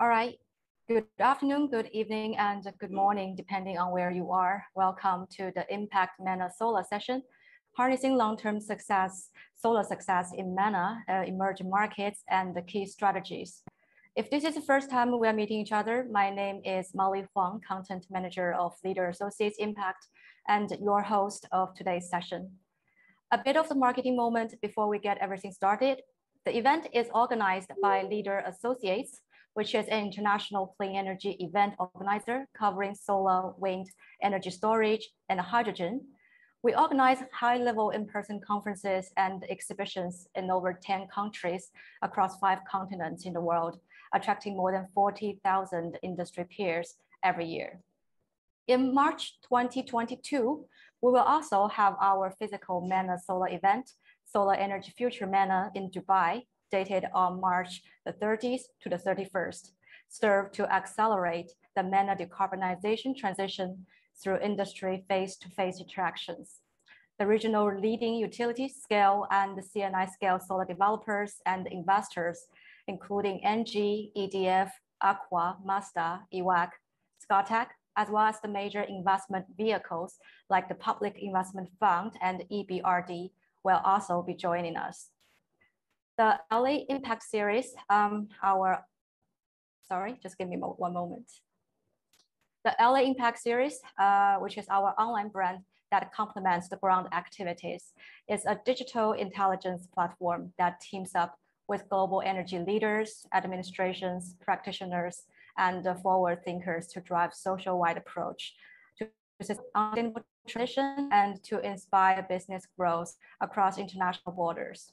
All right. Good afternoon, good evening, and good morning, depending on where you are. Welcome to the Impact MENA Solar session, harnessing long-term success, solar success in MENA, uh, emerging markets, and the key strategies. If this is the first time we are meeting each other, my name is Molly Huang, Content Manager of Leader Associates Impact, and your host of today's session. A bit of the marketing moment before we get everything started. The event is organized by Leader Associates, which is an international clean energy event organizer covering solar, wind, energy storage, and hydrogen. We organize high-level in-person conferences and exhibitions in over 10 countries across five continents in the world, attracting more than 40,000 industry peers every year. In March 2022, we will also have our physical MENA solar event, Solar Energy Future MENA in Dubai, dated on March the 30th to the 31st, serve to accelerate the MENA decarbonization transition through industry face-to-face -face interactions. The regional leading utility scale and the CNI scale solar developers and investors, including ENGIE, EDF, ACWA, Masdar, EWEC, Scatec, as well as the major investment vehicles like the Public Investment Fund and EBRD will also be joining us the LA Impact Series, um, our, sorry, just give me one moment. The LA Impact Series, uh, which is our online brand that complements the ground activities, is a digital intelligence platform that teams up with global energy leaders, administrations, practitioners, and forward thinkers to drive social-wide approach to sustainable transition and to inspire business growth across international borders.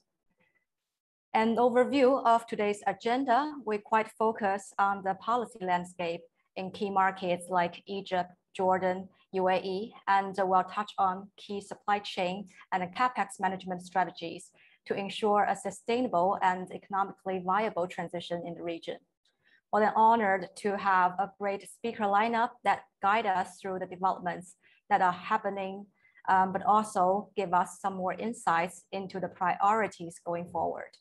An overview of today's agenda, we quite focus on the policy landscape in key markets like Egypt, Jordan, UAE, and we'll touch on key supply chain and capex management strategies to ensure a sustainable and economically viable transition in the region. Well, then honored to have a great speaker lineup that guide us through the developments that are happening, um, but also give us some more insights into the priorities going forward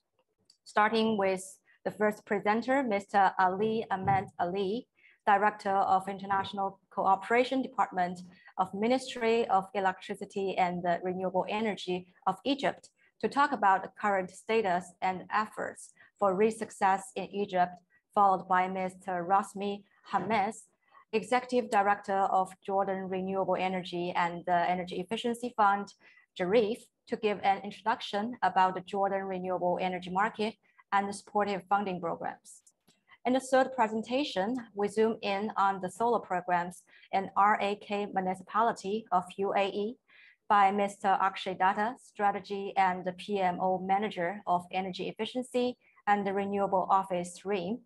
starting with the first presenter, Mr. Ali Ahmed Ali, Director of International Cooperation Department of Ministry of Electricity and Renewable Energy of Egypt to talk about the current status and efforts for re-success in Egypt, followed by Mr. Rasmi Hamzeh, Executive Director of Jordan Renewable Energy and the Energy Efficiency Fund, JREEEF, to give an introduction about the Jordan renewable energy market and the supportive funding programs. In the third presentation, we zoom in on the solar programs in RAK municipality of UAE by Mr. Akshay Datar, Strategy and the PMO Manager of Energy Efficiency and the Renewable Office Reem.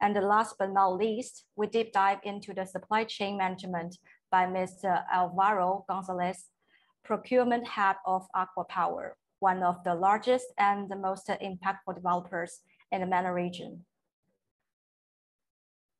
And the last but not least, we deep dive into the supply chain management by Mr. Alvaro Gonzalez, procurement head of ACWA Power, one of the largest and the most impactful developers in the MENA region.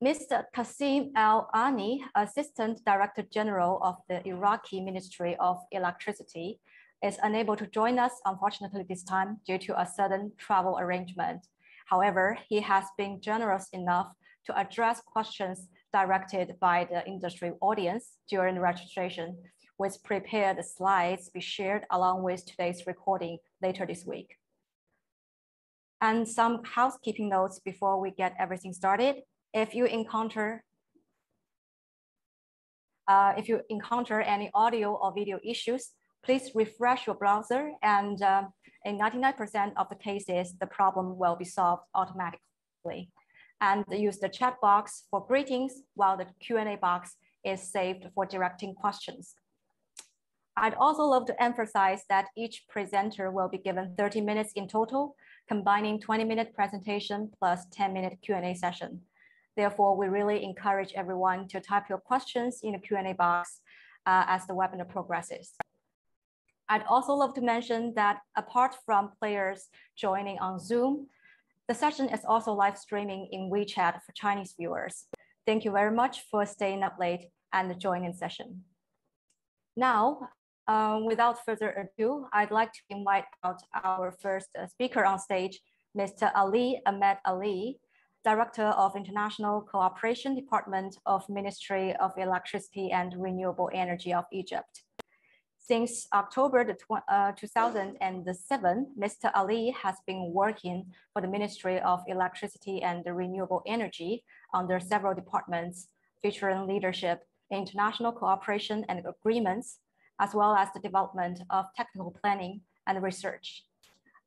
Mr. Qasim Al Ani, Assistant Director General of the Iraqi Ministry of Electricity, is unable to join us, unfortunately, this time due to a sudden travel arrangement. However, he has been generous enough to address questions directed by the industry audience during registration with prepared slides be shared along with today's recording later this week. And some housekeeping notes before we get everything started. If you encounter uh, if you encounter any audio or video issues, please refresh your browser and uh, in 99% of the cases, the problem will be solved automatically. And use the chat box for greetings while the Q&A box is saved for directing questions. I'd also love to emphasize that each presenter will be given 30 minutes in total, combining 20 minute presentation plus 10 minute Q&A session. Therefore, we really encourage everyone to type your questions in the Q&A box uh, as the webinar progresses. I'd also love to mention that apart from players joining on Zoom, the session is also live streaming in WeChat for Chinese viewers. Thank you very much for staying up late and joining session. Now, um, without further ado, I'd like to invite out our first uh, speaker on stage, Mr. Ali Ahmed Ali, Director of International Cooperation Department of Ministry of Electricity and Renewable Energy of Egypt. Since October uh, 2007, Mr. Ali has been working for the Ministry of Electricity and Renewable Energy under several departments featuring leadership international cooperation and agreements, as well as the development of technical planning and research.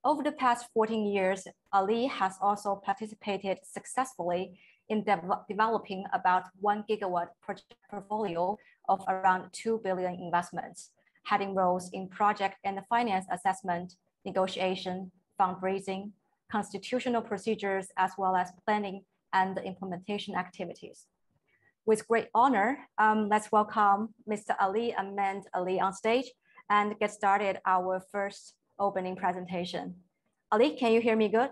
Over the past 14 years, Ali has also participated successfully in de developing about one gigawatt project portfolio of around 2 billion investments having roles in project and finance assessment, negotiation, fundraising, constitutional procedures, as well as planning and implementation activities. With great honor, um, let's welcome Mr. Ali Ahmed Ali on stage and get started our first opening presentation. Ali, can you hear me good?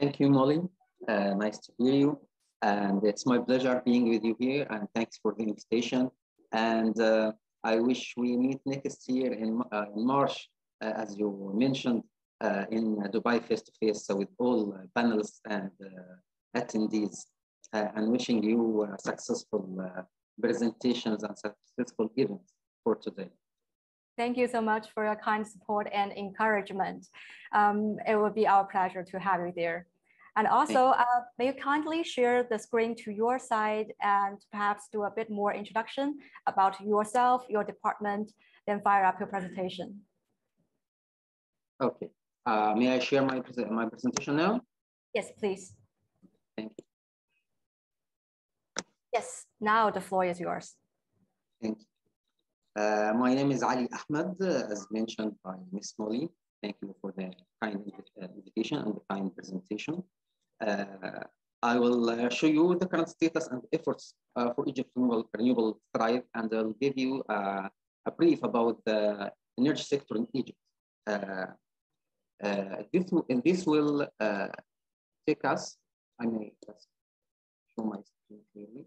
Thank you, Molly. Uh, nice to hear you. And it's my pleasure being with you here and thanks for the invitation. And uh, I wish we meet next year in, uh, in March, uh, as you mentioned, uh, in Dubai face to face so with all panelists and attendees. And wishing you successful presentations and successful events for today. Thank you so much for your kind support and encouragement. Um, it will be our pleasure to have you there. And also, uh, may you kindly share the screen to your side and perhaps do a bit more introduction about yourself, your department, then fire up your presentation. Okay. Uh, may I share my, my presentation now? Yes, please. Thank you. Yes, now the floor is yours. Thank you. Uh, my name is Ali Ahmed, uh, as mentioned by Ms. Molly. Thank you for the kind uh, invitation and the kind presentation. Uh, I will uh, show you the current status and efforts uh, for Egypt renewable, renewable thrive, and I'll give you a brief about the energy sector in Egypt. this, this will take us, I may just show my screen clearly.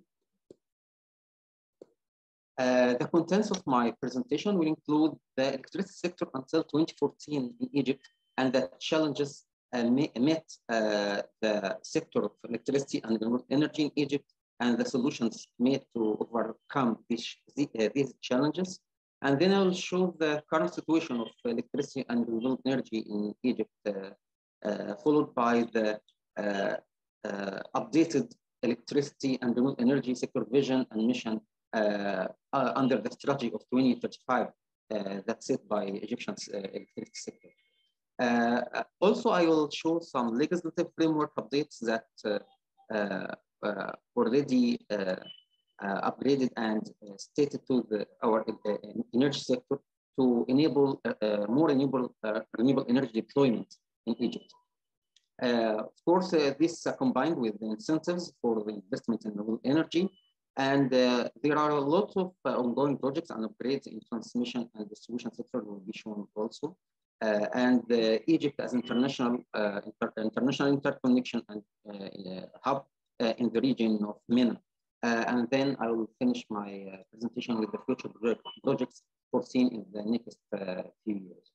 Uh, the contents of my presentation will include the electricity sector until 2014 in Egypt and the challenges met uh, the sector of electricity and energy in Egypt and the solutions made to overcome these, uh, these challenges. And then I will show the current situation of electricity and renewable energy in Egypt, uh, followed by the updated electricity and renewable energy sector vision and mission uh, uh, under the strategy of 2035 uh, that's set by Egyptian electricity sector. Uh, also, I will show some legislative framework updates that uh, uh, already upgraded and stated to the, our energy sector to enable more renewable, renewable energy deployment in Egypt. Uh, of course, uh, this uh, combined with the incentives for the investment in renewable energy. And there are a lot of ongoing projects and upgrades in transmission and distribution sector will be shown also. Uh, and uh, Egypt as international uh, inter international interconnection and hub in the region of MENA. and then I will finish my presentation with the future projects foreseen in the next few years.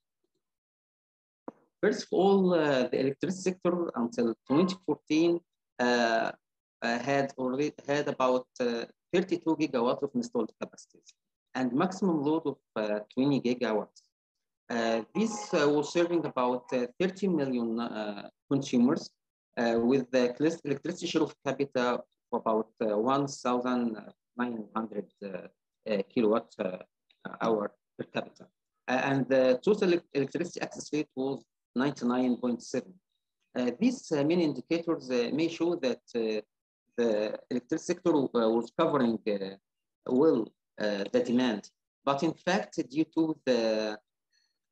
First of all, uh, the electricity sector until 2014 uh, had already had about uh, 32 gigawatts of installed capacities and maximum load of 20 gigawatts. Uh, this uh, was serving about uh, 30 million consumers with the electricity share of capita of about 1,900 kilowatt hour per capita. and the total electricity access rate was 99.7. Uh, these uh, main indicators uh, may show that the electricity sector uh, was covering uh, well uh, the demand, but in fact, due to the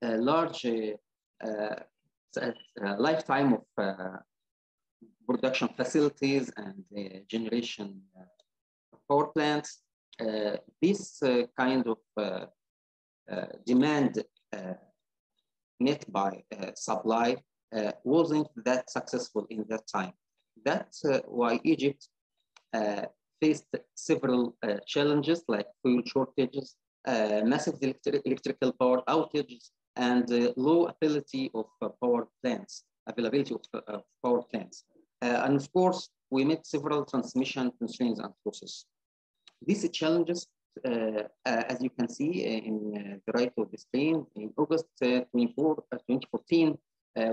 large uh, uh, lifetime of uh, production facilities and generation power plants. this kind of demand met by supply wasn't that successful in that time. That's why Egypt faced several uh, challenges like fuel shortages, uh, massive electric electrical power outages, and low ability of uh, power plants, availability of uh, power plants. and of course, we met several transmission constraints and processes. These challenges, uh, uh, as you can see in uh, the right of the screen, in August 24, 2014,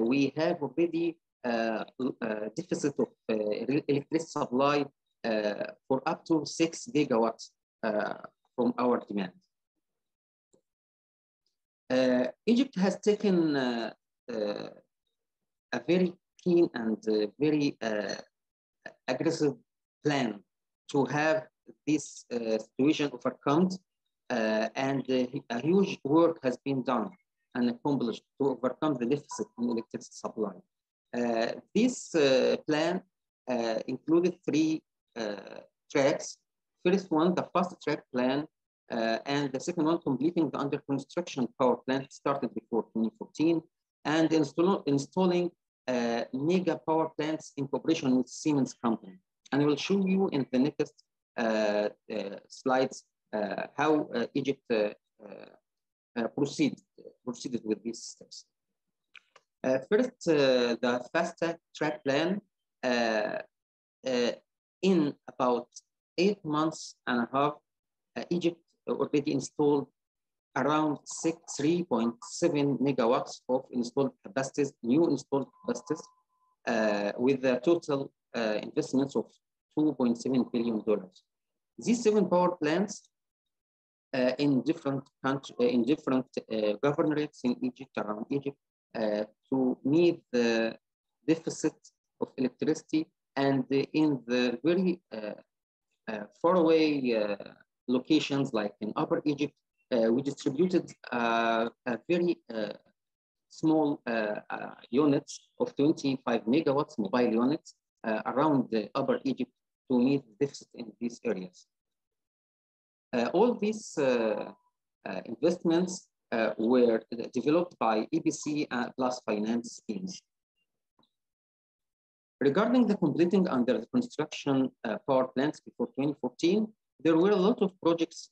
we have already a deficit of electricity supply for up to six gigawatts from our demand. Egypt has taken a very keen and very aggressive plan to have this uh, situation overcome uh, and uh, a huge work has been done and accomplished to overcome the deficit in electricity supply. Uh, this uh, plan uh, included three Uh, tracks. First one, the fast track plan, uh, and the second one, completing the under construction power plant started before 2014, and install installing uh, mega power plants in cooperation with Siemens company. And I will show you in the next uh, uh, slides uh, how Egypt proceed, proceeded with these steps. first, the fast track plan in about eight months and a half, Egypt already installed around 3.7 megawatts of installed capacities, new installed capacities, uh, with a total uh, investments of 2.7 billion dollars. These seven power plants uh, in different country, uh, in different uh, governorates in Egypt, around Egypt, uh, to meet the deficit of electricity and in the very uh, uh, faraway locations like in Upper Egypt, we distributed a very small units of 25 megawatts mobile units around the Upper Egypt to meet deficit in these areas. Uh, all these uh, uh, investments were developed by EPC plus finance schemes. Regarding the completing under construction power plants before 2014, there were a lot of projects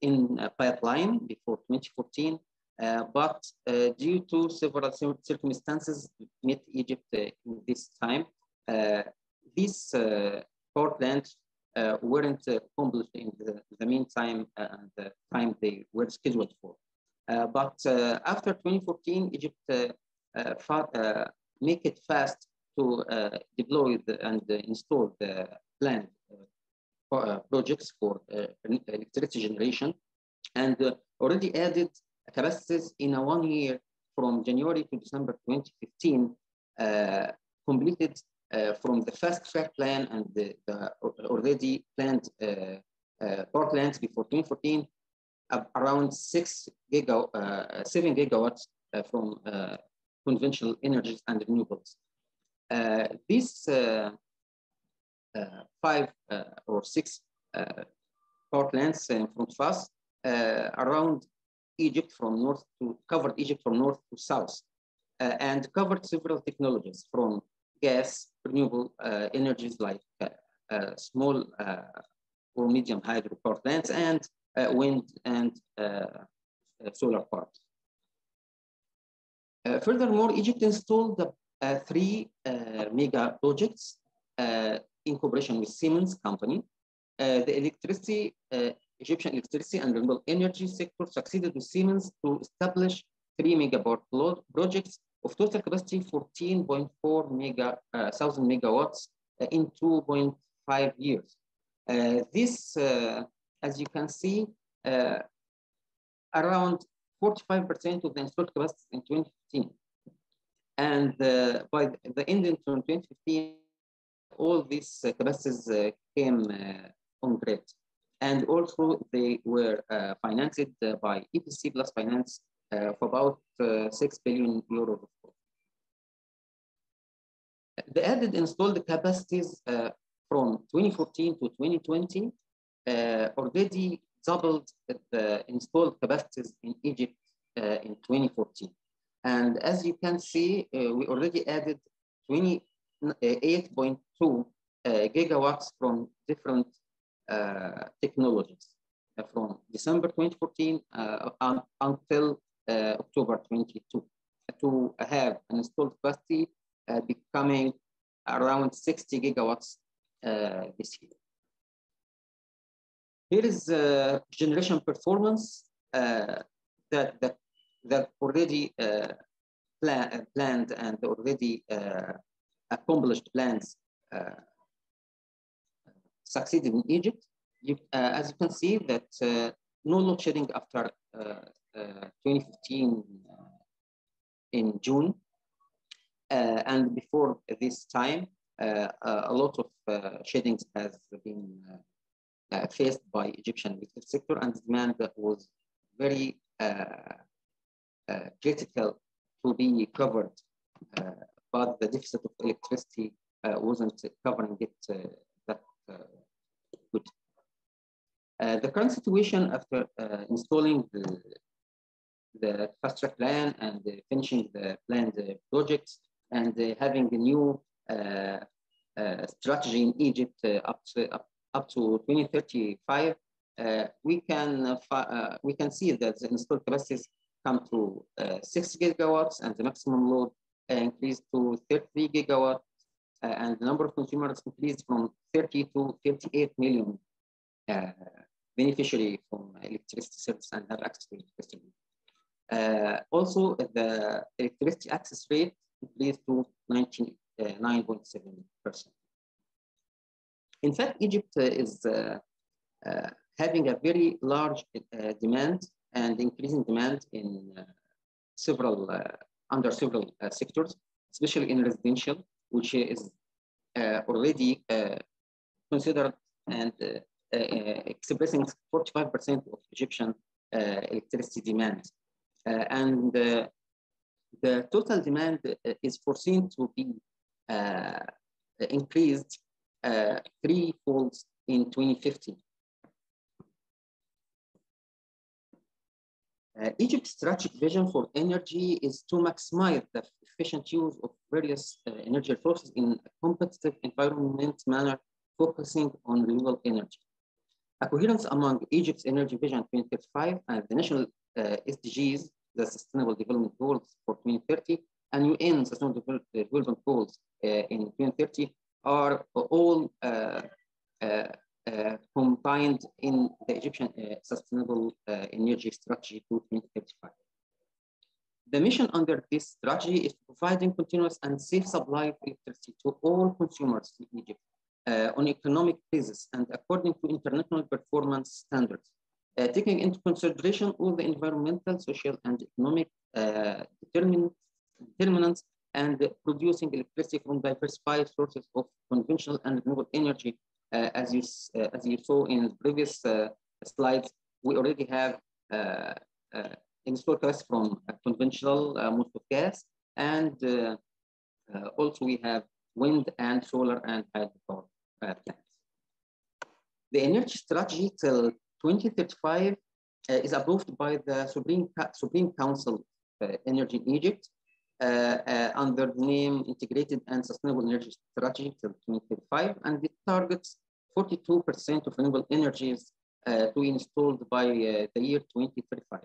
in pipeline before 2014, uh, but uh, due to several circumstances met Egypt uh, in this time, these power plants uh, weren't uh, accomplished in the, the meantime uh, and the time they were scheduled for. but after 2014, Egypt make it fast to deploy the, and install the planned projects for electricity generation and already added capacities in a one year from January to December 2015, uh, completed uh, from the fast track plan and the, the already planned uh, uh, power plants before 2014, around six giga, seven gigawatts from conventional energies and renewables. Uh, these uh, uh, five or six power plants in front of us around Egypt from north to covered Egypt from north to south uh, and covered several technologies from gas, renewable uh, energies like uh, uh, small or medium hydro power plants and wind and solar parks. furthermore, Egypt installed the three mega projects in cooperation with Siemens company. the electricity Egyptian electricity and renewable energy sector succeeded with Siemens to establish three megawatt projects of total capacity 14.4 mega uh, thousand megawatts uh, in 2.5 years. Uh, this, uh, as you can see, uh, around 45% of the installed capacity in 2015. And uh, by the end of 2015, all these capacities came on grid. And also they were financed by EPC plus finance uh, for about uh, 6 billion euros. The added installed capacities uh, from 2014 to 2020 already doubled the installed capacities in Egypt in 2014. And as you can see, we already added 28.2 uh, gigawatts from different uh, technologies uh, from December 2014 until uh, October 22 to have an installed capacity uh, becoming around 60 gigawatts this year. Here is generation performance that, that, that already uh, plan, uh, planned and already uh, accomplished plans succeeded in Egypt. You, as you can see that no load shedding after 2015 in June. Uh, and before this time, uh, a lot of uh, sheddings has been faced by Egyptian sector and demand that was very Uh, critical to be covered, uh, but the deficit of electricity uh, wasn't covering it that good. Uh, the current situation after uh, installing the, the fast track plan and uh, finishing the planned projects and having a new strategy in Egypt up, to, up, up to 2035, we can we can see that the installed capacities come to uh, 6 gigawatts and the maximum load uh, increased to 33 gigawatts uh, and the number of consumers increased from 30 to 38 million uh, beneficiary from electricity service and access to electricity. Uh, also, the electricity access rate increased to 99.7%. Uh, In fact, Egypt is having a very large demand and increasing demand in uh, several uh, under several uh, sectors, especially in residential, which is uh, already uh, considered and uh, expressing 45% of Egyptian electricity demand. and the total demand is foreseen to be increased three folds in 2050. Uh, Egypt's strategic vision for energy is to maximize the efficient use of various uh, energy resources in a competitive environment manner, focusing on renewable energy. A coherence among Egypt's energy vision 2035 and the national uh, SDGs, the Sustainable Development Goals for 2030, and UN Sustainable Development Goals uh, in 2030 are all uh, uh, uh, combined in the Egyptian uh, Sustainable uh, Energy Strategy to 2035. The mission under this strategy is providing continuous and safe supply of electricity to all consumers in Egypt uh, on economic basis and according to international performance standards, uh, taking into consideration all the environmental, social, and economic uh, determinants and producing electricity from diversified sources of conventional and renewable energy uh, as, you, uh, as you saw in the previous uh, slides, we already have installed capacity from conventional mode of gas, and also we have wind and solar and hydropower plants. The energy strategy till 2035 uh, is approved by the Supreme, Supreme Council uh, Energy in Egypt uh, under the name Integrated and Sustainable Energy Strategy till 2035, and it targets 42% of renewable energies uh, to be installed by uh, the year 2035.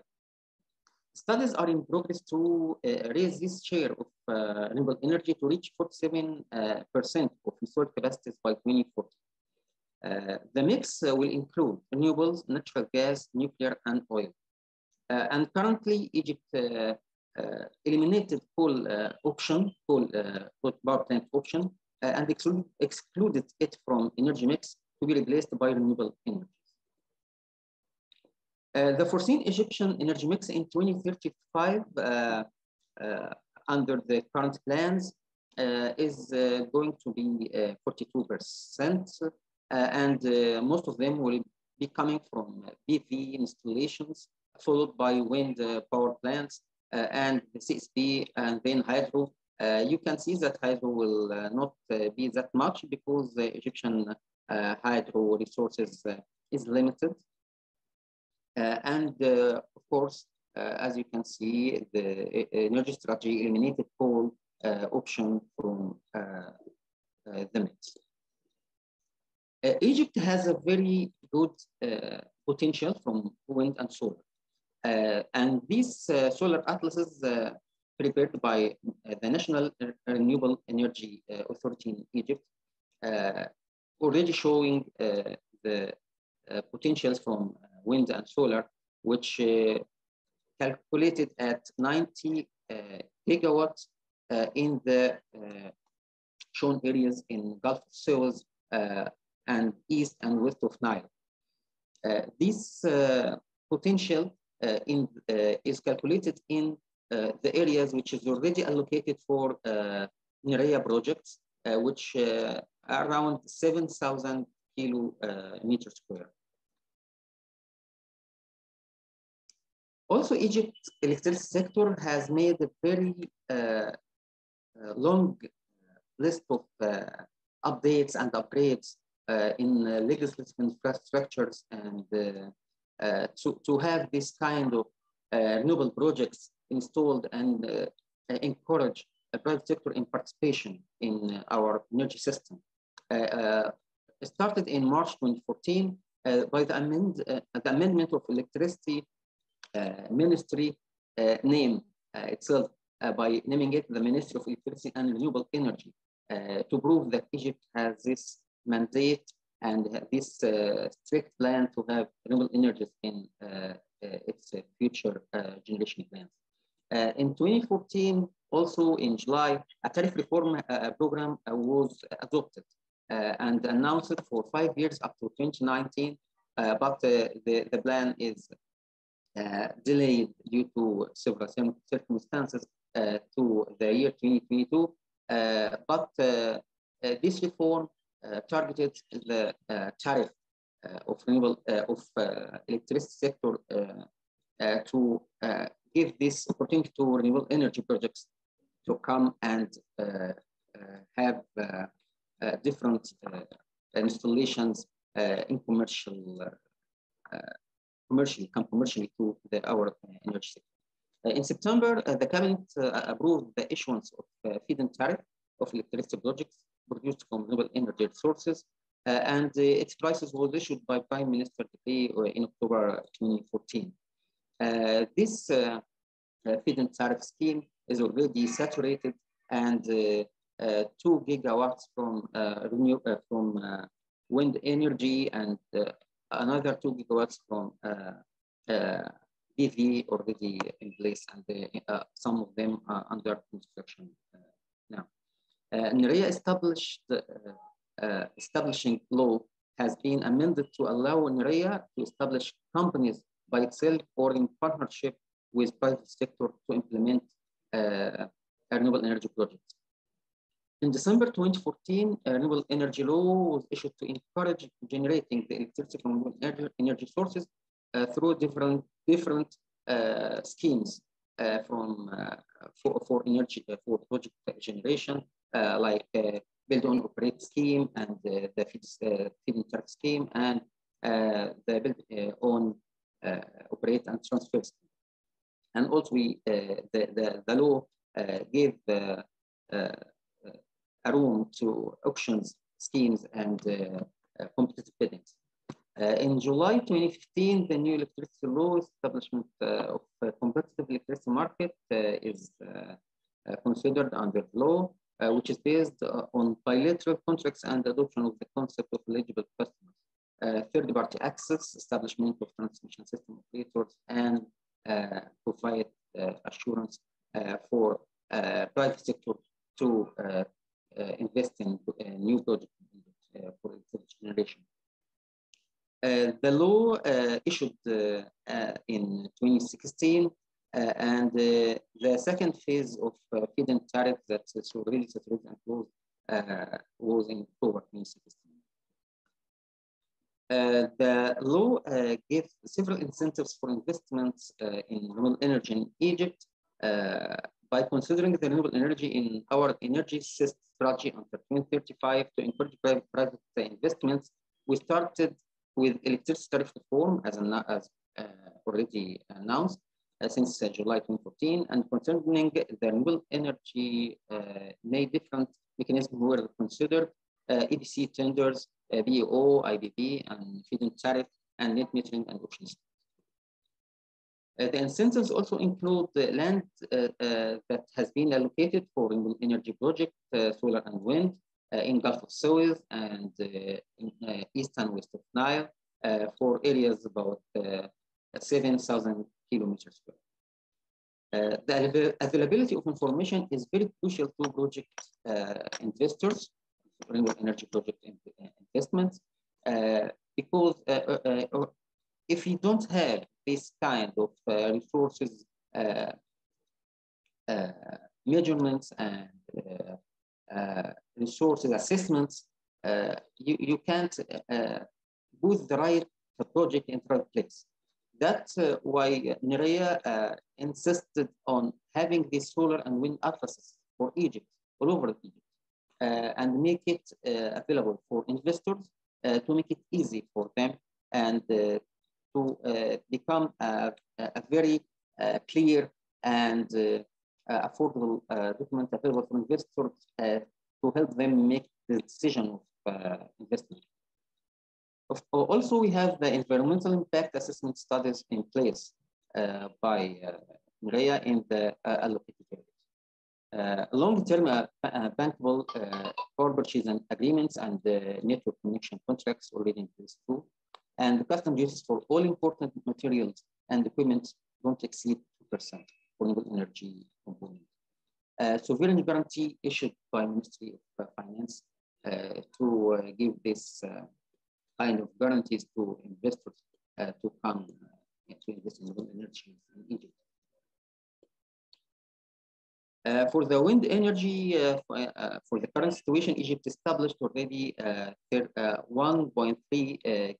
Studies are in progress to uh, raise this share of uh, renewable energy to reach 47% uh, of installed capacities by 2040. Uh, the mix will include renewables, natural gas, nuclear, and oil. and currently, Egypt eliminated coal option, coal, coal power plant option, uh, and exclude, excluded it from energy mix to be replaced by renewable energies. Uh, the foreseen Egyptian energy mix in 2035 uh, uh, under the current plans uh, is uh, going to be 42%, and most of them will be coming from PV installations, followed by wind power plants, Uh, and the CSP, and then hydro, uh, you can see that hydro will uh, not uh, be that much because the Egyptian uh, hydro resources uh, is limited. and of course, as you can see, the energy strategy eliminated coal option from the mix. Egypt has a very good potential from wind and solar. Uh, and these uh, solar atlases uh, prepared by uh, the National Renewable Energy uh, Authority in Egypt, uh, already showing the potentials from wind and solar, which calculated at 90 gigawatts in the shown areas in Gulf of Suez and east and west of Nile. this potential Uh, in, uh, is calculated in uh, the areas which is already allocated for uh, NEREA projects, which are around 7,000 kilometer square. Also, Egypt's electricity sector has made a very uh, long list of uh, updates and upgrades uh, in legislative infrastructures and Uh, to, to have this kind of uh, renewable projects installed and uh, encourage a private sector in participation in our energy system. Uh, started in March 2014 uh, by the, amend, uh, the, amendment of electricity ministry name itself by naming it the Ministry of Electricity and Renewable Energy to prove that Egypt has this mandate and this uh, strict plan to have renewable energies in uh, uh, its future generation plans. in 2014, also in July, a tariff reform uh, program uh, was adopted uh, and announced for five years up to 2019, but the, the plan is delayed due to several circumstances to the year 2022. but this reform Uh, targeted the uh, tariff uh, of renewable of electricity sector to give this opportunity to renewable energy projects to come and uh, uh, have uh, different installations in commercial, commercially, come commercially to the, our energy sector. in September, the cabinet approved the issuance of uh, feed-in tariff of electricity projects produced from renewable energy sources, uh, and uh, its prices was issued by Prime Minister Decree uh, in October 2014. Uh, this uh, feed-in tariff scheme is already saturated and uh, uh, two gigawatts from uh, renew from wind energy and another two gigawatts from PV already in place and some of them are under construction. Uh, NEREA established, uh, establishing law has been amended to allow NEREA to establish companies by itself or in partnership with private sector to implement uh, renewable energy projects. In December 2014, a renewable energy law was issued to encourage generating the electricity from renewable energy sources uh, through different different uh, schemes uh, from uh, for, for energy uh, for project generation, Uh, like uh, build on operate scheme and uh, the feed, feed tariff scheme and the build on operate and transfer scheme. And also we, uh, the, the, the law uh, gave uh, a room to auctions, schemes, and competitive biddings. in July 2015, the new electricity law establishment of a competitive electricity market is considered under the law, uh, which is based uh, on bilateral contracts and adoption of the concept of eligible customers, uh, third-party access, establishment of transmission system operators, and uh, provide uh, assurance for private sector to invest in new projects for generation. the law issued in 2016 uh, and uh, the second phase of uh, tariff that is already saturated and closed was in October 2016. Uh, the law uh, gives several incentives for investments uh, in renewable energy in Egypt by considering the renewable energy in our energy system strategy until 2035 to encourage private, investments. We started with electricity tariff reform as, an, as already announced uh, Uh, since uh, July 2014 and concerning the renewable energy uh, made different mechanisms were considered uh, EPC tenders uh, BEO, IBB, and feed-in tariff, and net metering and auctions. Uh, the incentives also include the land that has been allocated for renewable energy project, solar and wind, in Gulf of Suez and in east and west of Nile for areas about 7,000 kilometers square. Uh, the availability of information is very crucial to project uh, investors, renewable energy project uh, investments, uh, because uh, uh, if you don't have this kind of resources, measurements and resources assessments, you, you can't put the right project in the right place. That's uh, why Nerea uh, insisted on having this solar and wind emphasis for Egypt, all over Egypt, uh, and make it uh, available for investors uh, to make it easy for them and to become a, a very clear and affordable document available for investors to help them make the decision of investment. Also, we have the environmental impact assessment studies in place uh, by uh, in the uh, allocated areas. Uh, long-term uh, uh, bankable uh, purchase and agreements and the network connection contracts already in place too. And the custom duties for all important materials and equipment don't exceed 2% for renewable energy component. Uh, sovereign guarantee issued by Ministry of Finance to give this kind of guarantees to investors uh, to come uh, to invest in renewable energy in Egypt. Uh, for the wind energy, uh, uh, for the current situation, Egypt established already 1.3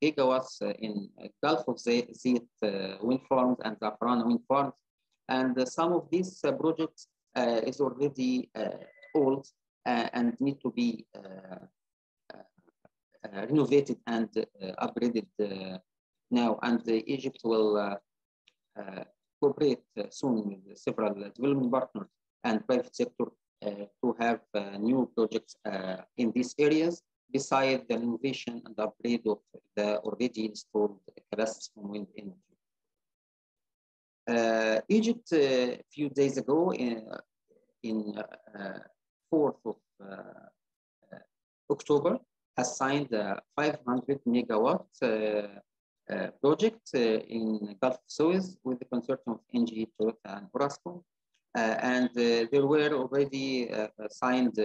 gigawatts in Gulf of Zayt wind farms and Zafarana wind farms. And some of these projects is already old and need to be uh, Uh, renovated and uh, upgraded uh, now. And Egypt will uh, uh, cooperate soon with several development partners and private sector to have new projects in these areas beside the renovation and upgrade of the already installed capacity from wind energy. Uh, Egypt, a uh, few days ago, in, in uh, 4th of October, has signed a 500 megawatt uh, uh, project uh, in Gulf of Suez with the consortium of ENGIE, Toyota, and Orascom. and there were already signed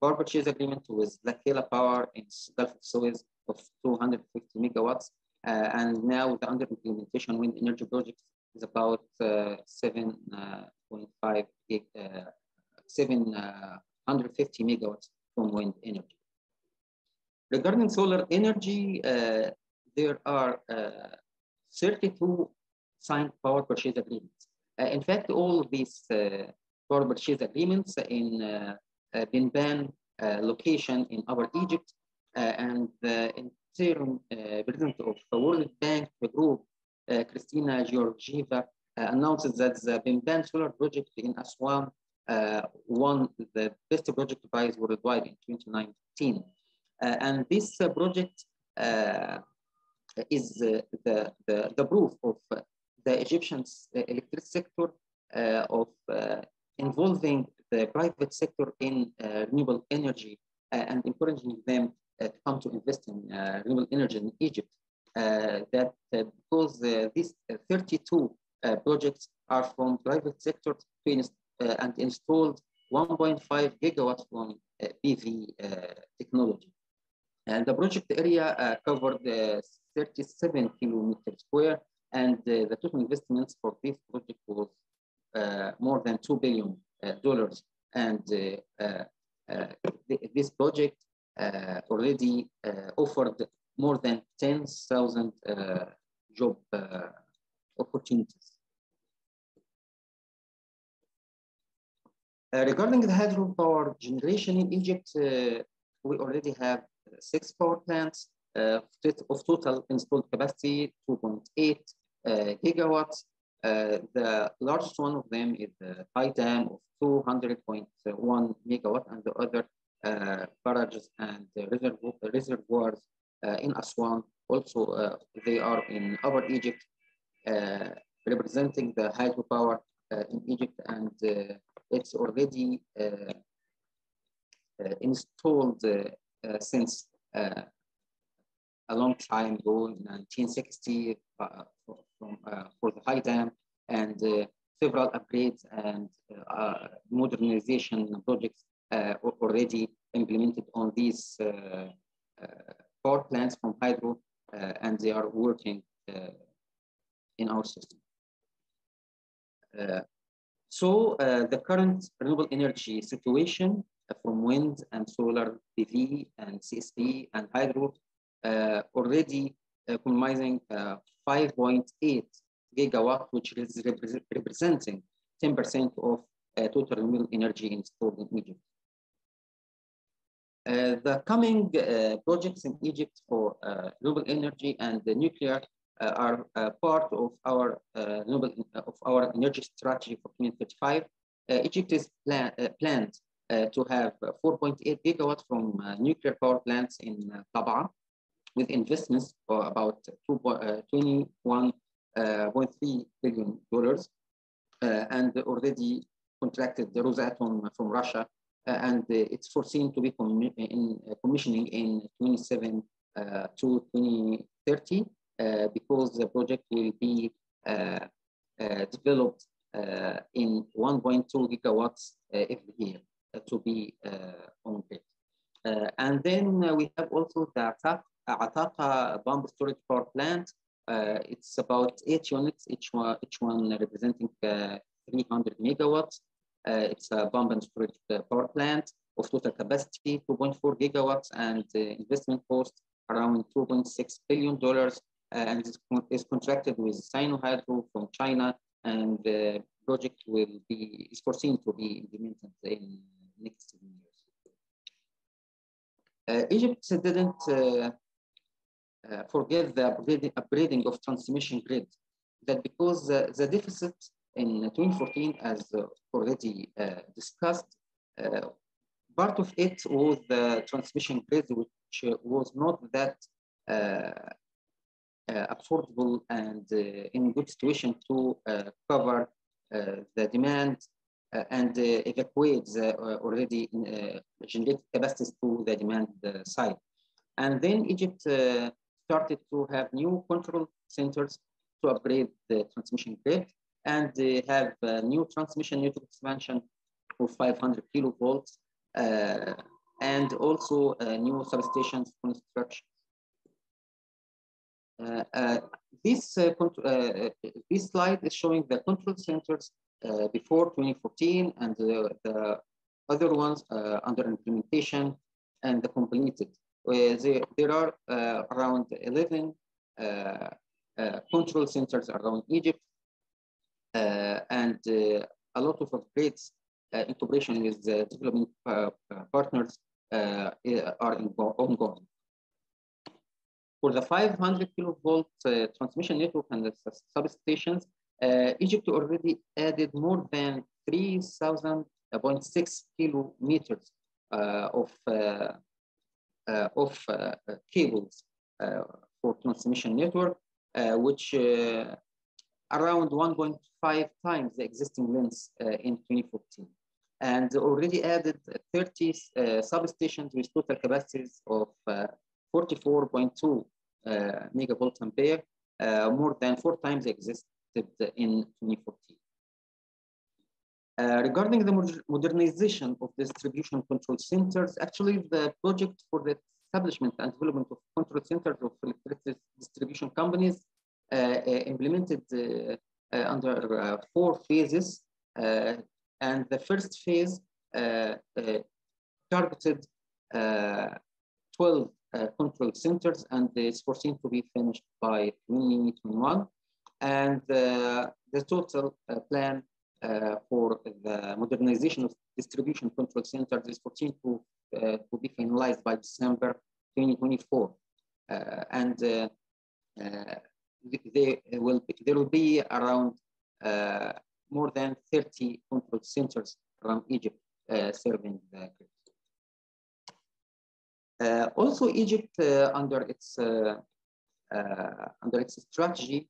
power purchase agreement with Lekela Power in Gulf of Suez of 250 megawatts. Uh, and now the under implementation wind energy project is about uh, 7.5 gig, uh, 750 megawatts from wind energy. Regarding solar energy, uh, there are uh, 32 signed power purchase agreements. Uh, in fact, all these uh, power purchase agreements in uh, uh, Benban location in our Egypt and the interim president of the World Bank group, Kristalina Georgieva, announced that the Benban solar project in Aswan won the best project prize worldwide in 2019. Uh, and this uh, project uh, is uh, the, the, the proof of uh, the Egyptian uh, electric sector of involving the private sector in renewable energy and encouraging them to come to invest in renewable energy in Egypt. that because these 32 projects are from private sector and installed 1.5 gigawatts from PV technology. And the project area uh, covered uh, 37 kilometers square, and uh, the total investments for this project was more than $2 billion. dollars. and this project already offered more than 10,000 job opportunities. Uh, regarding the hydropower generation in Egypt, uh, we already have six power plants uh, of total installed capacity 2.8 uh, gigawatts. Uh, the largest one of them is the high dam of 200.1 megawatt, and the other uh, barrages and reservoirs uh, in Aswan. Also, uh, they are in Upper Egypt. representing the hydropower in Egypt, and it's already installed Uh, since uh, a long time ago, in 1960, uh, from, uh, for the high dam, and uh, several upgrades and uh, modernization projects already implemented on these power plants from hydro, and they are working in our system. so the current renewable energy situation from wind and solar PV and CSP and hydro uh, already uh, comprising uh, 5.8 gigawatt, which is repre representing 10% of total renewable energy installed in Egypt. Uh, the coming uh, projects in Egypt for uh, renewable energy and the nuclear are part of our renewable of our energy strategy for 2035. Egypt is plan, planned Uh, to have uh, 4.8 gigawatts from uh, nuclear power plants in Dabaa, with investments for about 21.3 uh, billion dollars, uh, and already contracted the Rosatom from Russia, uh, and it's foreseen to be in commissioning in 27 to 2030 because the project will be developed in 1.2 gigawatts every year to be on grid. Uh, and then uh, we have also the Ataka bomb storage power plant. Uh, it's about eight units, each one, each one representing uh, 300 megawatts. Uh, it's a bomb and storage uh, power plant of total capacity 2.4 gigawatts and uh, investment cost around 2.6 billion dollars uh, and is, is contracted with Sinohydro from China and the project will be is foreseen to be implemented in next years. Egypt didn't uh, forget the upgrading of transmission grid. That because uh, the deficit in 2014, as uh, already discussed, part of it was the transmission grid, which was not that uh, affordable and uh, in good situation to uh, cover the demand and evacuate the already generated capacities to the demand side. And then Egypt started to have new control centers to upgrade the transmission grid and they have new transmission network expansion of 500 kilovolts uh, and also uh, new substations construction. Uh, uh this, uh, uh, this slide is showing the control centers Uh, before 2014 and the other ones uh, under implementation and the completed uh, there, there are uh, around 11 uh, uh, control centers around Egypt and a lot of upgrades in cooperation with the development partners are ongoing. For the 500 kilovolt transmission network and the substations, Egypt already added more than 3,000.6 kilometers uh, of uh, uh, of uh, uh, cables for transmission network, which around 1.5 times the existing length in 2014 and already added 30 uh, substations with total capacities of uh, 44.2 uh, megavolt ampere, more than four times existed in 2014. Uh, regarding the modernization of distribution control centers, actually the project for the establishment and development of control centers of electricity distribution companies uh, uh implemented uh, uh, under four phases. and the first phase targeted 12 control centers and is foreseen to be finished by 2021. And the total plan uh, for the modernization of distribution control centers is foreseen to, uh, to be finalized by December 2024. Uh, and they will be, there will be around more than 30 control centers around Egypt serving the. Uh, also, Egypt, uh, under its uh, under its strategy,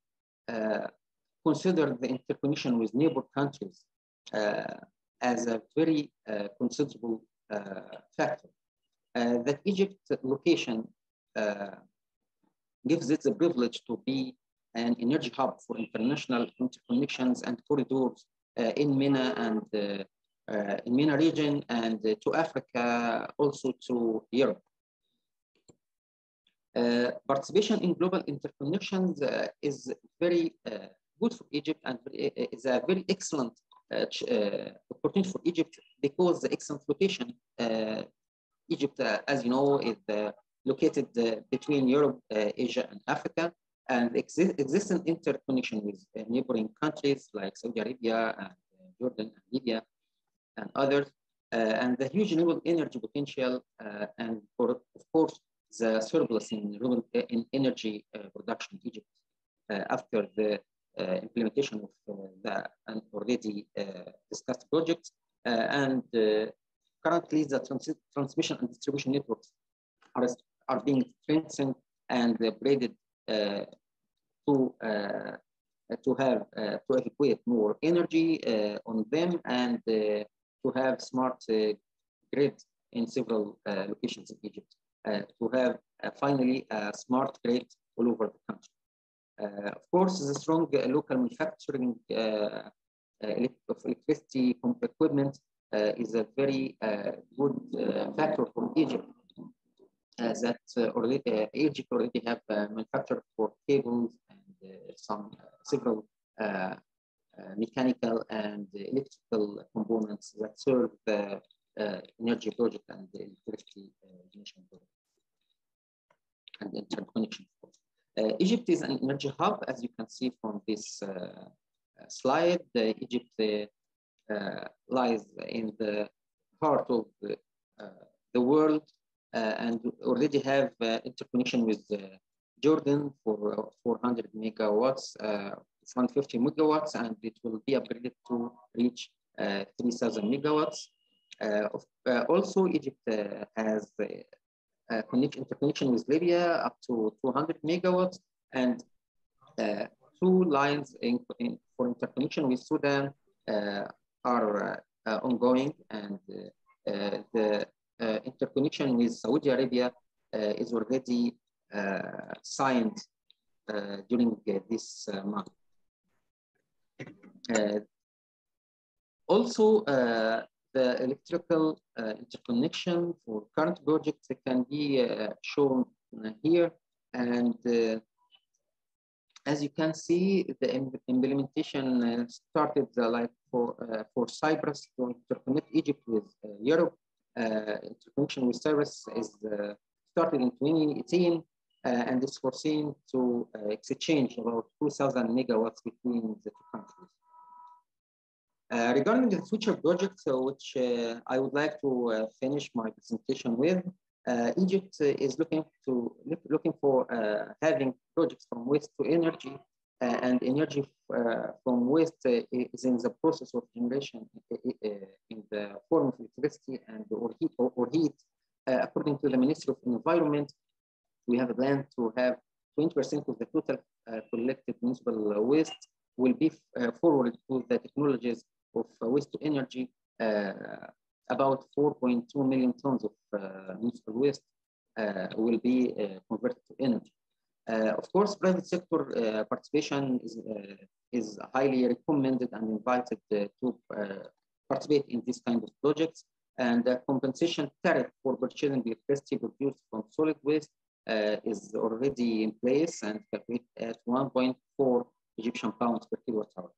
consider the interconnection with neighbor countries as a very considerable factor. that Egypt location gives it the privilege to be an energy hub for international interconnections and corridors uh, in MENA and uh, uh, in MENA region and to Africa, also to Europe. Participation in global interconnections is very good for Egypt and is a very excellent uh, uh, opportunity for Egypt because the excellent location. Uh, Egypt, as you know, is located between Europe, Asia, and Africa and exi existing interconnection with uh, neighboring countries like Saudi Arabia and uh, Jordan and Libya and others, uh, and the huge renewable energy potential, and for, of course, the surplus in, uh, in energy uh, production in Egypt uh, after the implementation of the already discussed projects. and currently, the trans transmission and distribution networks are, are being strengthened and upgraded uh, to uh, to have uh, to evacuate more energy on them and to have smart grid in several locations in Egypt. To have finally a smart grid all over the country. of course, the strong local manufacturing of electricity equipment uh, is a very uh, good uh, factor for Egypt uh, that uh, already uh, Egypt already have manufactured for cables and some several mechanical and electrical components that serve the energy project and the electricity generation project and interconnection. Egypt is an energy hub, as you can see from this slide. Egypt lies in the heart of the, the world uh, and already have uh, interconnection with uh, Jordan for 400 megawatts, 150 megawatts, and it will be upgraded to reach 3,000 megawatts. Uh, uh, also, Egypt uh, has uh, interconnection with Libya up to 200 megawatts and uh, two lines in, in, for interconnection with Sudan uh, are ongoing and the uh, interconnection with Saudi Arabia uh, is already uh, signed during this month. also, the electrical interconnection for current projects can be shown here. And as you can see, the implementation uh, started uh, like for uh, for Cyprus to interconnect Egypt with Europe uh, interconnection with service is uh, started in 2018 uh, and is foreseen to exchange about 2,000 megawatts between the two countries. Uh, regarding the future projects, uh, which uh, I would like to finish my presentation with, Egypt is looking to looking for having projects from waste to energy uh, and energy uh, from waste uh, is in the process of generation in the form of electricity and or heat. Or, or heat. according to the Ministry of Environment, we have a plan to have 20% of the total collected municipal waste will be forwarded to the technologies of waste to energy about 4.2 million tons of uh, municipal waste uh, will be uh, converted to energy. Uh, of course, private sector uh, participation is, uh, is highly recommended and invited to participate in this kind of projects. And the compensation tariff for purchasing electricity produced from solid waste is already in place and at 1.4 Egyptian pounds per kilowatt hour.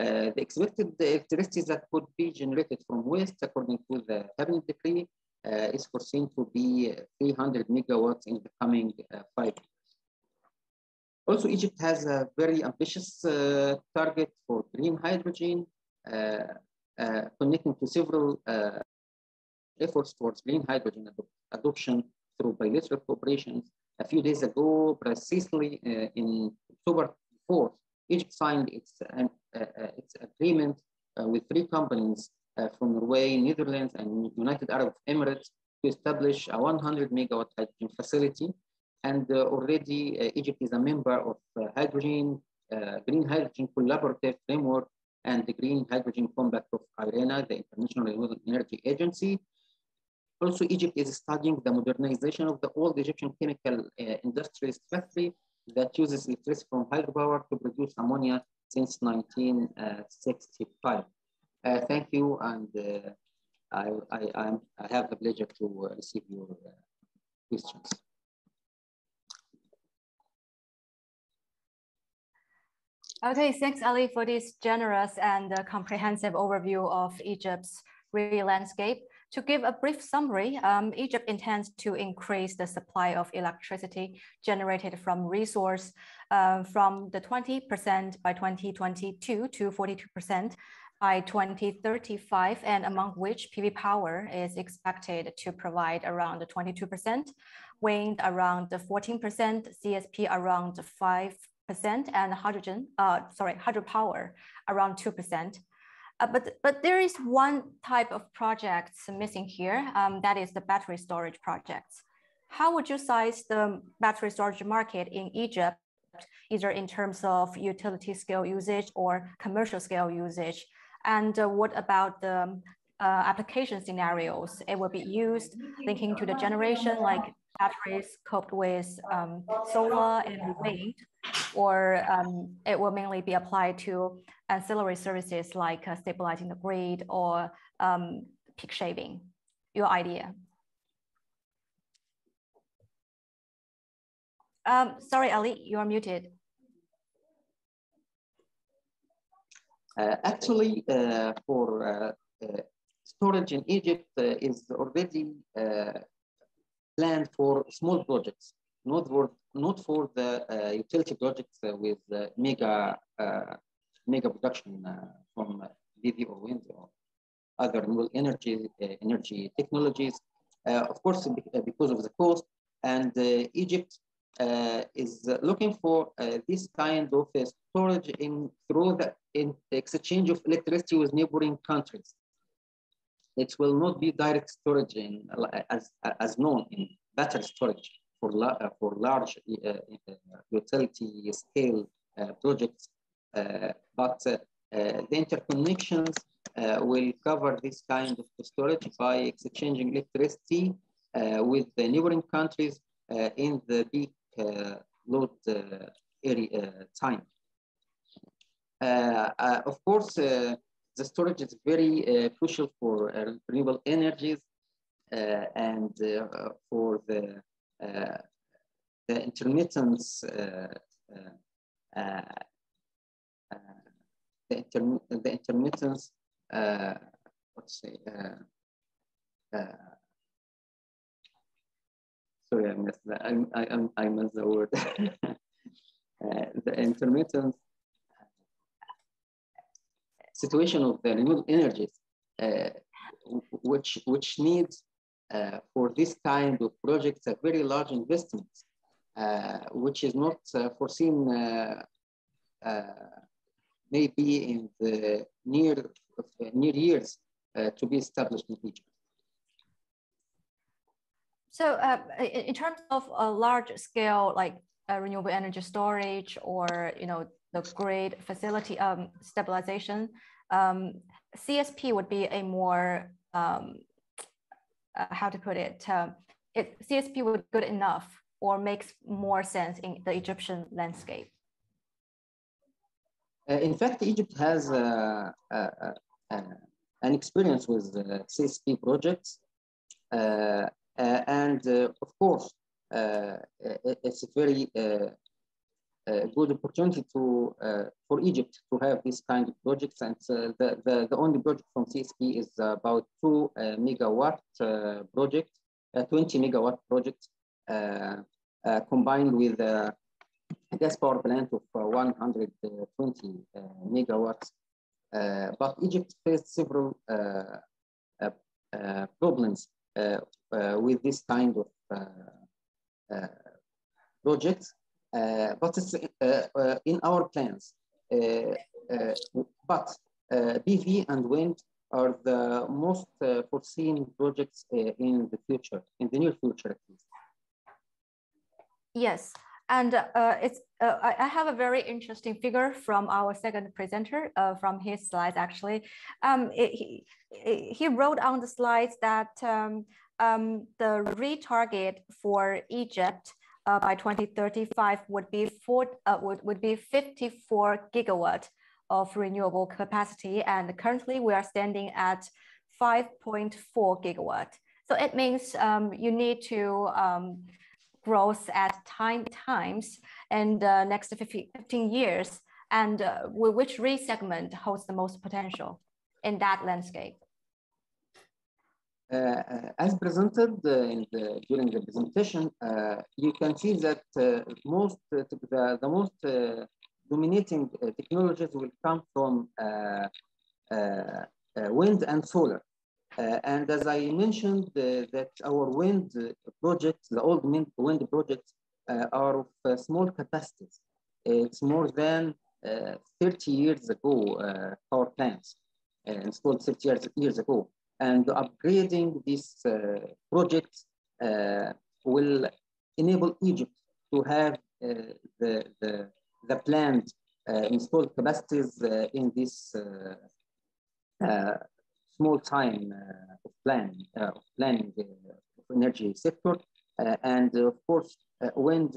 Uh, the expected electricity that could be generated from waste, according to the cabinet decree, uh, is foreseen to be 300 megawatts in the coming uh, five years. Also, Egypt has a very ambitious uh, target for green hydrogen, uh, uh, connecting to several uh, efforts towards green hydrogen ad adoption through bilateral cooperations. A few days ago, precisely uh, in October 4th, Egypt signed its, uh, its agreement with three companies from Norway, Netherlands, and United Arab Emirates to establish a 100 megawatt hydrogen facility and uh, already uh, Egypt is a member of uh, hydrogen Green Hydrogen Collaborative Framework and the Green Hydrogen Compact of IRENA, the International Renewable Energy Agency. Also, Egypt is studying the modernization of the old Egyptian chemical uh, industries factory that uses electricity from hydropower to produce ammonia since 1965. Uh, thank you, and uh, I, I, I, have the pleasure to uh, receive your questions. Okay, thanks, Ali, for this generous and comprehensive overview of Egypt's real landscape. To give a brief summary, um, Egypt intends to increase the supply of electricity generated from resource uh, from the 20% by 2022 to 42% by 2035, and among which PV power is expected to provide around 22%, wind around 14%, CSP around 5%, and hydrogen, uh, sorry, hydropower around 2%. Uh, but, but there is one type of projects missing here, um, that is the battery storage projects. How would you size the battery storage market in Egypt, either in terms of utility scale usage or commercial scale usage? And uh, what about the uh, application scenarios? It will be used linking to the generation like batteries coupled with um, solar and wind, or um, it will mainly be applied to ancillary services like uh, stabilizing the grid or um, peak shaving? Your idea. Um, sorry, Ali, you are muted. Uh, actually, uh, for uh, uh storage in Egypt uh, is already planned for small projects, not for, not for the utility projects with mega mega production uh, from PV or wind or other renewable energy uh, energy technologies. Uh, of course, because of the cost, and Egypt is looking for this kind of storage in through the in exchange of electricity with neighboring countries. It will not be direct storage in, as, as known in battery storage for, la for large uh, utility scale uh, projects Uh, but uh, uh, the interconnections uh, will cover this kind of storage by exchanging electricity uh, with the neighboring countries in the peak load area time. of course, the storage is very crucial for renewable energies and for the the intermittence uh, uh, the, inter the intermittence, uh, let's say, uh, uh, sorry, I missed that. I, I, I missed the word. Uh, the intermittent situation of the renewable energies, uh, which, which needs uh, for this kind of projects a very large investment, which is not foreseen maybe in the near, near years uh, to be established in Egypt. So uh, in terms of a large scale, like uh, renewable energy storage or, you know, the grid facility um, stabilization, um, CSP would be a more, um, uh, how to put it, uh, it, CSP would be good enough or makes more sense in the Egyptian landscape. Uh, in fact, Egypt has uh, uh, uh, uh an experience with uh, CSP projects. and of course, it's a very good opportunity to for Egypt to have this kind of projects. And the, the, the only project from CSP is about two megawatt project, a 20 megawatt project combined with gas power plant of uh, 120 uh, megawatts. Uh, but Egypt faced several uh, uh, uh, problems with this kind of projects. but it's in our plans. but PV and wind are the most uh, foreseen projects uh, in the future, in the near future at least. Yes, And uh, it's uh, I have a very interesting figure from our second presenter, uh, from his slides actually. Um, it, he, he wrote on the slides that um, um, the RE target for Egypt uh, by 2035 would be four, uh, would, would be 54 gigawatt of renewable capacity. And currently we are standing at 5.4 gigawatt. So it means um, you need to growth at time times and uh, next 15 years and uh, which RE segment holds the most potential in that landscape? Uh, uh as presented uh, the, during the presentation, uh, you can see that most the, the most dominating technologies will come from wind and solar. Uh, and as I mentioned, uh, that our wind projects, the old wind, projects, uh, are of small capacities. It's more than 30 years ago, power plants installed 30 years, years ago. And upgrading these projects will enable Egypt to have the, the, the planned uh, installed capacities uh, in this uh, small time uh, of planning, uh, of planning uh, the energy sector. Uh, and of course, wind,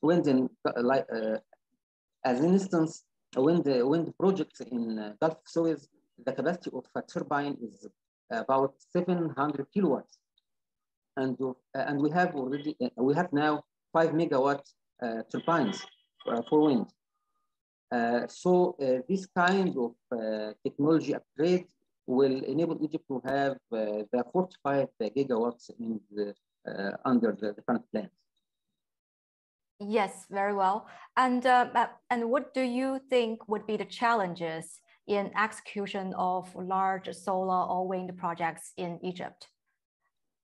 wind in, like, uh, as an instance, wind, the wind projects in uh, Gulf of Suez, the capacity of a turbine is about 700 kilowatts. And, and we have already, we have now five megawatt turbines for wind. Uh, so uh, this kind of uh, technology upgrade will enable Egypt to have uh, the 45 gigawatts in the, uh, under the, current plans. Yes, very well. And, and what do you think would be the challenges in execution of large solar or wind projects in Egypt?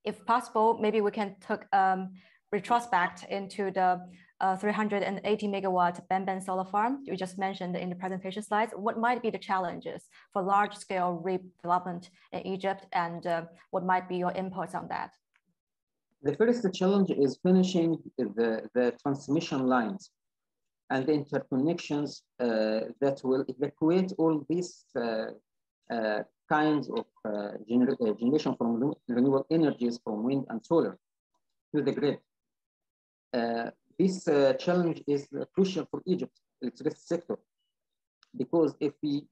If possible, maybe we can take um, retrospect into the uh, 380 megawatt Benban solar farm you just mentioned in the presentation slides. What might be the challenges for large scale redevelopment in Egypt and uh, what might be your inputs on that? The first challenge is finishing the, the transmission lines and the interconnections uh, that will evacuate all these uh, uh, kinds of gener generation from renewable energies from wind and solar to the grid. This uh, challenge is uh, crucial for Egypt electricity sector because if we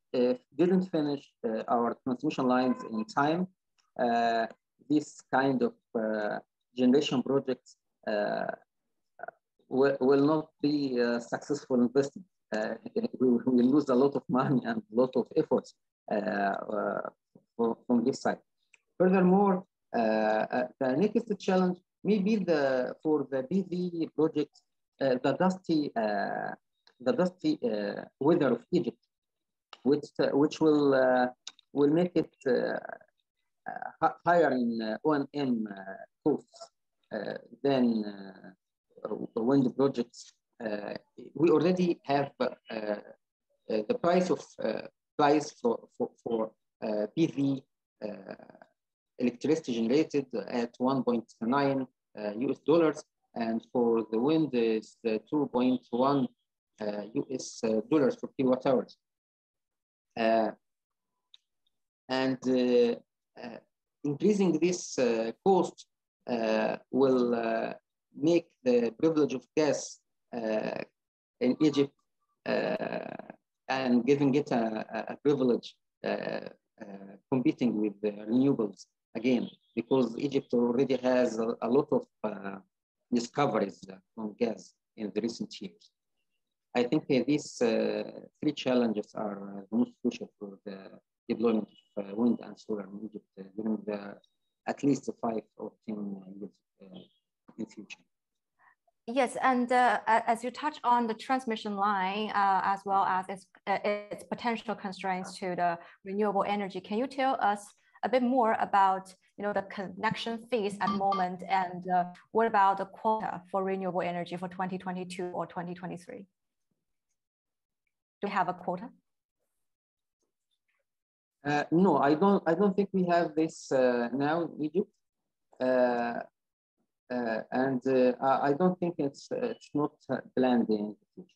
didn't finish uh, our transmission lines in time, uh, this kind of generation projects will, will, not be successful investment. we will lose a lot of money and a lot of efforts from this side. Furthermore, the next challenge maybe the for the PV project, uh, the dusty uh, the dusty uh, weather of Egypt, which uh, which will uh, will make it uh, uh, higher in uh, O&M costs than wind projects. we already have the price of price for for, for PV electricity generated at 1.9 US uh, dollars, and for the wind is 2.1 US uh, uh, dollars per kilowatt hours. and increasing this cost will make the privilege of gas in Egypt and giving it a, a privilege uh, uh, competing with renewables again, because Egypt already has a, a lot of uh, discoveries on gas in the recent years. I think uh, these uh, three challenges are the most crucial for the deployment of uh, wind and solar in Egypt uh, during the at least five or 10 years uh, in future. Yes, and uh, as you touch on the transmission line, uh, as well as its, uh, its potential constraints to the renewable energy, can you tell us a bit more about you know, the connection fees at the moment and uh, what about the quota for renewable energy for 2022 or 2023? Do we have a quota? Uh, no, I don't. I don't think we have this uh, now in Egypt. Uh, uh, and I don't think it's it's not planned in the future.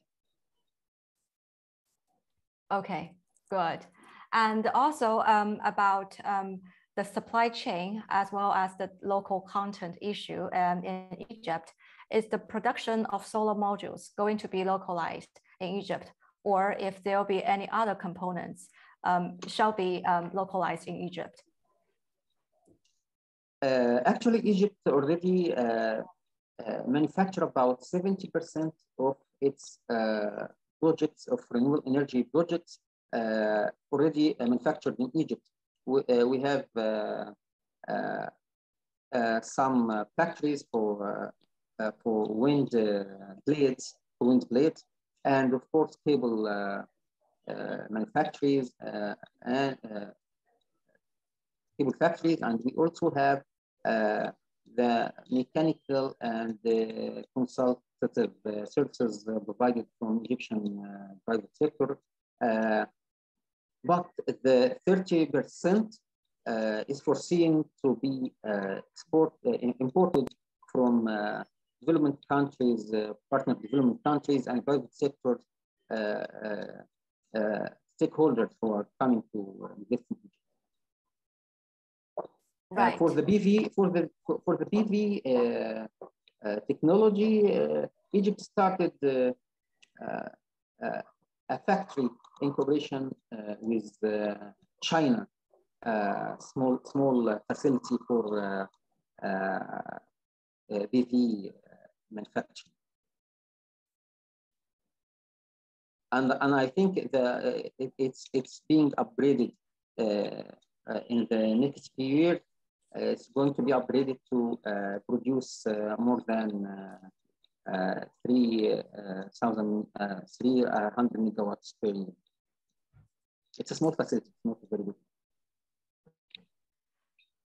Okay, good. And also um, about um, the supply chain as well as the local content issue um, in Egypt, is the production of solar modules going to be localized in Egypt? Or if there will be any other components um, shall be um, localized in Egypt? Uh, actually, Egypt already uh, uh, manufacture about 70% of its uh, projects of renewable energy projects uh, Uh, already uh, manufactured in Egypt. We, uh, we have uh, some factories for for wind blades, wind blades, and of course cable manufacturers and cable factories, and we also have the mechanical and the consultative uh, services uh, provided from Egyptian uh, private sector. But the 30% is foreseen to be export, imported from development countries, partner development countries and private sector stakeholders who are coming to invest in Egypt. Right. Uh, for the PV, for the for the PV uh, uh, technology, uh, Egypt started uh, uh, a factory in cooperation uh, with uh, China, uh, small small facility for PV manufacturing. And, and I think the, it, it's, it's being upgraded in the next few years uh, it's going to be upgraded to uh, produce uh, more than 3,000, 300 megawatts per year. It's a small facility, very big.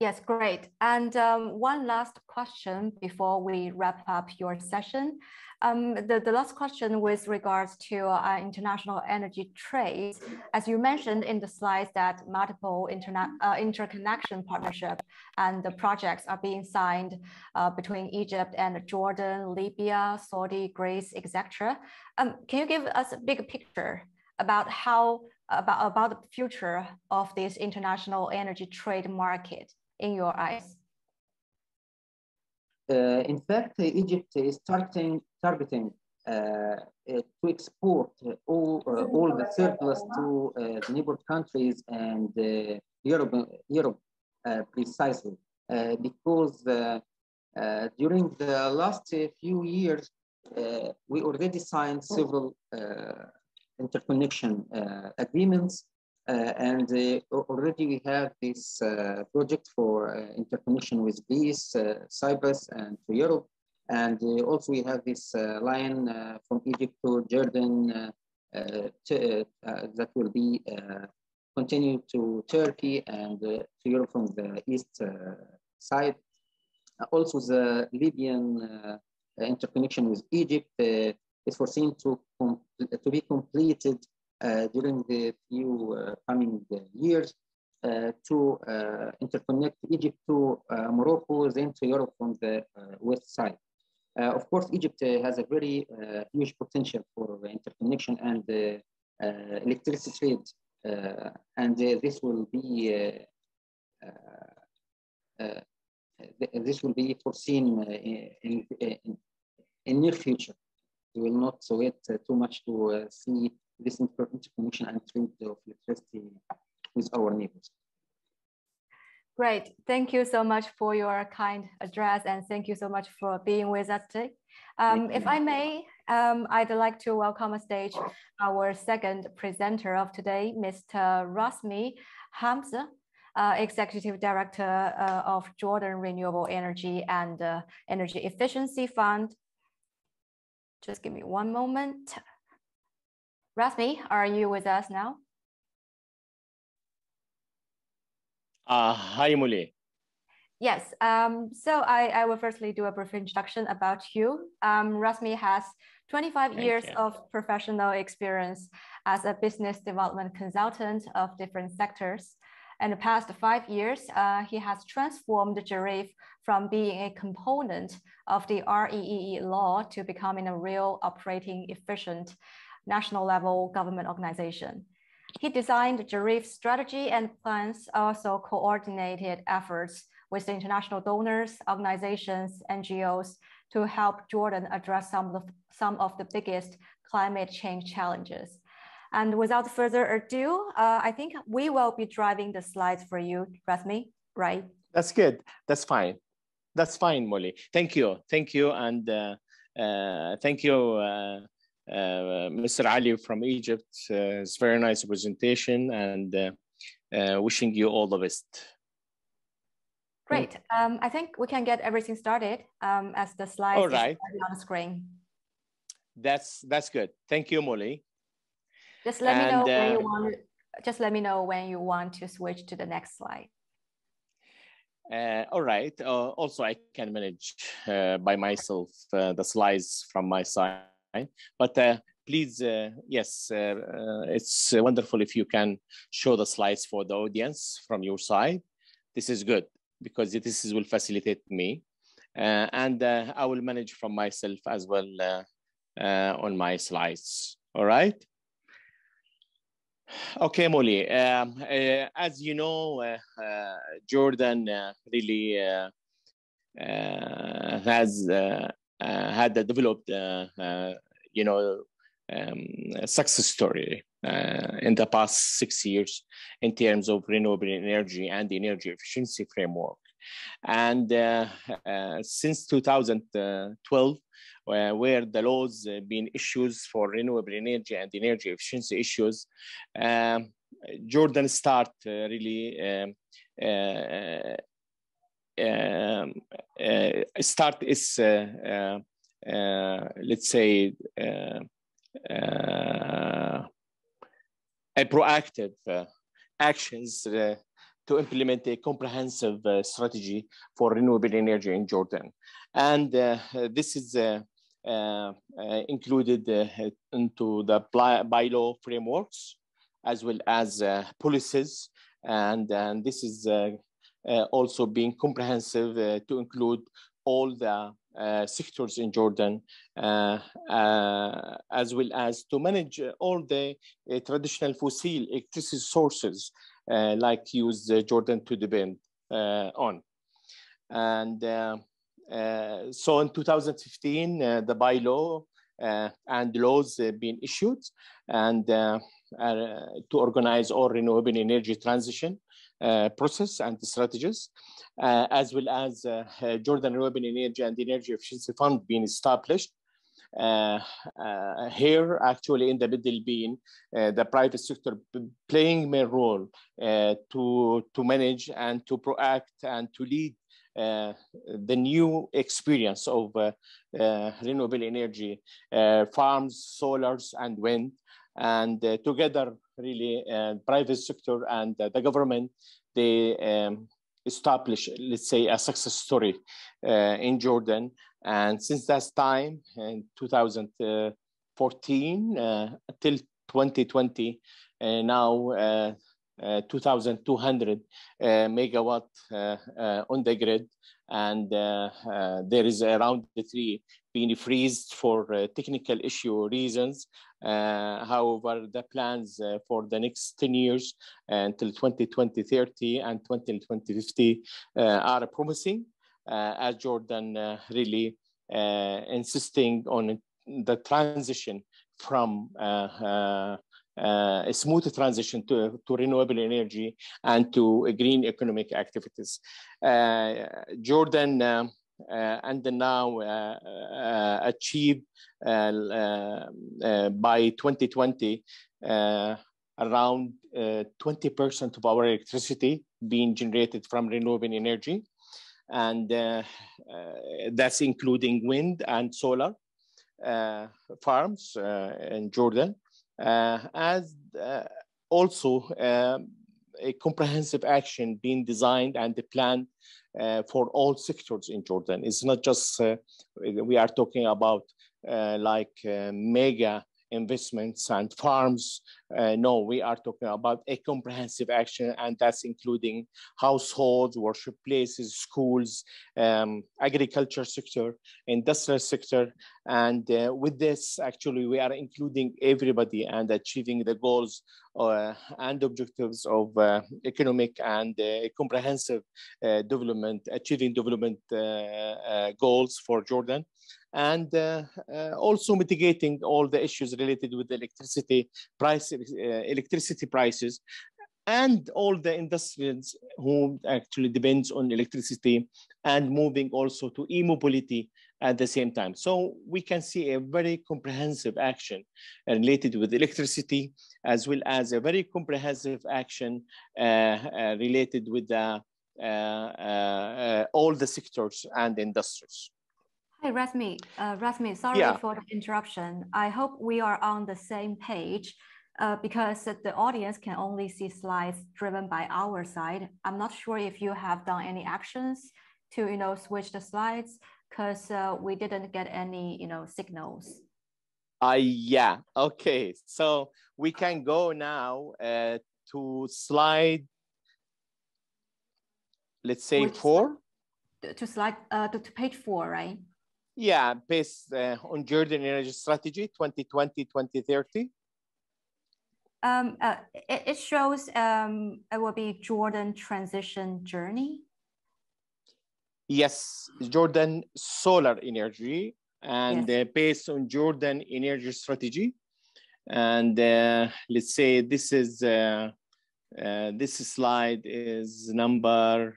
Yes, great. And um, one last question before we wrap up your session. Um, the, the last question with regards to uh, international energy trade, as you mentioned in the slides that multiple uh, interconnection partnership and the projects are being signed uh, between Egypt and Jordan, Libya, Saudi, Greece, etc. Um, can you give us a big picture about how about, about the future of this international energy trade market in your eyes? Uh, in fact, Egypt is starting targeting uh, uh, to export all, uh, all the surplus to the neighbor countries and uh, Europe, Europe precisely because during the last few years, we already signed several interconnection uh, agreements uh, and uh, already we have this uh, project for uh, interconnection with Greece, uh, Cyprus, and to Europe. And also we have this line from Egypt to Jordan to, that will be continue to Turkey and to Europe from the east side. also the Libyan interconnection with Egypt is foreseen to, to be completed uh, during the few uh, coming uh, years uh, to uh, interconnect Egypt to uh, Morocco, then to Europe from the west side. of course, Egypt has a very huge potential for interconnection and electricity trade, and this will be this will be foreseen in, in, in near future. We will not wait too much to see this interconnection and trade of electricity with our neighbors. Great. Thank you so much for your kind address and thank you so much for being with us today. Um, if I may, um, I'd like to welcome on stage our second presenter of today, Mr. Rasmi Hamzeh, uh, Executive Director uh, of Jordan Renewable Energy and uh, Energy Efficiency Fund. Just give me one moment. Rasmi, are you with us now? Uh, hi, Muli. Yes, um, so I, I will firstly do a brief introduction about you. Um, Rasmi has 25 Thank years you. of professional experience as a business development consultant of different sectors. In the past five years, uh, he has transformed JREEEF from being a component of the REEE law to becoming a real operating efficient national level government organization. He designed JREEEF's strategy and plans, also coordinated efforts with international donors, organizations, NGOs to help Jordan address some of the, some of the biggest climate change challenges. And without further ado, uh, I think we will be driving the slides for you, Rasmi, right? That's good. That's fine. That's fine, Molly. Thank you. Thank you. And uh, uh, thank you, uh, uh, Mr. Ali from Egypt. Uh, it's very nice presentation and wishing you all the best. Great. Um, I think we can get everything started um, as the slides all right. on the screen. That's that's good. Thank you, Molly. Just let and, me know when you want. Just let me know when you want to switch to the next slide. Uh, all right. Uh, also, I can manage uh, by myself uh, the slides from my side. But uh, please, uh, yes, it's wonderful if you can show the slides for the audience from your side. This is good because this is, will facilitate me. and I will manage from myself as well on my slides. All right. Okay, Molly. Um, uh, as you know, uh, uh, Jordan uh, really uh, uh, has had developed, you know, um, a success story in the past six years in terms of renewable energy and energy efficiency framework. And since 2012, uh, where the laws uh, being issues for renewable energy and energy efficiency issues, um, Jordan start uh, really um, uh, um, uh, start is uh, let's say a proactive actions to implement a comprehensive strategy for renewable energy in Jordan. And this is uh, uh, included uh, into the bylaw frameworks as well as policies. And, and this is also being comprehensive to include all the uh, sectors in Jordan, uh, uh, as well as to manage all the traditional fossil electricity sources like use Jordan to depend on. And uh, so in 2015, uh, the bylaw uh, and laws being issued and to organize all renewable energy transition uh, process and strategies, uh, as well as uh, Jordan Renewable Energy and Energy Efficiency Fund being established. Uh, uh, here, actually, in the middle being uh, the private sector playing main role to, to manage and to proact and to lead uh, the new experience of uh, uh, renewable energy, farms, solars, and wind. And together, really, private sector and the government, they um, establish, let's say, a success story in Jordan. And since that time, in 2014 uh, till 2020, uh, now uh, uh 2,200 uh, megawatt uh, on the grid. And there is around the three being freezed for technical issue reasons. however, the plans for the next 10 years until 2020, 30 and 2050 are promising as Jordan really insisting on the transition from uh, uh, uh, a smooth transition to, to renewable energy and to green economic activities. Uh, Jordan uh, uh and now uh, uh, achieved by 2020 around 20% of our electricity being generated from renewable energy. And that's including wind and solar farms in Jordan. Uh, as uh, also um, a comprehensive action being designed and planned uh, for all sectors in Jordan. It's not just, we are talking about like mega investments and farms. Uh, no, we are talking about a comprehensive action, and that's including households, worship places, schools, um, agriculture sector, industrial sector. And uh, with this, actually, we are including everybody and achieving the goals uh, and objectives of uh, economic and uh, comprehensive uh, development, achieving development goals for Jordan and uh, uh, also mitigating all the issues related with electricity price, uh, electricity prices, and all the industries who actually depends on electricity and moving also to e-mobility at the same time. So we can see a very comprehensive action related with electricity, as well as a very comprehensive action uh, uh, related with uh, all the sectors and industries. Hey, Rasmi, uh, Rasmi, sorry yeah. for the interruption. I hope we are on the same page uh, because the audience can only see slides driven by our side. I'm not sure if you have done any actions to, you know, switch the slides because uh, we didn't get any, you know, signals. Uh, yeah, okay. So we can go now uh, to slide, let's say Which, four. To slide, uh, to, to page four, right? Yeah, based uh, on Jordan Energy Strategy 2020-2030. Um, uh, it, it, shows um, it will be Jordan transition journey. Yes, Jordan solar energy and yes. uh, based on Jordan energy strategy. And uh, let's say this is, uh, uh, this slide is number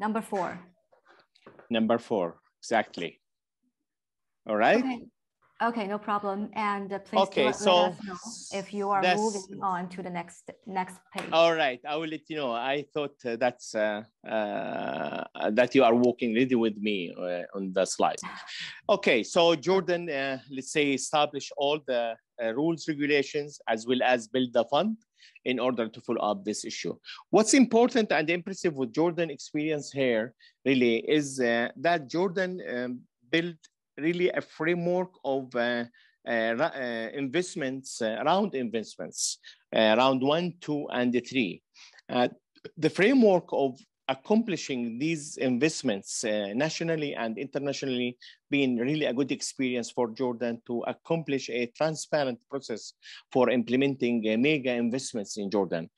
Number four. Number four, exactly. All right. Okay. Okay, no problem. And uh, please okay, let, so let us know if you are moving on to the next next page. All right, I will let you know. I thought uh, that's uh, uh that you are walking ready with me uh, on the slide. Okay, so Jordan, uh, let's say establish all the rules, regulations, as well as build the fund in order to follow up this issue. What's important and impressive with Jordan experience here really is uh, that Jordan um, built really a framework of uh, uh, uh investments, uh, around investments, uh, around one, two, and three. the framework of accomplishing these investments nationally and internationally been really a good experience for Jordan to accomplish a transparent process for implementing uh, mega investments in Jordan.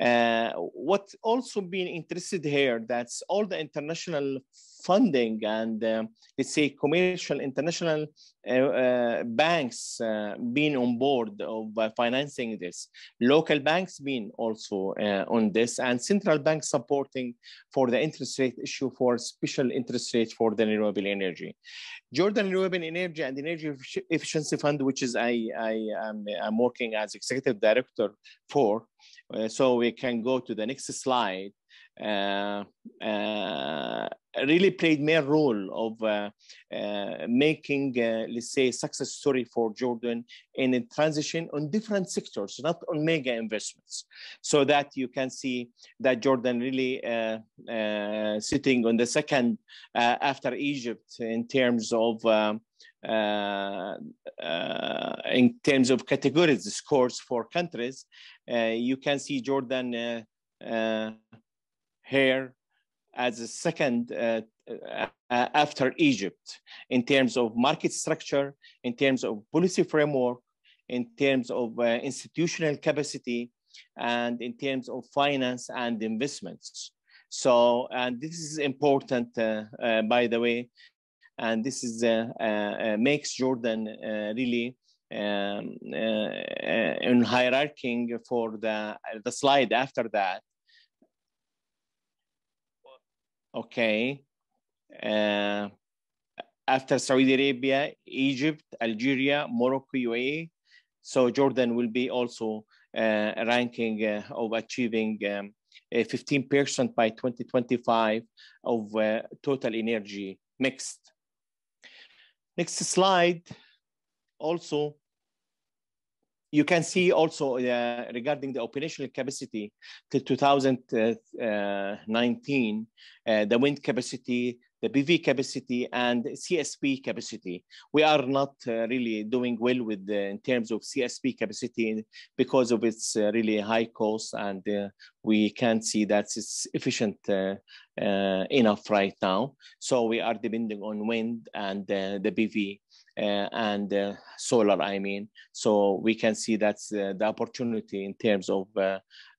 Uh, what also been interested here, that's all the international funding and uh, let's say commercial international uh, uh, banks uh, being on board of uh, financing this local banks being also on this and central banks supporting for the interest rate issue for special interest rate for the renewable energy jordan renewable energy and energy efficiency fund which is i i am I'm working as executive director for so we can go to the next slide. uh, uh, really played main role of uh, uh, making, uh, let's say, success story for Jordan in a transition on different sectors, not on mega investments. So that you can see that Jordan really uh, uh, sitting on the second uh, after Egypt in terms of um, in terms of categories scores for countries. you can see Jordan here as a second uh, uh, after Egypt in terms of market structure, in terms of policy framework, in terms of uh, institutional capacity, and in terms of finance and investments. So, and this is important, uh, uh, by the way, and this is uh, makes Jordan really um, in hierarchy for the, the slide after that okay, uh, after Saudi Arabia, Egypt, Algeria, Morocco, UAE. So Jordan will be also uh, ranking uh, of achieving um, 15% by 2025 of uh, total energy mixed. Next slide. Also, you can see also uh, regarding the operational capacity till 2019, uh, the wind capacity the PV capacity and CSP capacity. We are not uh, really doing well with the, in terms of CSP capacity because of its uh, really high cost and uh, we can't see that it's efficient uh, uh, enough right now. So we are depending on wind and uh, the PV and solar, I mean. So we can see that's the opportunity in terms of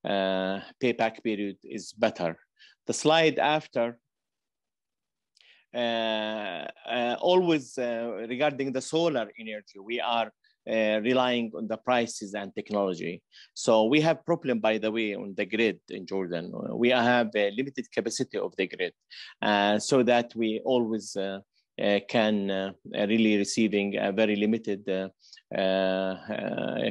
payback period is better. The slide after uh, uh, always uh, regarding the solar energy, we are uh, relying on the prices and technology. So we have problem, by the way, on the grid in Jordan. We have a limited capacity of the grid, uh, so that we always uh, can really receiving a very limited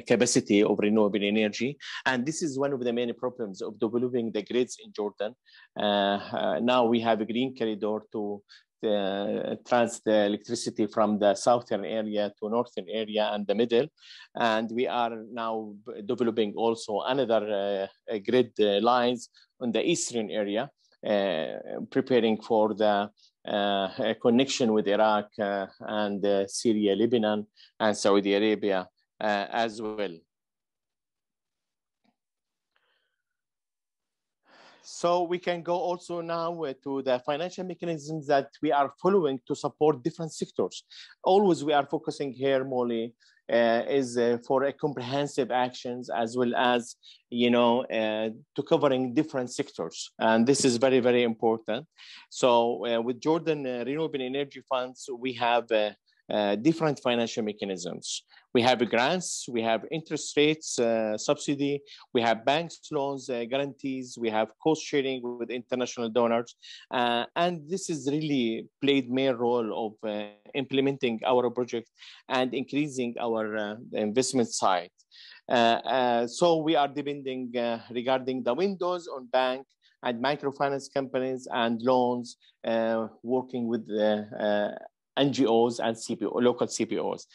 capacity of renewable energy. And this is one of the many problems of developing the grids in Jordan. now we have a green corridor to uh, trans the electricity from the southern area to northern area and the middle. And we are now developing also another uh, grid uh, lines on the eastern area, uh, preparing for the uh, connection with Iraq uh, and Syria, Lebanon, and Saudi Arabia as well. So we can go also now uh, to the financial mechanisms that we are following to support different sectors. Always we are focusing here, Molly, uh, is uh, for a comprehensive actions as well as, you know, uh, to covering different sectors. And this is very, very important. So uh, with Jordan uh, Renewable Energy Funds, we have different financial mechanisms. We have grants, we have interest rates, uh, subsidy, we have banks loans, uh, guarantees, we have cost sharing with international donors. Uh, and this is really played main role of uh, implementing our project and increasing our uh, investment side. Uh, so we are depending regarding the windows on bank and microfinance companies and loans, working with NGOs and CPO, local CPOs.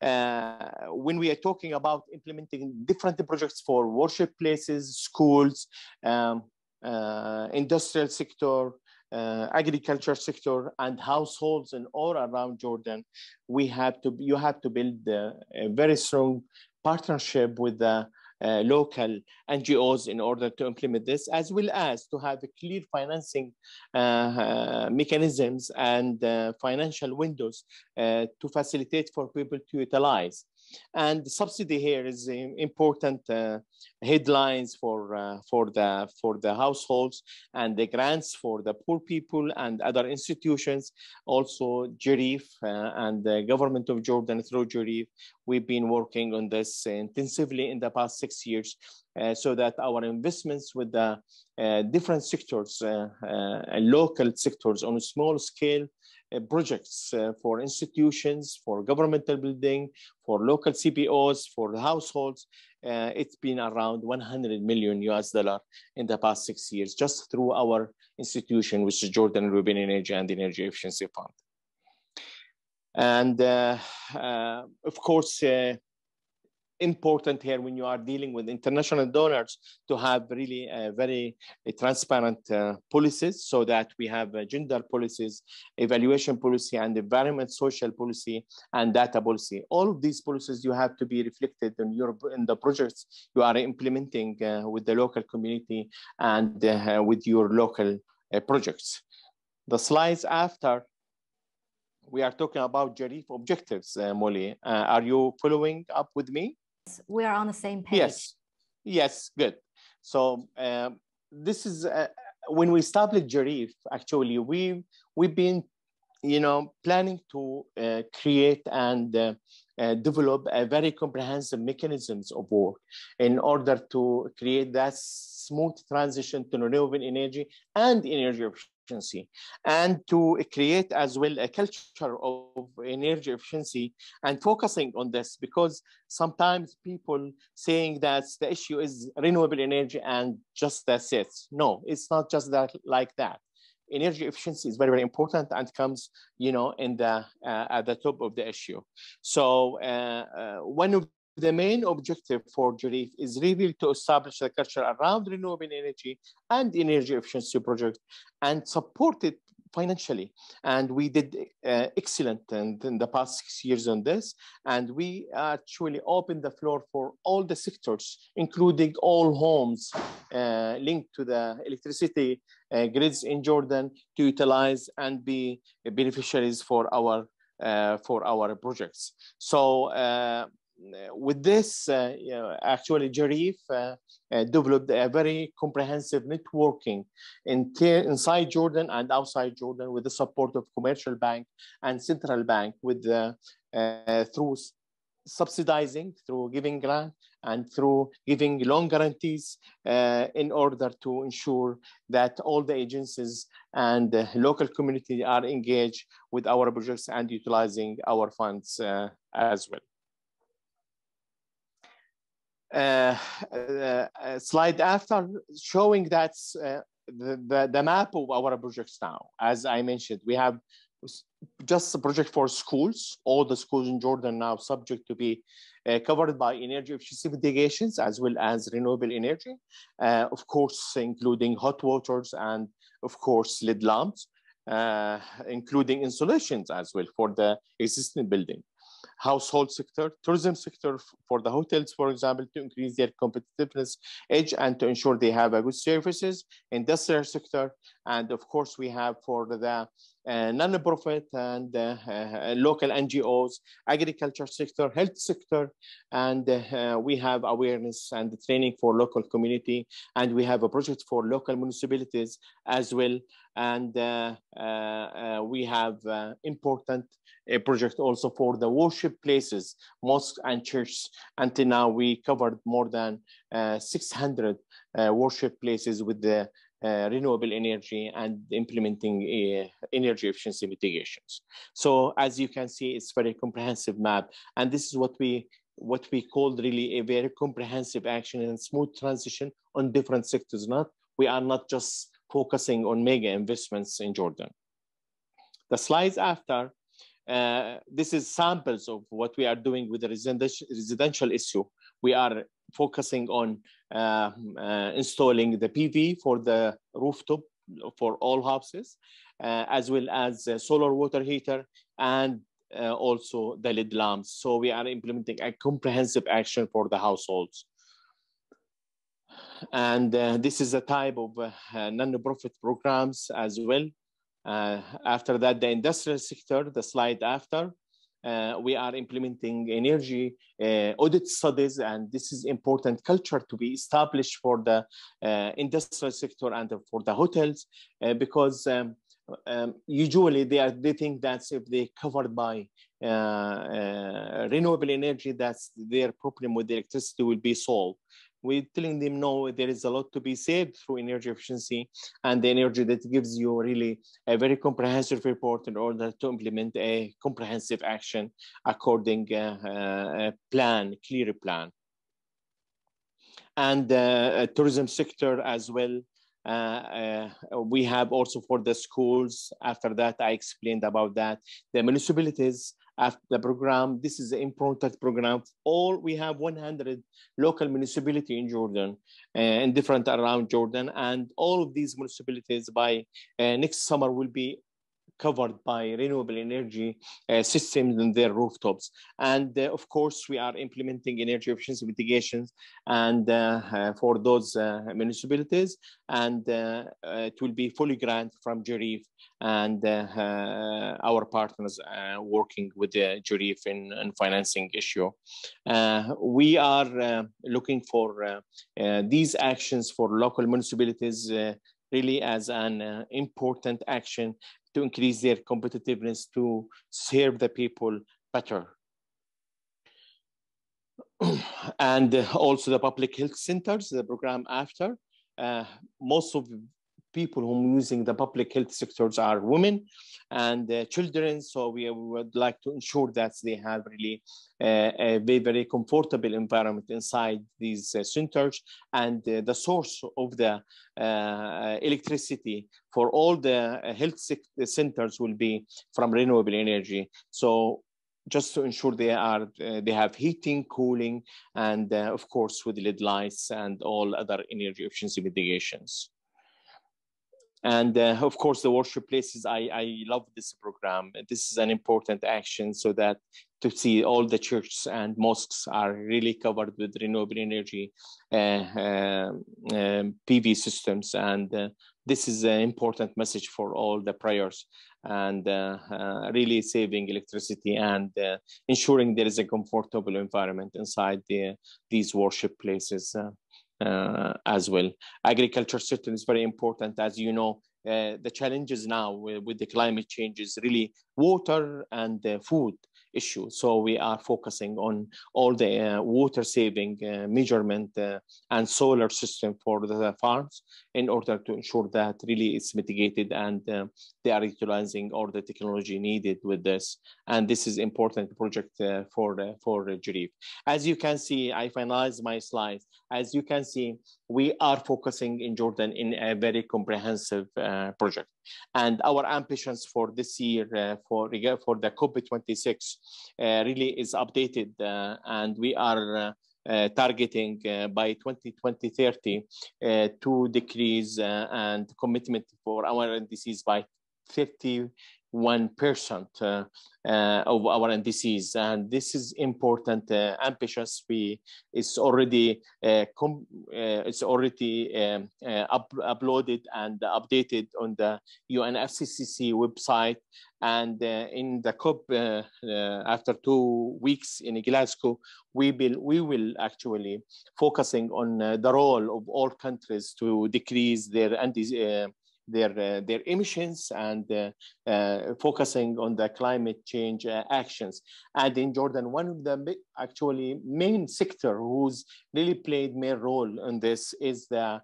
Uh, when we are talking about implementing different projects for worship places, schools, um, uh, industrial sector, uh, agriculture sector, and households and all around Jordan, we have to you have to build a very strong partnership with the uh, local NGOs in order to implement this, as well as to have clear financing uh, uh, mechanisms and uh, financial windows to facilitate for people to utilize. And the subsidy here is important uh, headlines for, uh, for, the, for the households and the grants for the poor people and other institutions. Also, JREEEF uh, and the government of Jordan through JREEEF, we've been working on this intensively in the past six years uh, so that our investments with the uh, different sectors, local sectors on a small scale, projects uh, for institutions, for governmental building, for local CPOs, for households. Uh, it's been around 100 million US dollar in the past six years, just through our institution, which is Jordan Renewable Energy and Energy Efficiency Fund. And uh, uh, of course, uh, important here when you are dealing with international donors to have really uh, very uh, transparent uh, policies so that we have uh, gender policies, evaluation policy, and environment social policy and data policy. All of these policies you have to be reflected in your in the projects you are implementing uh, with the local community and uh, with your local projects. The slides after we are talking about JREEEF objectives, Molly. are you following up with me? We are on the same page. Yes, yes, good. So um, this is uh, when we established JREEEF. Actually, we we've been, you know, planning to uh, create and uh, uh, develop a very comprehensive mechanisms of work in order to create that smooth transition to renewable energy and energy efficiency and to create as well a culture of energy efficiency and focusing on this because sometimes people saying that the issue is renewable energy and just that's it. No, it's not just that like that. Energy efficiency is very, very important and comes, you know, in the uh, at the top of the issue. So uh, uh, one of the main objective for JREEEF is really to establish a culture around renewable energy and energy efficiency projects and support it financially. And we did uh, excellent in, in, the past six years on this. And we actually opened the floor for all the sectors, including all homes uh, linked to the electricity uh, grids in Jordan to utilize and be beneficiaries for our uh, for our projects. So uh, with this, uh, you know, actually, JREEEF uh, uh, developed a very comprehensive networking in inside Jordan and outside Jordan with the support of commercial bank and central bank with through subsidizing through giving grant and through giving loan guarantees uh, in order to ensure that all the agencies and the local community are engaged with our projects and utilizing our funds uh, as well. Uh, uh, slide after showing that uh, the, the, the map of our projects now. As I mentioned, we have just a project for schools. All the schools in Jordan now subject to be uh, covered by energy efficiency mitigations as well as renewable energy, uh, of course, including hot waters and of course LED lamps, uh, including insulations as well for the existing building household sector, tourism sector for the hotels, for example, to increase their competitiveness edge and to ensure they have a good services, industrial sector, and of course we have for the uh, non-profit and uh, uh, local NGOs, agriculture sector, health sector, and uh, we have awareness and training for local community, and we have a project for local municipalities as well, and uh, uh, we have important project also for the worship places, mosques and churches. Until now, we covered more than uh, 600 uh, worship places with the uh, renewable energy and implementing uh, energy efficiency mitigations. So as you can see, it's very comprehensive map. And this is what we what we call really a very comprehensive action and smooth transition on different sectors. Not we are not just focusing on mega investments in Jordan. The slides after uh, this is samples of what we are doing with the residential, residential issue. We are focusing on uh, uh, installing the PV for the rooftop for all houses, uh, as well as solar water heater and uh, also the LED lamps. So we are implementing a comprehensive action for the households. And this is a type of non-profit programs as well uh, after that, the industrial sector, the slide after, uh, we are implementing energy uh, audit studies, and this is important culture to be established for the uh, industrial sector and for the hotels, uh, because um, um, usually they are they think that if they covered by uh, renewable energy, that's their problem with the electricity will be solved we're telling them no there is a lot to be saved through energy efficiency and the energy that gives you really a very comprehensive report in order to implement a comprehensive action according uh, uh, a plan clear plan. And uh, tourism sector as well uh, uh, we have also for the schools. After that i explained about that. The municipalities after the program. This is an important program. All we have 100 local municipality in Jordan and different around Jordan, and all of these municipalities by uh, next summer will be covered by renewable energy uh, systems in their rooftops. And uh, of course, we are implementing energy efficiency mitigations and uh, uh for those uh, municipalities, and uh, it will be fully grant from JREEEF and our partners working with JREEEF in, in financing issue. we are looking for these actions for local municipalities really as an uh, important action to increase their competitiveness to serve the people better. and also the public health centers, the program after. Uh, most of people who are using the public health sectors are women and uh, children. So we would like to ensure that they have really uh, a very, very comfortable environment inside these uh, centers. And uh, the source of the uh, electricity for all the uh, health centers will be from renewable energy. So just to ensure they are they have heating cooling and of course with LED lights and all other energy efficiency mitigations And uh, of course, the worship places, I, I love this program. This is an important action so that to see all the churches and mosques are really covered with renewable energy uh, uh, um, PV systems. And uh, this is an important message for all the prayers and uh, uh, really saving electricity and ensuring there is a comfortable environment inside the, these worship places as well. Agriculture certainly is very important. As you know, uh, the challenges now with, with, the climate change is really water and uh, food issue. So we are focusing on all the uh, water saving uh, measurement uh, and solar system for the farms in order to ensure that really it's mitigated and they are utilizing all the technology needed with this. And this is important project for, for JREEEF. As you can see, I finalized my slides. As you can see, we are focusing in Jordan in a very comprehensive project. And our ambitions for this year uh, for, for the COP26 uh, really is updated uh, and we are uh, targeting uh, by 2020 30 uh, to decrease and commitment for our NDCs by 50 1% uh, uh, of our NDCs. And this is important, uh, ambitious. We, it's already, it's already um, up, uploaded and updated on the UNFCCC website. And in the COP, after two weeks in Glasgow, we will, we will actually focusing on the role of all countries to decrease their NDC, their uh, their emissions and uh, uh, focusing on the climate change actions. And in Jordan, one of the actually main sector who's really played main role in this is the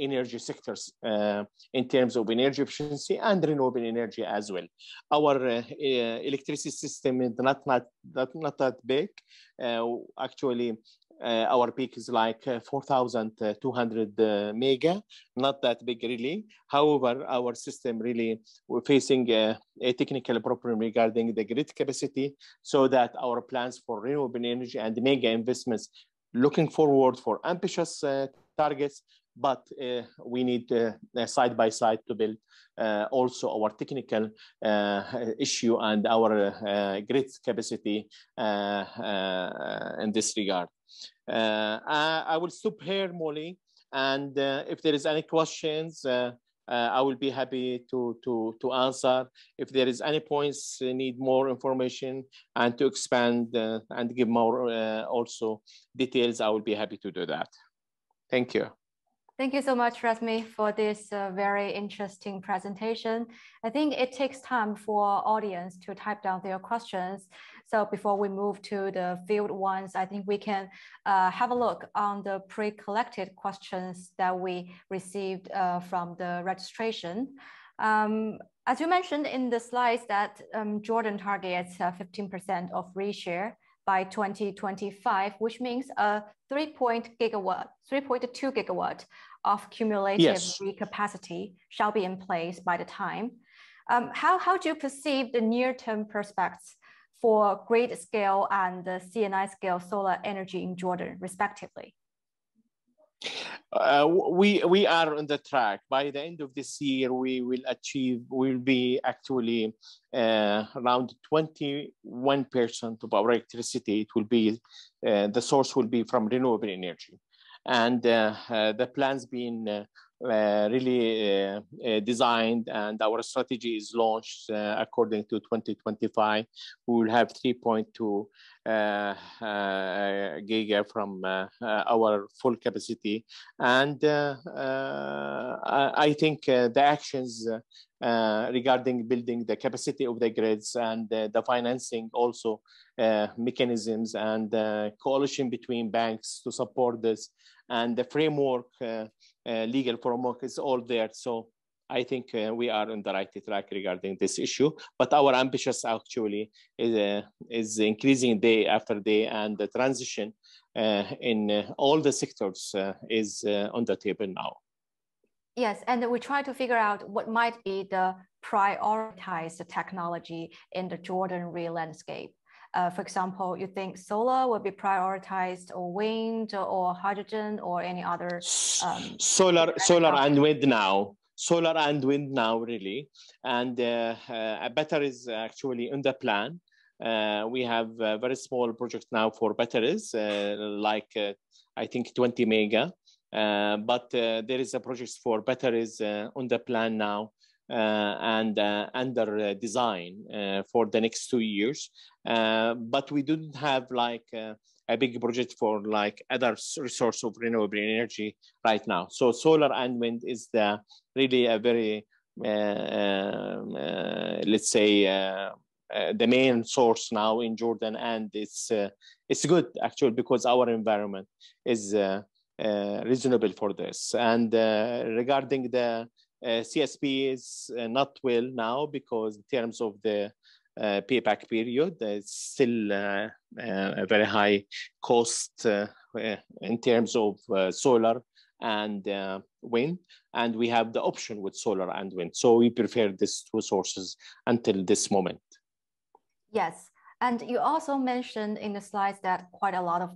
energy sectors uh, in terms of energy efficiency and renewable energy as well. Our uh, electricity system is not, not, not, not that big. Uh, actually, uh, our peak is like uh, 4,200 uh, mega, not that big really. However, our system really, we're facing a, a, technical problem regarding the grid capacity so that our plans for renewable energy and mega investments looking forward for ambitious uh, targets, but uh, we need uh, side by side to build also our technical issue and our grid capacity in this regard. Uh, I, I, will stop here, Molly. And uh, if there is any questions, uh, I will be happy to, to, to answer. If there is any points need more information and to expand and give more also details, I will be happy to do that. Thank you. Thank you so much, Rasmi, for this uh, very interesting presentation. I think it takes time for audience to type down their questions. So before we move to the field ones, I think we can uh, have a look on the pre-collected questions that we received uh, from the registration. Um, as you mentioned in the slides that um, Jordan targets 15% uh, of reshare by 2025, which means a 3. gigawatt, 3.2 gigawatt of cumulative yes. capacity shall be in place by the time. Um, how, how do you perceive the near-term prospects for grid scale and the C&I scale solar energy in Jordan, respectively? Uh, we we are on the track. By the end of this year, we will achieve. We will be actually uh, around twenty one percent of our electricity. It will be uh, the source will be from renewable energy and uh, uh, the plans being uh, Uh, really uh, uh, designed and our strategy is launched according to 2025. We will have 3.2 giga from our full capacity. And I think the actions uh, regarding building the capacity of the grids and uh, the financing also uh, mechanisms and coalition between banks to support this and the framework, uh, uh, Uh, legal framework is all there. So I think uh, we are on the right track regarding this issue. But our ambitious actually is, is increasing day after day, and the transition uh, in all the sectors is on the table now. Yes, and we try to figure out what might be the prioritized technology in the Jordan real landscape. Uh, for example, you think solar will be prioritized or wind or hydrogen or any other? Um, solar, solar and wind now. solar and wind now, really. And batteries actually in the plan. Uh, we have a very small project now for batteries, uh, like uh, I think 20 mega. but there is a project for batteries on the plan now and under design for the next two years. but we didn't have like a big project for like other resource of renewable energy right now. So solar and wind is the really a very uh, um, uh, let's say uh, uh, the main source now in Jordan, and it's uh, it's good actually because our environment is uh, uh reasonable for this. And uh, regarding the Uh, CSP is uh, not well now because in terms of the uh, payback period, it's still a very high cost in terms of solar and uh, wind. And we have the option with solar and wind. So we prefer these two sources until this moment. Yes. And you also mentioned in the slides that quite a lot of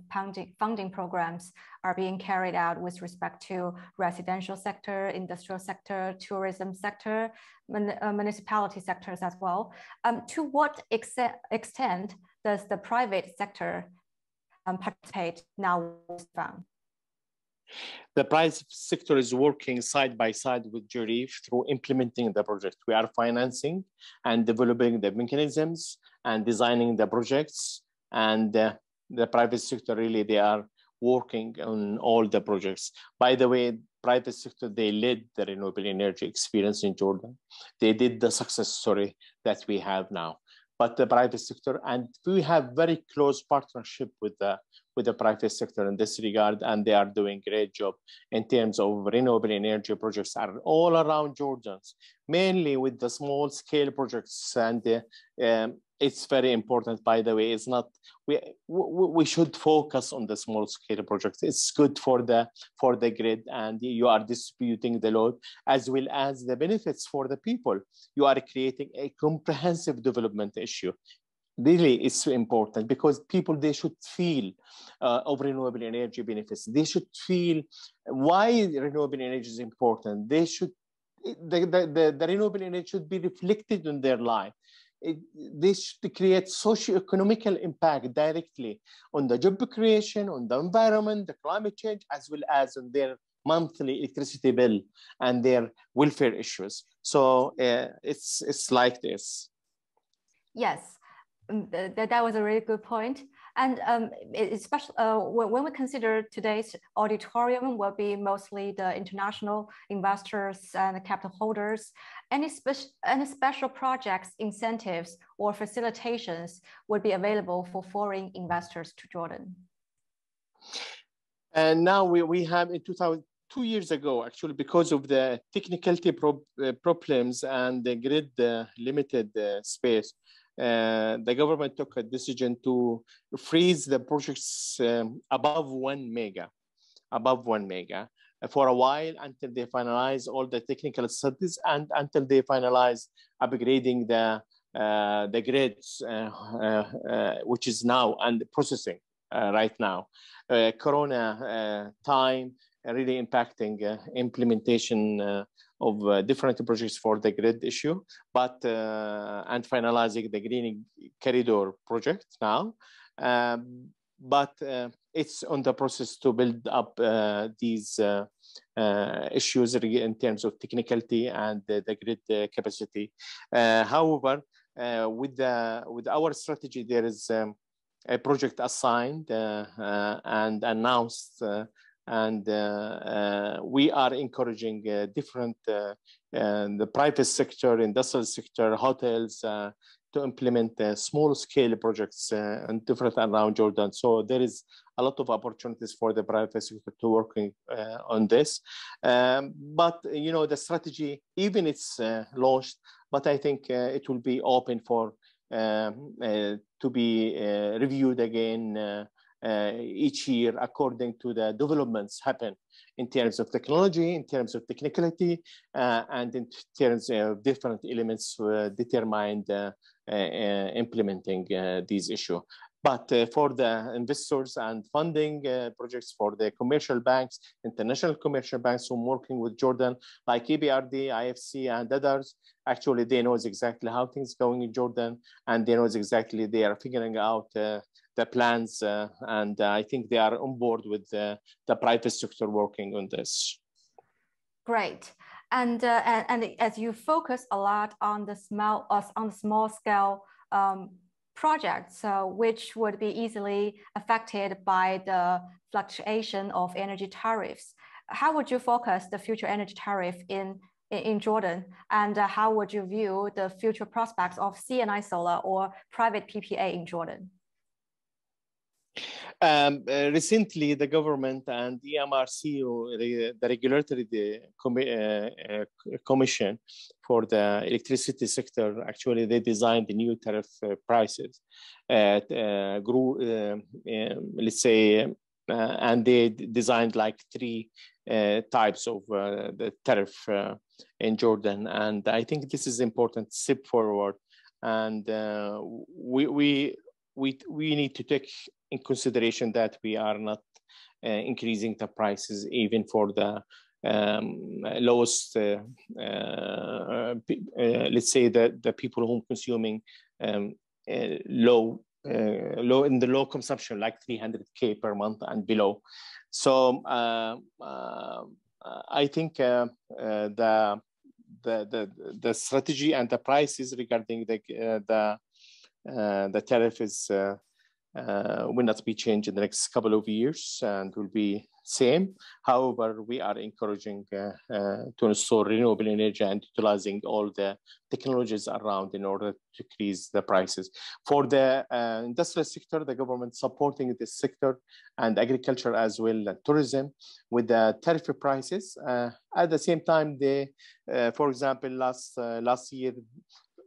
funding programs are being carried out with respect to residential sector, industrial sector, tourism sector, uh, municipality sectors as well. Um, to what extent does the private sector um, participate now with fund? The private sector is working side by side with JREEEF through implementing the project. We are financing and developing the mechanisms and designing the projects. And uh, the private sector really, they are working on all the projects. By the way, private sector, they led the renewable energy experience in Jordan. They did the success story that we have now but the private sector. And we have very close partnership with the with the private sector in this regard, and they are doing great job in terms of renewable energy projects are all around Jordan, mainly with the small scale projects. And uh, um, it's very important, by the way. It's not we we should focus on the small scale projects. It's good for the for the grid, and you are distributing the load as well as the benefits for the people. You are creating a comprehensive development issue really it's important because people they should feel uh, of renewable energy benefits. They should feel why renewable energy is important. They should the, the, the, the renewable energy should be reflected in their life. It, they should create socio-economical impact directly on the job creation on the environment the climate change as well as on their monthly electricity bill and their welfare issues. So uh, it's it's like this. Yes that, that was a really good point. And um, especially uh, when we consider today's auditorium will be mostly the international investors and the capital holders, any, spe any special projects, incentives, or facilitations would be available for foreign investors to Jordan? And now we, we have in 2000, two years ago, actually, because of the technicality pro uh, problems and the grid uh, limited uh, space, uh, the government took a decision to freeze the projects um, above one mega, above one mega uh, for a while until they finalize all the technical studies and until they finalize upgrading the uh, the grids, uh, which is now and processing right now. corona time really impacting implementation of uh, different projects for the grid issue, but uh, and finalizing the greening corridor project now. Um, but uh, it's on the process to build up uh, these uh, uh, issues in terms of technicality and the, the grid capacity. however, with the with our strategy, there is um, a project assigned and announced uh, uh, we are encouraging uh, different the private sector, industrial sector, hotels to implement uh, small scale projects uh, and different around Jordan. So there is a lot of opportunities for the private sector to working uh, on this. Um, but you know the strategy, even it's launched, but I think it will be open for um, to be reviewed again uh, each year according to the developments happen in terms of technology, in terms of technicality, uh, and in terms of different elements uh, determined uh, implementing uh, these issues. But uh, for the investors and funding projects for the commercial banks, international commercial banks who are working with Jordan, like EBRD, IFC, and others, actually they know exactly how things going in Jordan, and they know exactly they are figuring out the plans, uh, and I think they are on board with the, the private sector working on this. Great. And, uh, and, and as you focus a lot on the small uh, on the small scale um, projects, uh, which would be easily affected by the fluctuation of energy tariffs, how would you focus the future energy tariff in in Jordan, and uh, how would you view the future prospects of C&I solar or private PPA in Jordan? Um, uh, recently, the government and the EMRC, the regulatory the com uh, uh, commission for the electricity sector, actually they designed the new tariff uh, prices. At, uh, grew, um, let's say, and they designed like three types of the tariff in Jordan. And I think this is important step forward. And we, we we we need to take in consideration that we are not uh, increasing the prices even for the um, lowest, uh, uh, uh let's say the, the people who are consuming um, uh, low, uh, low in the low consumption, like 300K per month and below. So I think the, the, the, the strategy and the prices regarding the, the, the tariff is uh, will not be changed in the next couple of years and will be same. However, we are encouraging uh, uh, to install renewable energy and utilizing all the technologies around in order to increase the prices. For the uh, industrial sector, the government supporting this sector and agriculture as well, and tourism with the tariff prices. Uh, at the same time, they, uh, for example, last last year,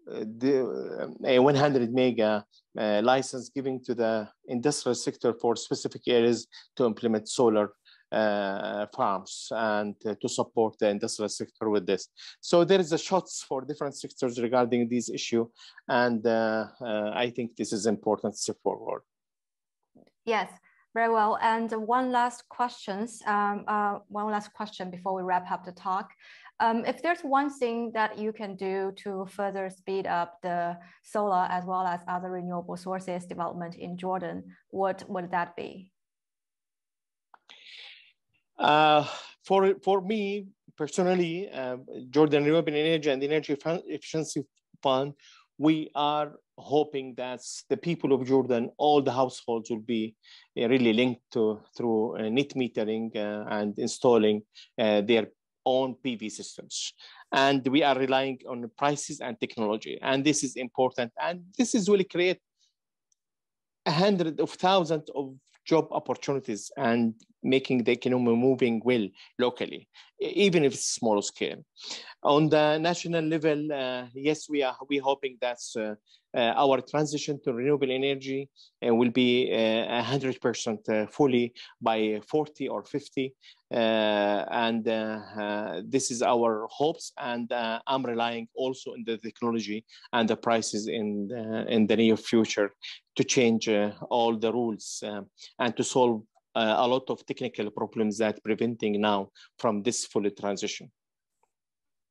the, a 100 mega uh, license giving to the industrial sector for specific areas to implement solar uh, farms and uh, to support the industrial sector with this. So there is a shots for different sectors regarding this issue, and uh, uh, I think this is important step forward. Yes, very well. And one last questions, um, uh, one last question before we wrap up the talk. Um, if there's one thing that you can do to further speed up the solar as well as other renewable sources development in Jordan, what would that be? Uh, for, for me personally, uh, Jordan Renewable Energy and Energy Efficiency Fund, we are hoping that the people of Jordan, all the households will be uh, really linked to through uh, net metering uh, and installing uh, their own PV systems. And we are relying on prices and technology. And this is important. And this is really create a hundred of thousands of job opportunities and making the economy moving well locally, even if it's small scale. On the national level, uh, yes, we are we hoping that uh, uh, our transition to renewable energy uh, will be 100% uh, fully by 40 or 50. Uh, and uh, uh, this is our hopes. And I'm relying also on the technology and the prices in the, in the near future to change all the rules and to solve a lot of technical problems that preventing now from this full transition.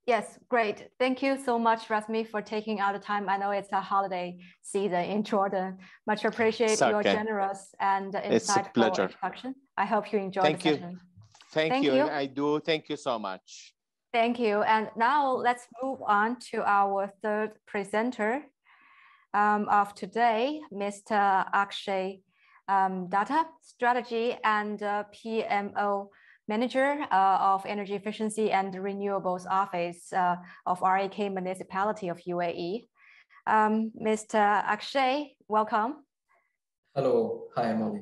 Yes, great. Thank you so much, Rasmi, for taking out the time. I know it's a holiday season in Jordan. Much appreciate okay. your generous and insightful introduction. I hope you enjoyed Thank the you. session. Thank, Thank you. you. I do. Thank you so much. Thank you. And now let's move on to our third presenter um, of today, Mr. Akshay um, Datar, Strategy and uh, PMO Manager uh, of Energy Efficiency and Renewables Office uh, of RAK Municipality of UAE. Um, Mr. Akshay, welcome. Hello, hi Molly.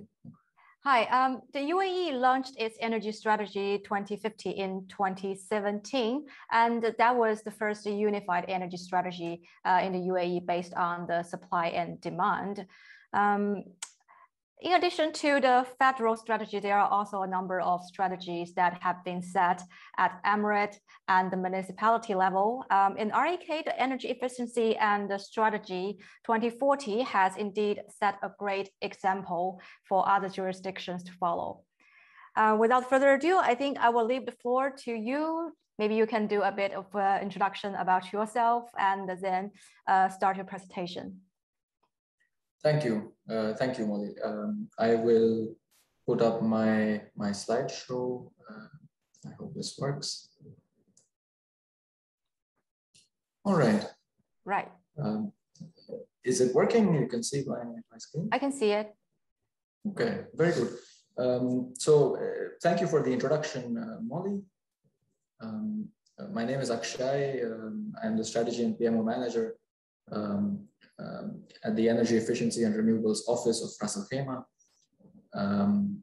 Hi, um, the UAE launched its energy strategy 2050 in 2017, and that was the first unified energy strategy uh, in the UAE based on the supply and demand. Um, in addition to the federal strategy, there are also a number of strategies that have been set at emirate and the municipality level. Um, in RAK, the energy efficiency and the strategy 2040 has indeed set a great example for other jurisdictions to follow. Uh, without further ado, I think I will leave the floor to you. Maybe you can do a bit of uh, introduction about yourself and then uh, start your presentation. Thank you. Uh, thank you, Molly. Um, I will put up my, my slideshow. Uh, I hope this works. All right. Right. Um, is it working? You can see my, my screen? I can see it. Okay, very good. Um, so uh, thank you for the introduction, uh, Molly. Um, uh, my name is Akshay. Um, I'm the strategy and PMO manager um, um, at the Energy Efficiency and Renewables Office of Ras Al Khaimah. Um,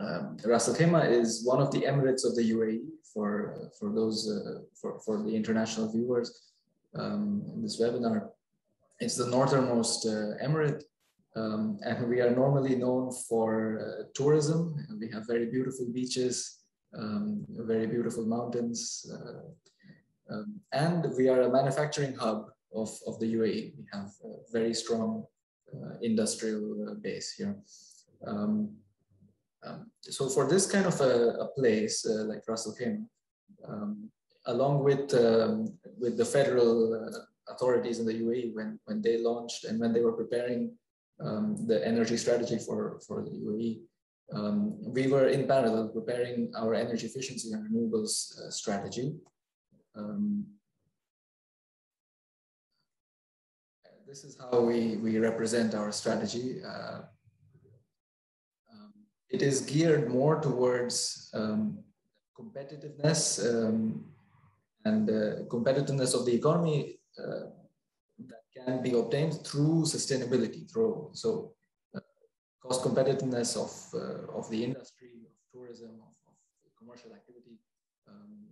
um, Ras Al Khaimah is one of the emirates of the UAE for, for those, uh, for, for the international viewers um, in this webinar. It's the northernmost uh, emirate um, and we are normally known for uh, tourism. We have very beautiful beaches, um, very beautiful mountains, uh, um, and we are a manufacturing hub of, of the UAE. We have a very strong uh, industrial uh, base here. Um, um, so for this kind of a, a place uh, like Ras Al Khaimah, um, along with, um, with the federal authorities in the UAE, when, when they launched and when they were preparing um, the energy strategy for, for the UAE, um, we were in parallel preparing our energy efficiency and renewables uh, strategy. Um, this is how we, we represent our strategy. Uh, um, it is geared more towards um, competitiveness um, and uh, competitiveness of the economy uh, that can be obtained through sustainability, through so uh, cost competitiveness of, uh, of the industry, of tourism, of, of commercial activity, um,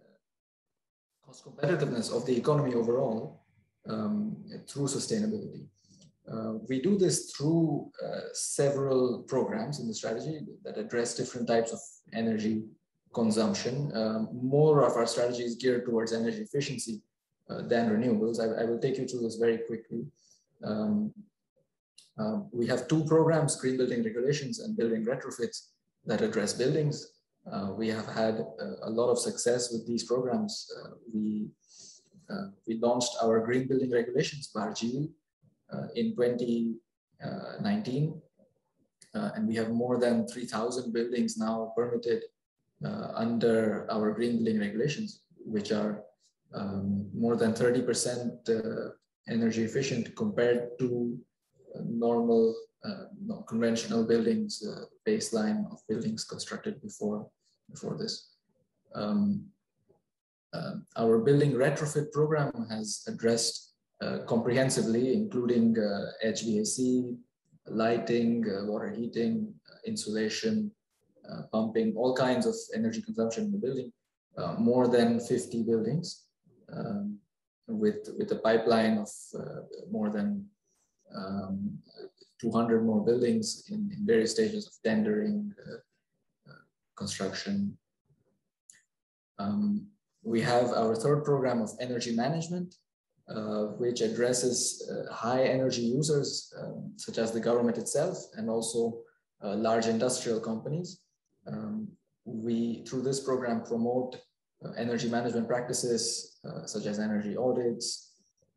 uh, cost competitiveness of the economy overall, um, through sustainability. Uh, we do this through uh, several programs in the strategy that address different types of energy consumption. Um, more of our strategy is geared towards energy efficiency uh, than renewables. I, I, will take you through this very quickly. Um, uh, we have two programs, green building regulations and building retrofits that address buildings. Uh, we have had a lot of success with these programs. Uh, we uh, we launched our green building regulations, Barjeel, uh, in 2019. Uh, and we have more than 3,000 buildings now permitted under our green building regulations, which are um, more than 30% energy efficient compared to normal uh, conventional buildings uh, baseline of buildings constructed before before this. Um, uh, our building retrofit program has addressed uh, comprehensively, including uh, HVAC, lighting, uh, water heating, uh, insulation, uh, pumping, all kinds of energy consumption in the building, more than 50 buildings um, with, with a pipeline of more than um, 200 more buildings in, in, various stages of tendering, construction. Um, we have our third program of energy management, uh, which addresses uh, high energy users, um, such as the government itself, and also uh, large industrial companies. Um, we, through this program, promote uh, energy management practices, uh, such as energy audits,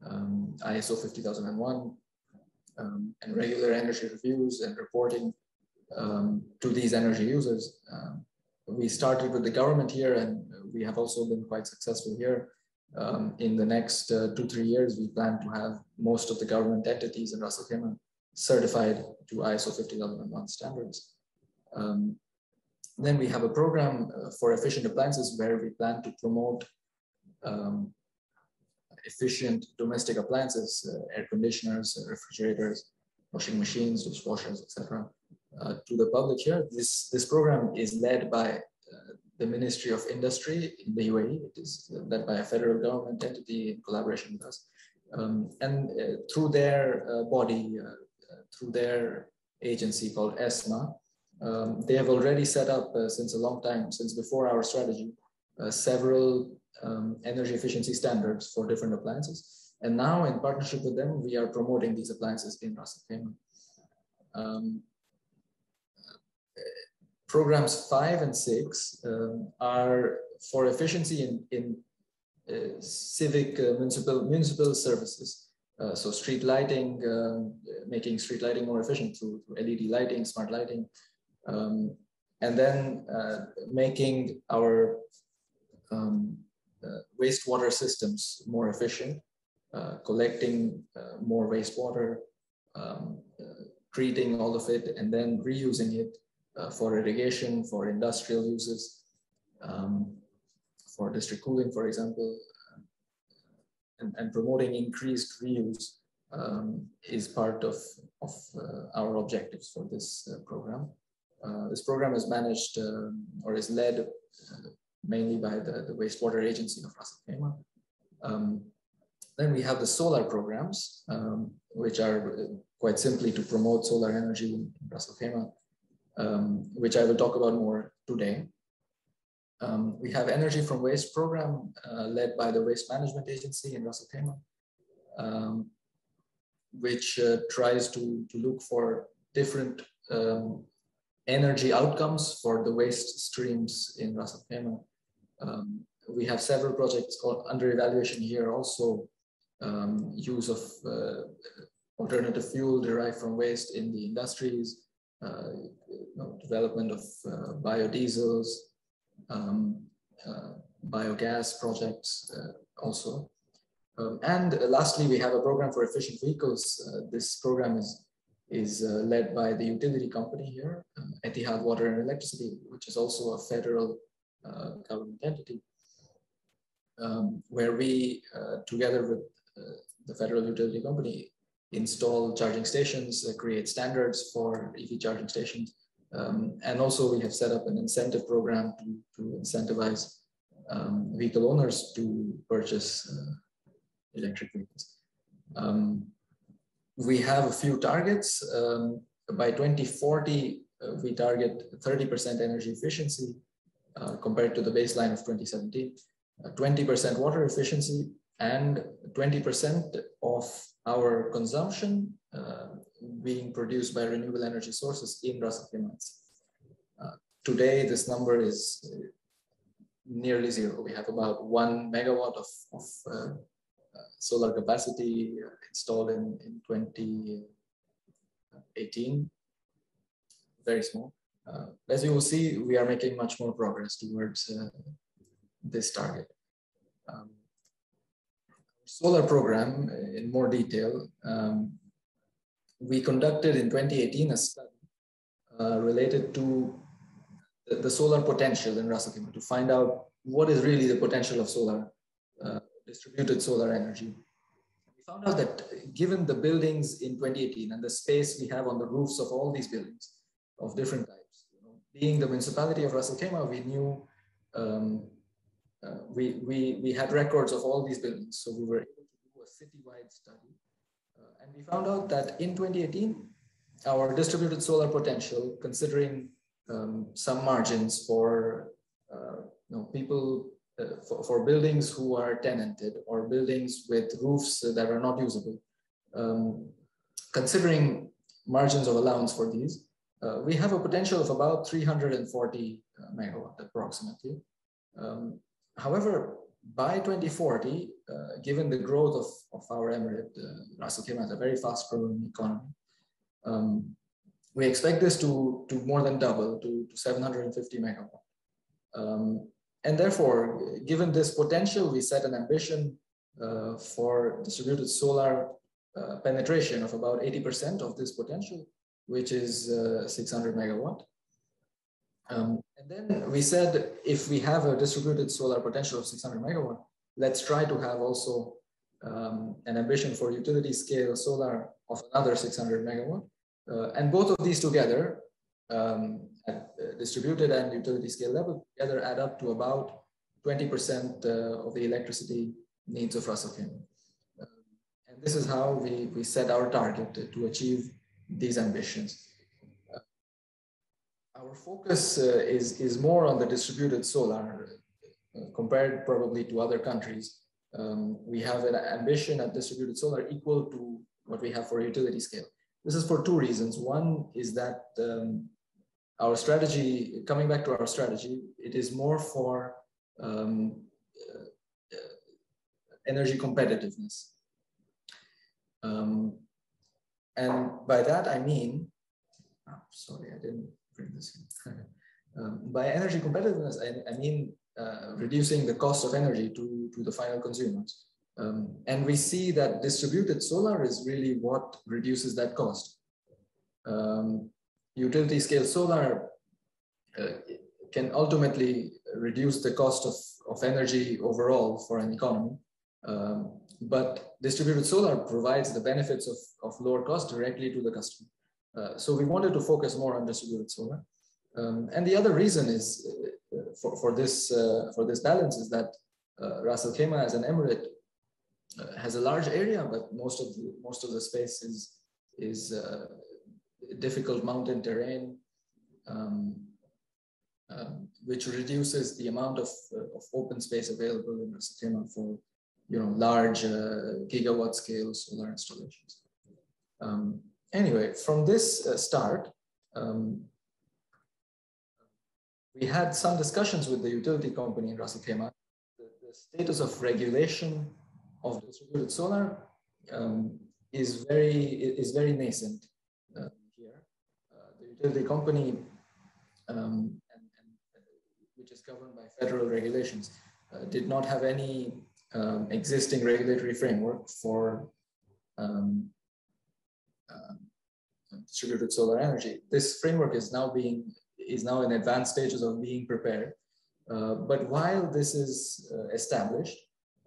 um, ISO 50001, um, and regular energy reviews and reporting um, to these energy users. We started with the government here and we have also been quite successful here. Um, in the next uh, two, three years, we plan to have most of the government entities in Al Khaimah certified to ISO 50001 standards. Um, then we have a program uh, for efficient appliances where we plan to promote um, efficient domestic appliances, uh, air conditioners, refrigerators, washing machines, dishwashers, etc to the public here. This, this program is led by uh, the Ministry of Industry in the UAE. It is led by a federal government entity in collaboration with us. Um, and uh, through their uh, body, uh, uh, through their agency called ESMA. Um, they have already set up uh, since a long time, since before our strategy, uh, several um, energy efficiency standards for different appliances. And now in partnership with them, we are promoting these appliances in Ras Al Khaimah. Programs five and six um, are for efficiency in, in uh, civic uh, municipal municipal services. Uh, so street lighting, um, making street lighting more efficient through, through LED lighting, smart lighting, um, and then uh, making our um, uh, wastewater systems more efficient, uh, collecting more wastewater, um, treating all of it, and then reusing it for irrigation, for industrial uses, um, for district cooling, for example, and, and promoting increased reuse um, is part of, of uh, our objectives for this uh, program. Uh, this program is managed um, or is led uh, mainly by the, the wastewater agency of Ras Al Khaimah. Um, then we have the solar programs, um, which are uh, quite simply to promote solar energy in Ras Al Khaimah, um, which I will talk about more today. Um, we have energy from waste program uh, led by the waste management agency in Ras Al Khaimah, um, which uh, tries to, to look for different um, energy outcomes for the waste streams in Ras Al Khaimah. Um, we have several projects under evaluation here also um, use of uh, alternative fuel derived from waste in the industries, you know, development of uh, biodiesels, um, uh, biogas projects uh, also. Um, and lastly, we have a program for efficient vehicles. Uh, this program is, is led by the utility company here, Etihad Water and Electricity, which is also a federal government entity. Um, where we, together with the federal utility company, install charging stations, uh, create standards for EV charging stations, um, and also we have set up an incentive program to, to incentivize um, vehicle owners to purchase uh, electric vehicles. Um, we have a few targets. Um, by 2040, uh, we target 30% energy efficiency uh, compared to the baseline of 2017, 20% uh, water efficiency, and 20% of our consumption uh, being produced by renewable energy sources in Ras Al. Uh, today, this number is uh, nearly zero. We have about one megawatt of, of uh, solar capacity installed in, in 2018, very small. Uh, as you will see, we are making much more progress towards uh, this target. Um, solar program in more detail, um, we conducted in 2018 a study uh, related to the, the, solar potential in Ras Al Khaimah to find out what is really the potential of solar, uh, distributed solar energy. We found out that given the buildings in 2018 and the space we have on the roofs of all these buildings of different types, you know, being the municipality of Ras Al Khaimah, we knew um, uh, we, we, we had records of all these buildings. So we were able to do a citywide study and we found out that in 2018, our distributed solar potential, considering um, some margins for uh, you know, people, uh, for, for, buildings who are tenanted or buildings with roofs that are not usable, um, considering margins of allowance for these, uh, we have a potential of about 340 uh, megawatt approximately. Um, however, by 2040, uh, given the growth of, of our emirate, uh, Ras Al Khaimah a very fast growing economy. Um, we expect this to, to more than double to, to 750 megawatt. Um, and therefore, given this potential, we set an ambition uh, for distributed solar uh, penetration of about 80% of this potential, which is uh, 600 megawatt. Um, and then we said, if we have a distributed solar potential of 600 megawatt, let's try to have also um, an ambition for utility scale solar of another 600 megawatt. Uh, and both of these together, um, at uh, distributed and utility scale level, together add up to about 20% uh, of the electricity needs of Khaimah. Um, and this is how we, we set our target to achieve these ambitions. Our focus uh, is, is more on the distributed solar uh, compared probably to other countries. Um, we have an ambition at distributed solar equal to what we have for utility scale. This is for two reasons. One is that um, our strategy, coming back to our strategy, it is more for um, uh, energy competitiveness. Um, and by that I mean, oh, sorry, I didn't um, by energy competitiveness, I, I mean uh, reducing the cost of energy to, to the final consumers. Um, and we see that distributed solar is really what reduces that cost. Um, utility scale solar uh, can ultimately reduce the cost of, of energy overall for an economy. Um, but distributed solar provides the benefits of, of lower cost directly to the customer. Uh, so we wanted to focus more on distributed solar. Um, and the other reason is uh, for, for, this, uh, for this balance is that uh, Ras Al Khaimah as an emirate uh, has a large area, but most of the, most of the space is, is uh, difficult mountain terrain, um, um, which reduces the amount of, of open space available in Ras Al Khaimah for you know, large uh, gigawatt scale solar installations. Um, anyway, from this uh, start, um, we had some discussions with the utility company in Ras Al The, the, status of regulation of distributed solar um, is very is very nascent uh, here. Uh, the utility company, um, and, and, which is governed by federal regulations, uh, did not have any um, existing regulatory framework for um, distributed solar energy. This framework is now being is now in advanced stages of being prepared. Uh, but while this is uh, established,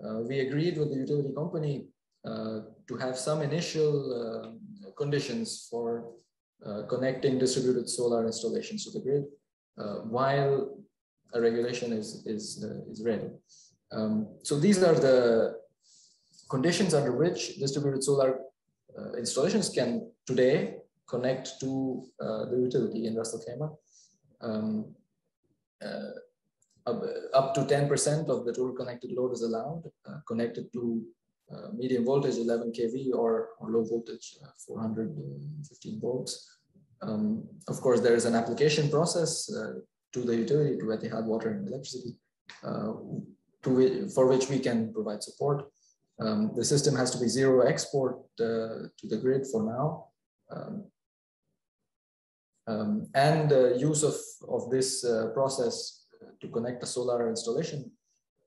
uh, we agreed with the utility company uh, to have some initial uh, conditions for connecting distributed solar installations to the grid while a regulation is, is, is ready. Um, so these are the conditions under which distributed solar uh, installations can today connect to uh, the utility in Al Khaimah. Um, uh, up, up, to 10% of the total connected load is allowed, uh, connected to uh, medium voltage 11 kV or, or low voltage uh, 415 volts. Um, of course, there is an application process to the utility, to Etihad Water and Electricity, to, for which we can provide support. Um, the system has to be zero export uh, to the grid for now. Um, um, and uh, use of, of this uh, process to connect a solar installation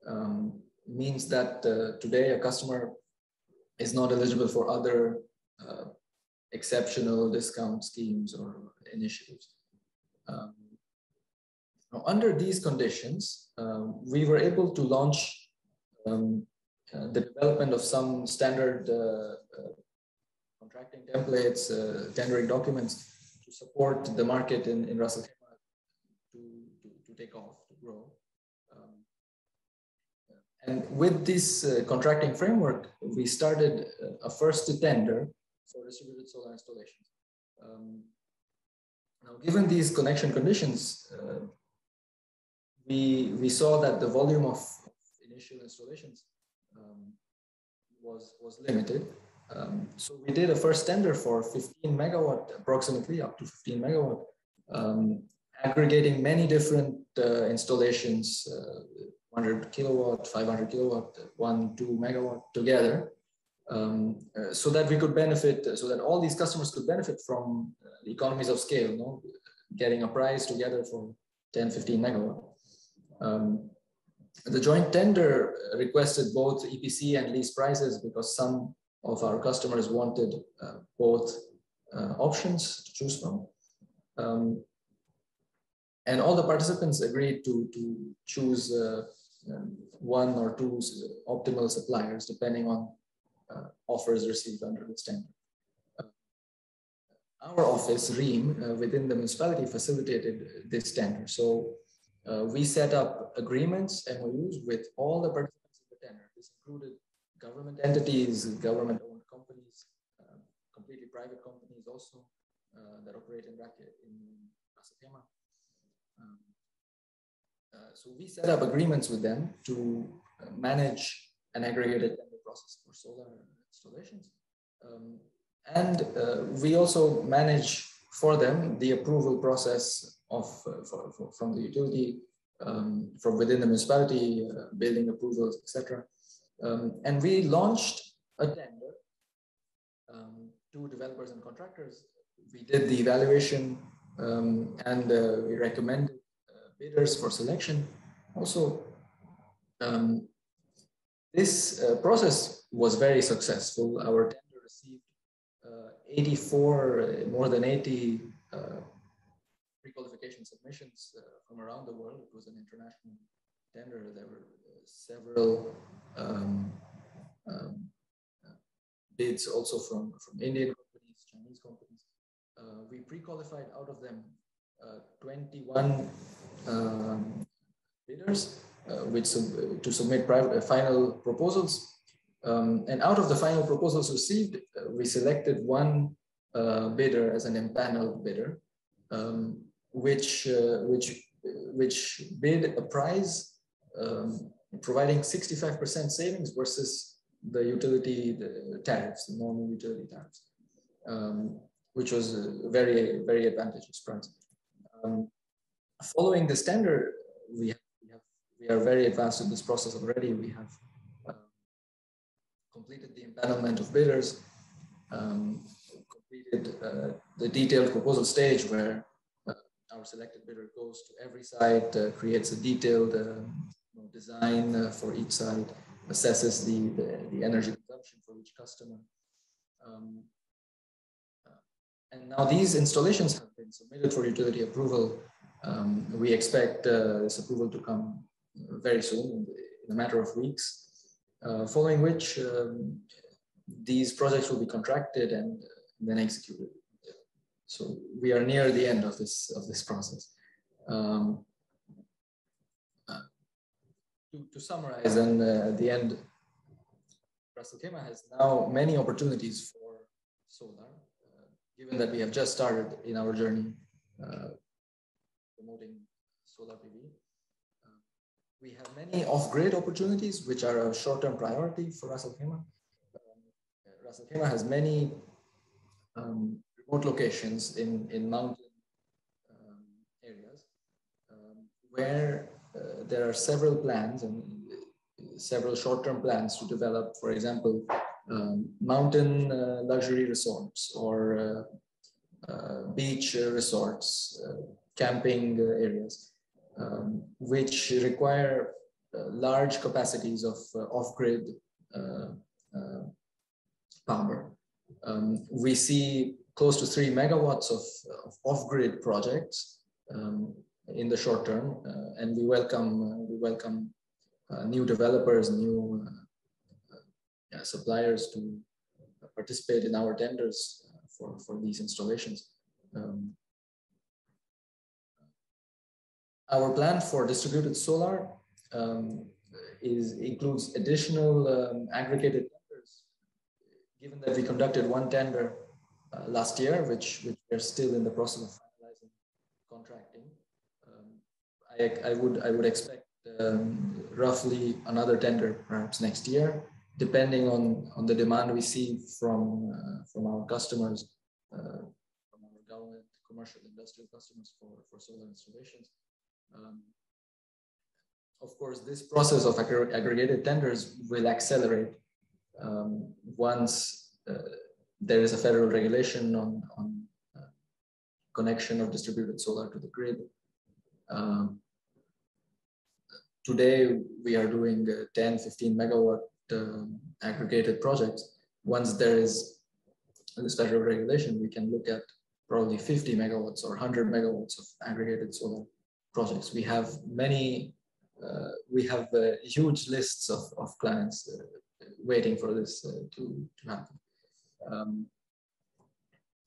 um, means that uh, today a customer is not eligible for other uh, exceptional discount schemes or initiatives. Um, now, under these conditions, um, we were able to launch um, uh, the development of some standard uh, uh contracting templates, tendering documents to support the market in, in Ras Al Khaimah to, to, to, take off, to grow. Um, and with this contracting framework, we started a first tender for distributed solar installations. Um, now, given these connection conditions, uh, we, we saw that the volume of initial installations um, was, was limited. Um, so we did a first tender for 15 megawatt, approximately up to 15 megawatt, um, aggregating many different uh, installations, uh, 100 kilowatt, 500 kilowatt, one, two megawatt together, um, uh, so that we could benefit, so that all these customers could benefit from uh, the economies of scale, you know, getting a price together for 10, 15 megawatt. The joint tender requested both EPC and lease prices because some of our customers wanted uh, both uh, options to choose from. Um, and all the participants agreed to, to choose uh, um, one or two optimal suppliers depending on uh, offers received under this tender. Uh, our office, Reem, uh, within the municipality facilitated this tender. So uh, we set up agreements, MOUs, with all the participants in the tender. This included government entities, government-owned companies, uh, completely private companies also uh, that operate in, in Ras Al Khaimah. so we set up agreements with them to uh, manage an aggregated tender process for solar installations. Um, and uh, we also manage for them the approval process of uh, for, for, from the utility, um, from within the municipality, uh, building approvals, etc. Um, and we launched a tender um, to developers and contractors. We did the evaluation um, and uh, we recommended uh, bidders for selection. Also, um, this uh, process was very successful. Our tender received uh, 84, uh, more than 80 uh, pre-qualification submissions from around the world. It was an international tender. There were several um, um, bids also from, from Indian companies, Chinese companies. Uh, we pre-qualified out of them uh, 21 um, bidders uh, which sub to submit final proposals. Um, and out of the final proposals received, we selected one bidder as an empaneled bidder, um, which, which, which bid a prize um, providing 65% savings versus the utility the tariffs, the normal utility tariffs, um, which was a very, very advantageous price. Um, following the standard, we have, we have, we are very advanced in this process already. We have uh, completed the empanelment of bidders, um, completed uh, the detailed proposal stage where uh, selected bidder goes to every site, uh, creates a detailed um, design uh, for each site, assesses the, the, the, energy consumption for each customer. Um, uh, and now these installations have been submitted for utility approval. Um, we expect uh, this approval to come very soon, in, a matter of weeks, uh, following which um, these projects will be contracted and then executed. So we are near the end of this of this process. Um, to, to summarize and uh, at the end, Ras Al has now many opportunities for solar, uh, given that we have just started in our journey uh, promoting solar PV. Uh, we have many off-grid opportunities, which are a short-term priority for Ras Al Khaimah. Um, Ras Al has many um, remote locations in, in mountain um, areas um, where uh, there are several plans and several short-term plans to develop, for example, um, mountain uh, luxury resorts or uh, beach resorts, camping areas, um, which require large capacities of off-grid power. Um, we see close to three megawatts of, of off-grid projects um, in the short term, uh, and we welcome uh, we welcome uh, new developers, new suppliers to participate in our tenders for for these installations. Um, our plan for distributed solar um, is includes additional um, aggregated tenders. Given that we conducted one tender uh, last year, which, which we're still in the process of finalizing contracting, I, I would I would expect um, roughly another tender perhaps next year, depending on on the demand we see from uh, from our customers, uh, from our government, commercial, industrial customers for for solar installations. Um, of course, this process of aggregated tenders will accelerate um, once uh, there is a federal regulation on, on uh, connection of distributed solar to the grid. Um, today we are doing 10, 15 megawatt um, aggregated projects. Once there is this federal regulation, we can look at probably 50 megawatts or 100 megawatts of aggregated solar projects. We have many, uh, we have uh, huge lists of, of clients uh, waiting for this uh, to, to happen. Um,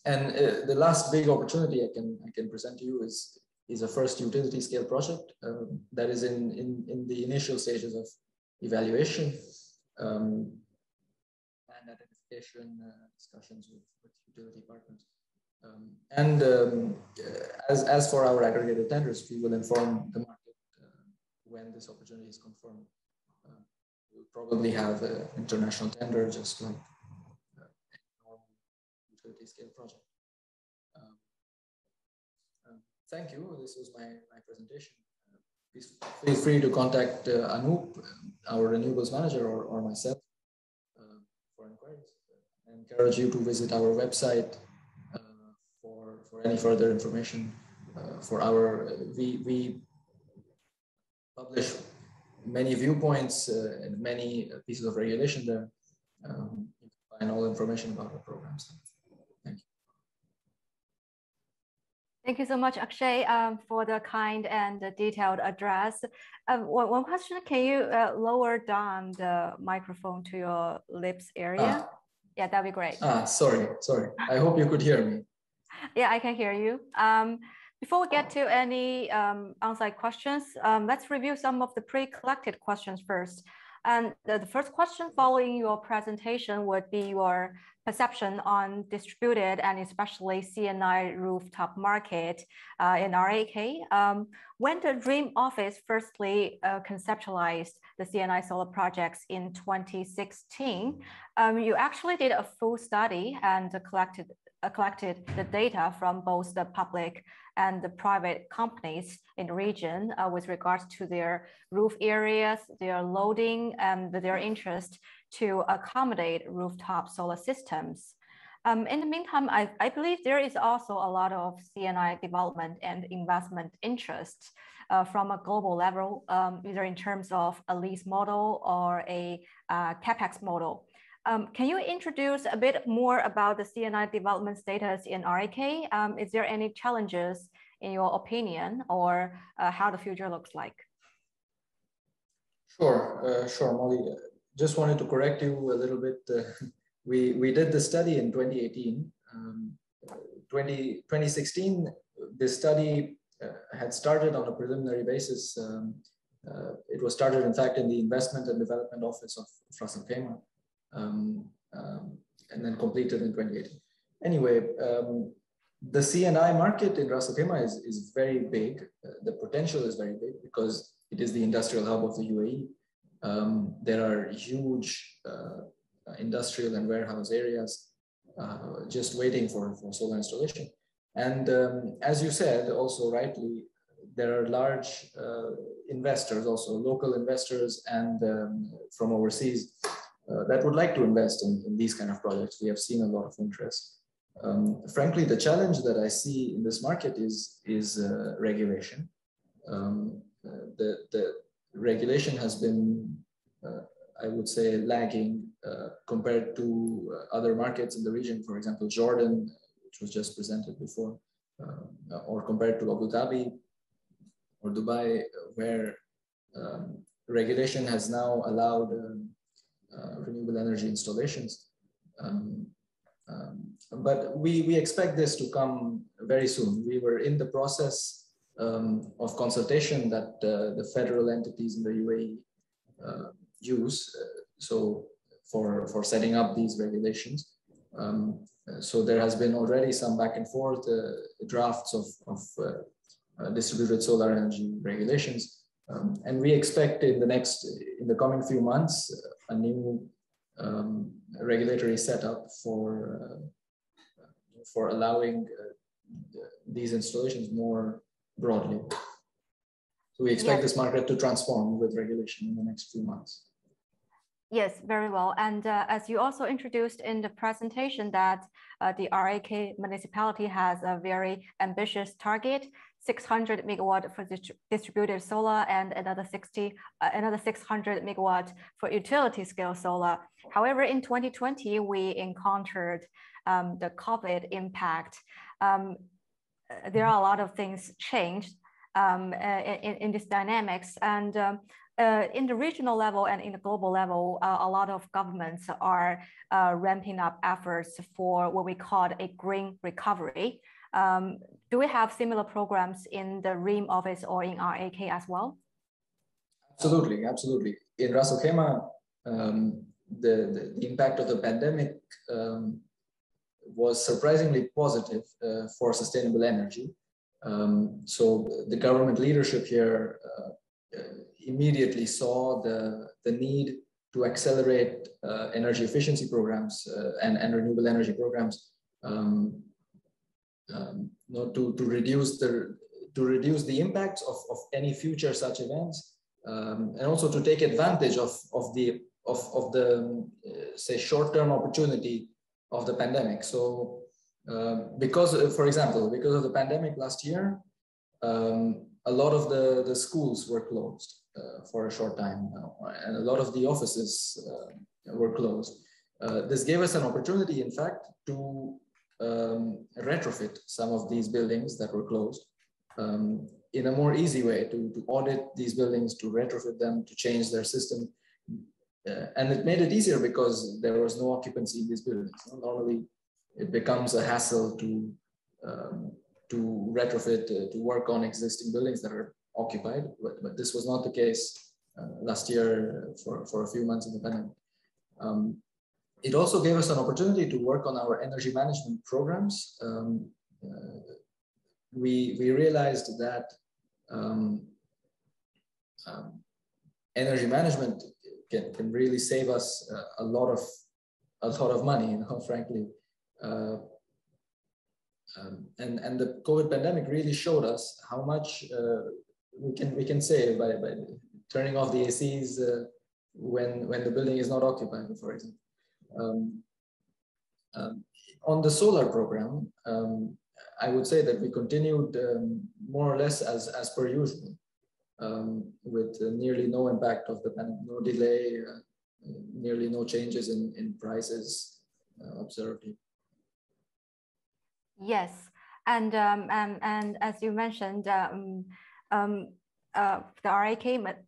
and uh, the last big opportunity I can, I can present to you is is a first utility scale project um, that is in, in, in the initial stages of evaluation um, and identification uh, discussions with, with, utility partners. Um, and um, as, as for our aggregated tenders, we will inform the market uh, when this opportunity is confirmed. Uh, we'll probably have an international tender just like uh, utility scale project. Um, um, thank you. This was my, my presentation. please feel free to contact uh, Anoop, our renewables manager, or, or myself uh, for inquiries. I encourage you to visit our website uh, for, for any further information. Uh, for our, we, we publish many viewpoints uh, and many pieces of regulation there. Um, you can find all information about our programs. Thank you. Thank you so much, Akshay, um, for the kind and detailed address. Um, one, one, question, can you uh, lower down the microphone to your lips area? Ah. Yeah, that'd be great. Ah, sorry, sorry. I hope you could hear me. Yeah, I can hear you. Um, before we get to any um, on-site questions, um, let's review some of the pre-collected questions first. And the, the, first question following your presentation would be your perception on distributed and especially C&I rooftop market uh, in RAK. Um, when the Reem Office firstly uh, conceptualized the C&I solar projects in 2016, um, you actually did a full study and collected collected the data from both the public and the private companies in the region uh, with regards to their roof areas, their loading, and their interest to accommodate rooftop solar systems. Um, in the meantime, I, I, believe there is also a lot of C&I development and investment interest uh, from a global level, um, either in terms of a lease model or a uh, capex model. Um, can you introduce a bit more about the C&I development status in RAK? Um, is there any challenges in your opinion or uh, how the future looks like? Sure, uh, sure, Molly. Just wanted to correct you a little bit. Uh, we, we did the study in 2018. Um, 20, 2016, this study uh, had started on a preliminary basis. Um, uh, it was started, in fact, in the Investment and Development Office of Khaimah um, um, and then completed in 2018. Anyway, um, the C&I market in Ras Al Khaimah is, is very big. Uh, the potential is very big because it is the industrial hub of the UAE. Um, there are huge uh, industrial and warehouse areas uh, just waiting for, for solar installation. And um, as you said, also rightly, there are large uh, investors, also local investors and um, from overseas uh, that would like to invest in, in these kind of projects. We have seen a lot of interest. Um, frankly, the challenge that I see in this market is, is uh, regulation. Um, uh, the, the regulation has been, uh, I would say, lagging uh, compared to other markets in the region. For example, Jordan, which was just presented before, or compared to Abu Dhabi or Dubai, where um, regulation has now allowed um, renewable energy installations. Um, um, but we, we expect this to come very soon. We were in the process um, of consultation that uh, the federal entities in the UAE uh, use. Uh, so for, for setting up these regulations. Um, so there has been already some back and forth uh, drafts of, of uh, distributed solar energy regulations. Um, and we expect in the next, in the coming few months, a new um, regulatory setup for uh, for allowing uh, these installations more broadly. So we expect this market to transform with regulation in the next few months. Yes, very well. And uh, as you also introduced in the presentation that uh, the RAK municipality has a very ambitious target 600 megawatt for distributed solar and another 60, uh, another 600 megawatt for utility scale solar. However, in 2020, we encountered um, the COVID impact. Um, uh, there are a lot of things changed um, uh, in, in this dynamics and um, uh, in the regional level and in the global level, uh, a lot of governments are uh, ramping up efforts for what we call a green recovery. Um, do we have similar programs in the Reem office or in RAK as well? Absolutely, absolutely. In Ras Al Khaimah, um, the, the, impact of the pandemic um, was surprisingly positive uh, for sustainable energy. Um, so the government leadership here uh, immediately saw the, the need to accelerate uh, energy efficiency programs uh, and, and renewable energy programs um, um, you know, to, to reduce the to reduce the impacts of, of any future such events um, and also to take advantage of, of the of, of the uh, say short-term opportunity of the pandemic. So uh, because, for example, because of the pandemic last year, um, a lot of the, the schools were closed uh, for a short time and a lot of the offices uh, were closed. Uh, this gave us an opportunity, in fact, to um, retrofit some of these buildings that were closed um, in a more easy way to, to audit these buildings, to retrofit them, to change their system. Uh, and it made it easier because there was no occupancy in these buildings. Normally, it becomes a hassle to um, to retrofit, uh, to work on existing buildings that are occupied, but, but this was not the case uh, last year for, for a few months in the pandemic. Um, it also gave us an opportunity to work on our energy management programs. Um, uh, we, we realized that um, um, energy management can, can really save us uh, a lot of a lot of money, you know, frankly. Uh, um, and and the COVID pandemic really showed us how much uh, we can we can save by, by turning off the ACs uh, when when the building is not occupied, for example. Um, um, on the solar program, um, I would say that we continued um, more or less as as per usual, um, with uh, nearly no impact of the pandemic, no delay, uh, nearly no changes in in prices uh, observed. Yes, and um, and, and as you mentioned, um, um, uh, the RAK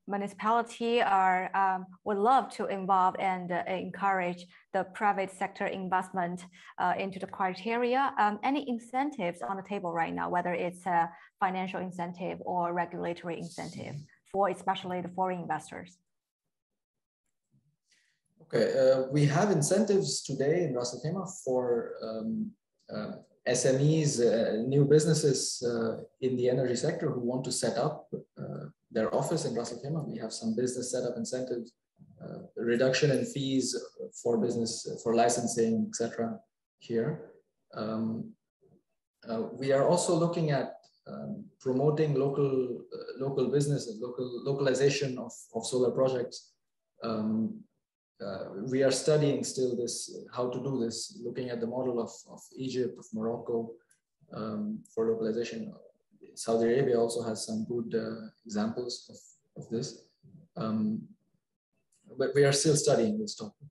municipality are um, would love to involve and uh, encourage the private sector investment uh, into the criteria. Um, any incentives on the table right now, whether it's a financial incentive or regulatory incentive for especially the foreign investors? Okay, uh, we have incentives today in Ras Al Khaimah for um, uh, SMEs, uh, new businesses uh, in the energy sector who want to set up uh, their office in Ras Al. We have some business setup incentives, reduction in fees for business, for licensing, etc. here. Um, we are also looking at um, promoting local uh, local businesses, local localization of, of solar projects um, uh, we are studying still this, how to do this, looking at the model of, of Egypt, of Morocco um, for localization. Saudi Arabia also has some good uh, examples of, of this. Um, but we are still studying this topic.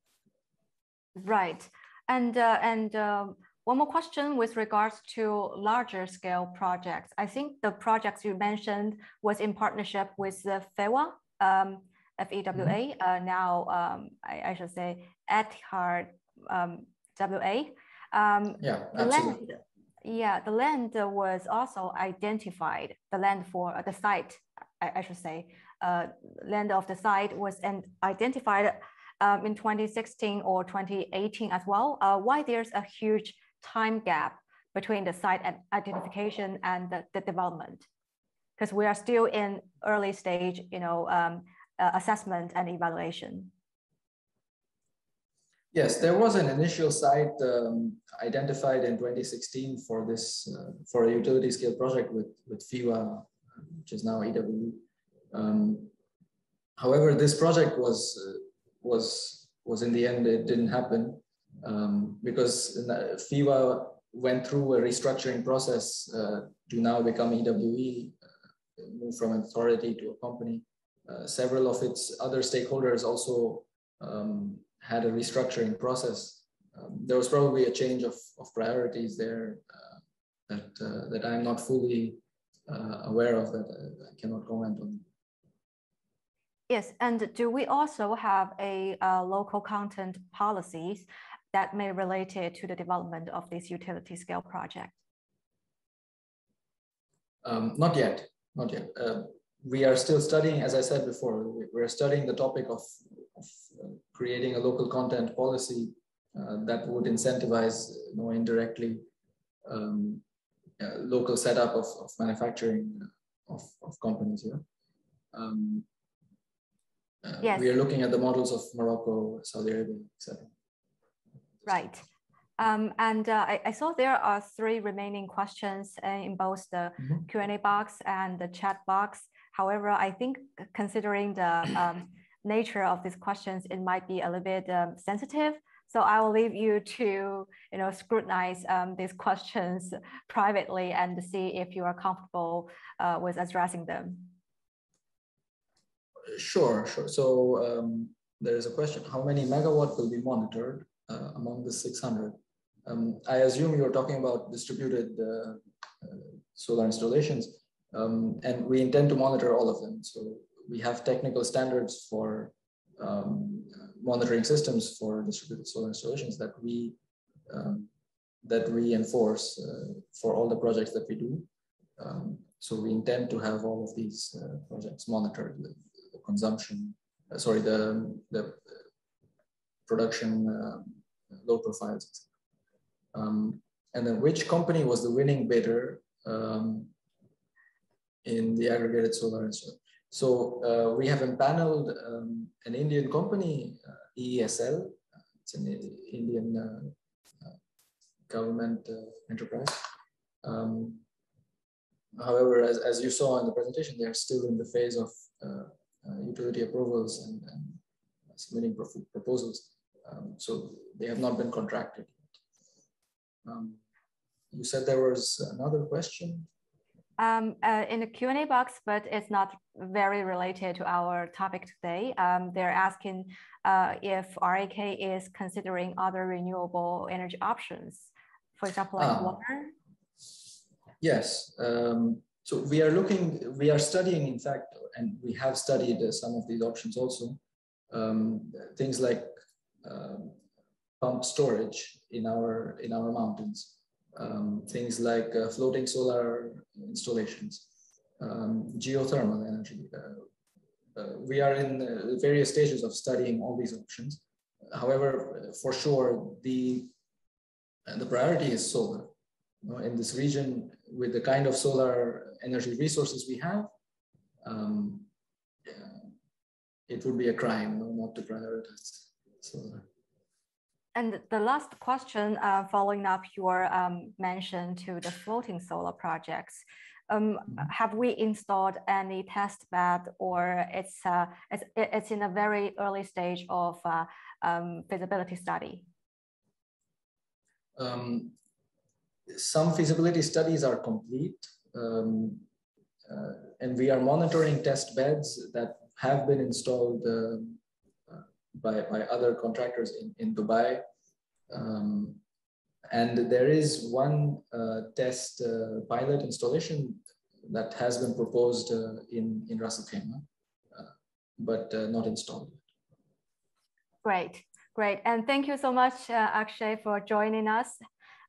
Right. And, uh, and um, one more question with regards to larger scale projects. I think the projects you mentioned was in partnership with the FEWA. Um, FEWA, mm -hmm. uh, now um, I, I, should say Etihad um, WA. Um, yeah, the land, yeah, the land was also identified, the land for uh, the site, I, I should say, uh, land of the site was identified um, in 2016 or 2018 as well. Uh, why there's a huge time gap between the site identification and the, the development? Because we are still in early stage, you know, um, uh, assessment and evaluation? Yes, there was an initial site um, identified in 2016 for this uh, for a utility scale project with with FEWA, which is now EWE. Um, however, this project was uh, was was in the end it didn't happen um, because FEWA went through a restructuring process uh, to now become EWE, uh, move from an authority to a company. Uh, several of its other stakeholders also um, had a restructuring process. Um, there was probably a change of, of priorities there uh, that, uh, that I'm not fully aware of that I cannot comment on. Yes, and do we also have a uh, local content policies that may related to the development of this utility scale project? Um, not yet, not yet. Uh, we are still studying, as I said before, we're studying the topic of, of uh, creating a local content policy uh, that would incentivize, you know, indirectly um, uh, local setup of, of manufacturing of, of companies here. Um, Uh, yes. We are looking at the models of Morocco, Saudi Arabia, etc. Right. Um, and uh, I, I, saw there are three remaining questions uh, in both the mm -hmm. Q&A box and the chat box. However, I think considering the um, nature of these questions, it might be a little bit um, sensitive. So I will leave you to, you know, scrutinize um, these questions privately and see if you are comfortable uh, with addressing them. Sure, sure. So um, there is a question: How many megawatt will be monitored uh, among the 600? Um, I assume you're talking about distributed uh, uh, solar installations, um, and we intend to monitor all of them. So we have technical standards for um, monitoring systems for distributed solar installations that we um, that we enforce uh, for all the projects that we do. Um, so we intend to have all of these uh, projects monitored, the, the consumption, uh, sorry, the, the production uh, load profiles. Um, and then which company was the winning bidder um, in the aggregated solar installation? So uh, we have empaneled um, an Indian company, uh, EESL. It's an Indian uh, uh government uh, enterprise. Um, however, as, as you saw in the presentation, they are still in the phase of utility approvals and, and submitting proposals. Um, so they have not been contracted. Um, you said there was another question um, uh, in the Q&A box, but it's not very related to our topic today. Um, they're asking uh, if RAK is considering other renewable energy options, for example, like ah. water. Yes. Um, so we are looking, we are studying, in fact, and we have studied uh, some of these options also. Um, things like um, pump storage in our in our mountains um, things like uh, floating solar installations, um, geothermal energy. Uh, uh, we are in uh, various stages of studying all these options. However, for sure, the, the priority is solar. You know, in this region, with the kind of solar energy resources we have, um, it would be a crime not to prioritize solar. And the last question, uh, following up your um, mention to the floating solar projects, um, mm-hmm. have we installed any test bed or it's, uh, it's, it's in a very early stage of uh, um, feasibility study? Um, some feasibility studies are complete um, uh, and we are monitoring test beds that have been installed uh, by, by other contractors in, in Dubai. Um, and there is one uh, test uh, pilot installation that has been proposed uh, in, in Ras Al Khaimah, uh, but uh, not installed. Great, great. And thank you so much, uh, Akshay, for joining us.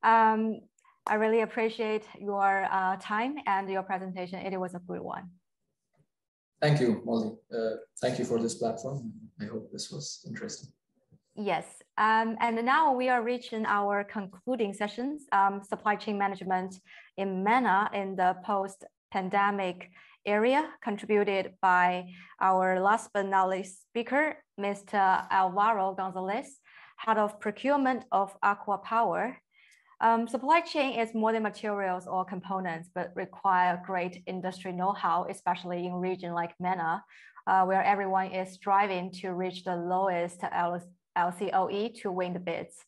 Um, I really appreciate your time and your presentation. It was a good one. Thank you, Molly. thank you for this platform. I hope this was interesting. Yes, um, and now we are reaching our concluding sessions, um, supply chain management in MENA in the post-pandemic area, contributed by our last but not least speaker, Mr. Alvaro Gonzalez, head of procurement of ACWA Power. Um, supply chain is more than materials or components, but require great industry know-how, especially in region like MENA, uh, where everyone is striving to reach the lowest LCOE to win the bids.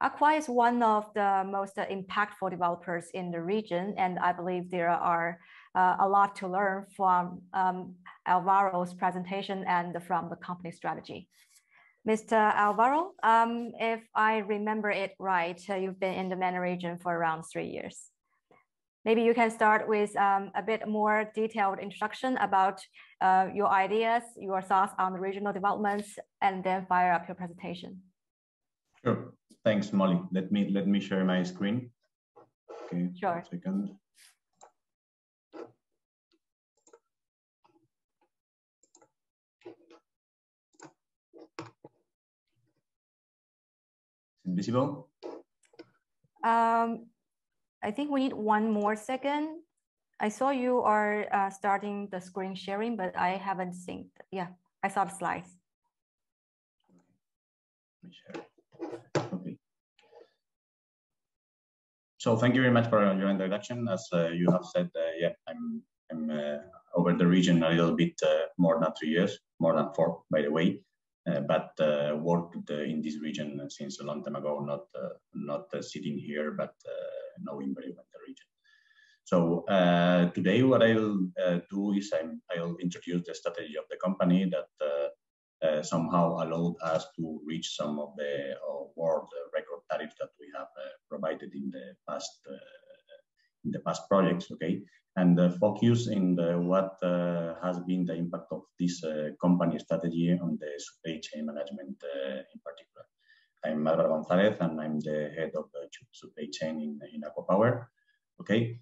ACWA is one of the most impactful developers in the region, and I believe there are uh, a lot to learn from um, Alvaro's presentation and from the company strategy. Mr. Alvaro, um, if I remember it right, uh, you've been in the MENA region for around three years. Maybe you can start with um, a bit more detailed introduction about uh, your ideas, your thoughts on the regional developments, and then fire up your presentation. Sure. Thanks, Molly. Let me let me share my screen. Okay. Sure. second. Is it visible? Um, I think we need one more second. I saw you are uh, starting the screen sharing, but I haven't seen. Yeah, I saw the slides. Okay. So thank you very much for your introduction. As uh, you have said, uh, yeah, I'm I'm uh, over the region a little bit uh, more than three years, more than four, by the way. Uh, but uh, worked in this region since a long time ago, not not sitting here, but knowing very well the region. So uh, today, what I'll uh, do is i will introduce the strategy of the company that uh, uh somehow allowed us to reach some of the uh, world record tariffs that we have uh, provided in the past in the past projects. Okay, and focus in the, what has been the impact of this company strategy on the supply chain management in particular. I'm Álvaro González, and I'm the head of the supply chain in, in ACWA Power. Okay,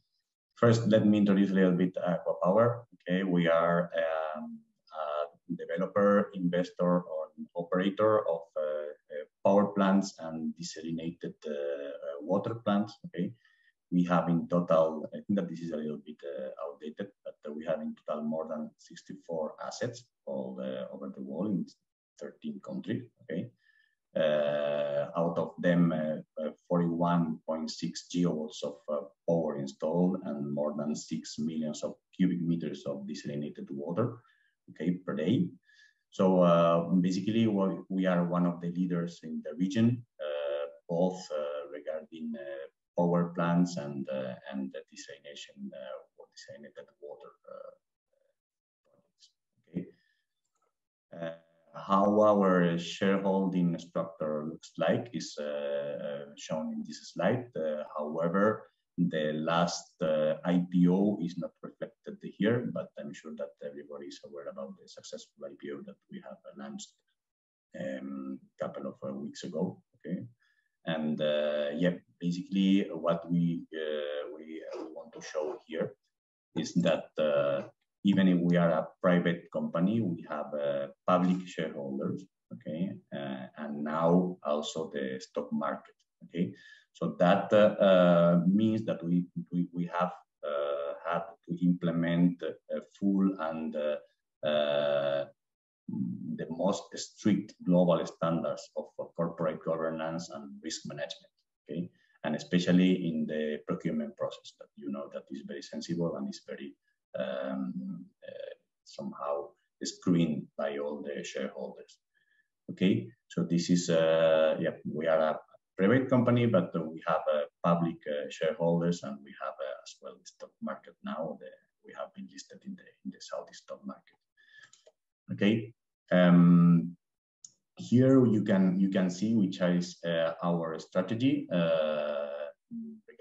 First, let me introduce a little bit ACWA Power. Okay, we are um, a developer, investor, or operator of uh, uh, power plants and desalinated uh, water plants. Okay, we have in total, I think that this is a little bit outdated, but we have in total more than 64 assets all over the world in 13 countries. Okay, uh, out of them, uh, uh, 41.6 gigawatts of power installed and more than 6 millions of cubic meters of desalinated water okay, per day. So uh, basically, we are one of the leaders in the region, uh, both uh, regarding power plants and and the desalination or desalinated water projects. Okay how our shareholding structure looks like is uh, shown in this slide. Uh, however, the last uh, IPO is not reflected here, but I'm sure that everybody is aware about the successful IPO that we have announced a um, couple of uh, weeks ago. Okay, and uh, yeah, basically what we uh, we want to show here is that even if we are a private company, we have uh, public shareholders, okay, uh, and now also the stock market, okay. So that uh, uh means that we we, we have uh, had to implement a full and uh, the most strict global standards of corporate governance and risk management, okay, and especially in the procurement process that you know that is very sensible and is very um, uh, somehow screened by all the shareholders. Okay, so this is, uh, yeah, we are a private company, but we have uh, public uh, shareholders and we have uh, as well the stock market now. The, we have been listed in the, in the Saudi stock market. Okay, um, here you can you can see which is uh, our strategy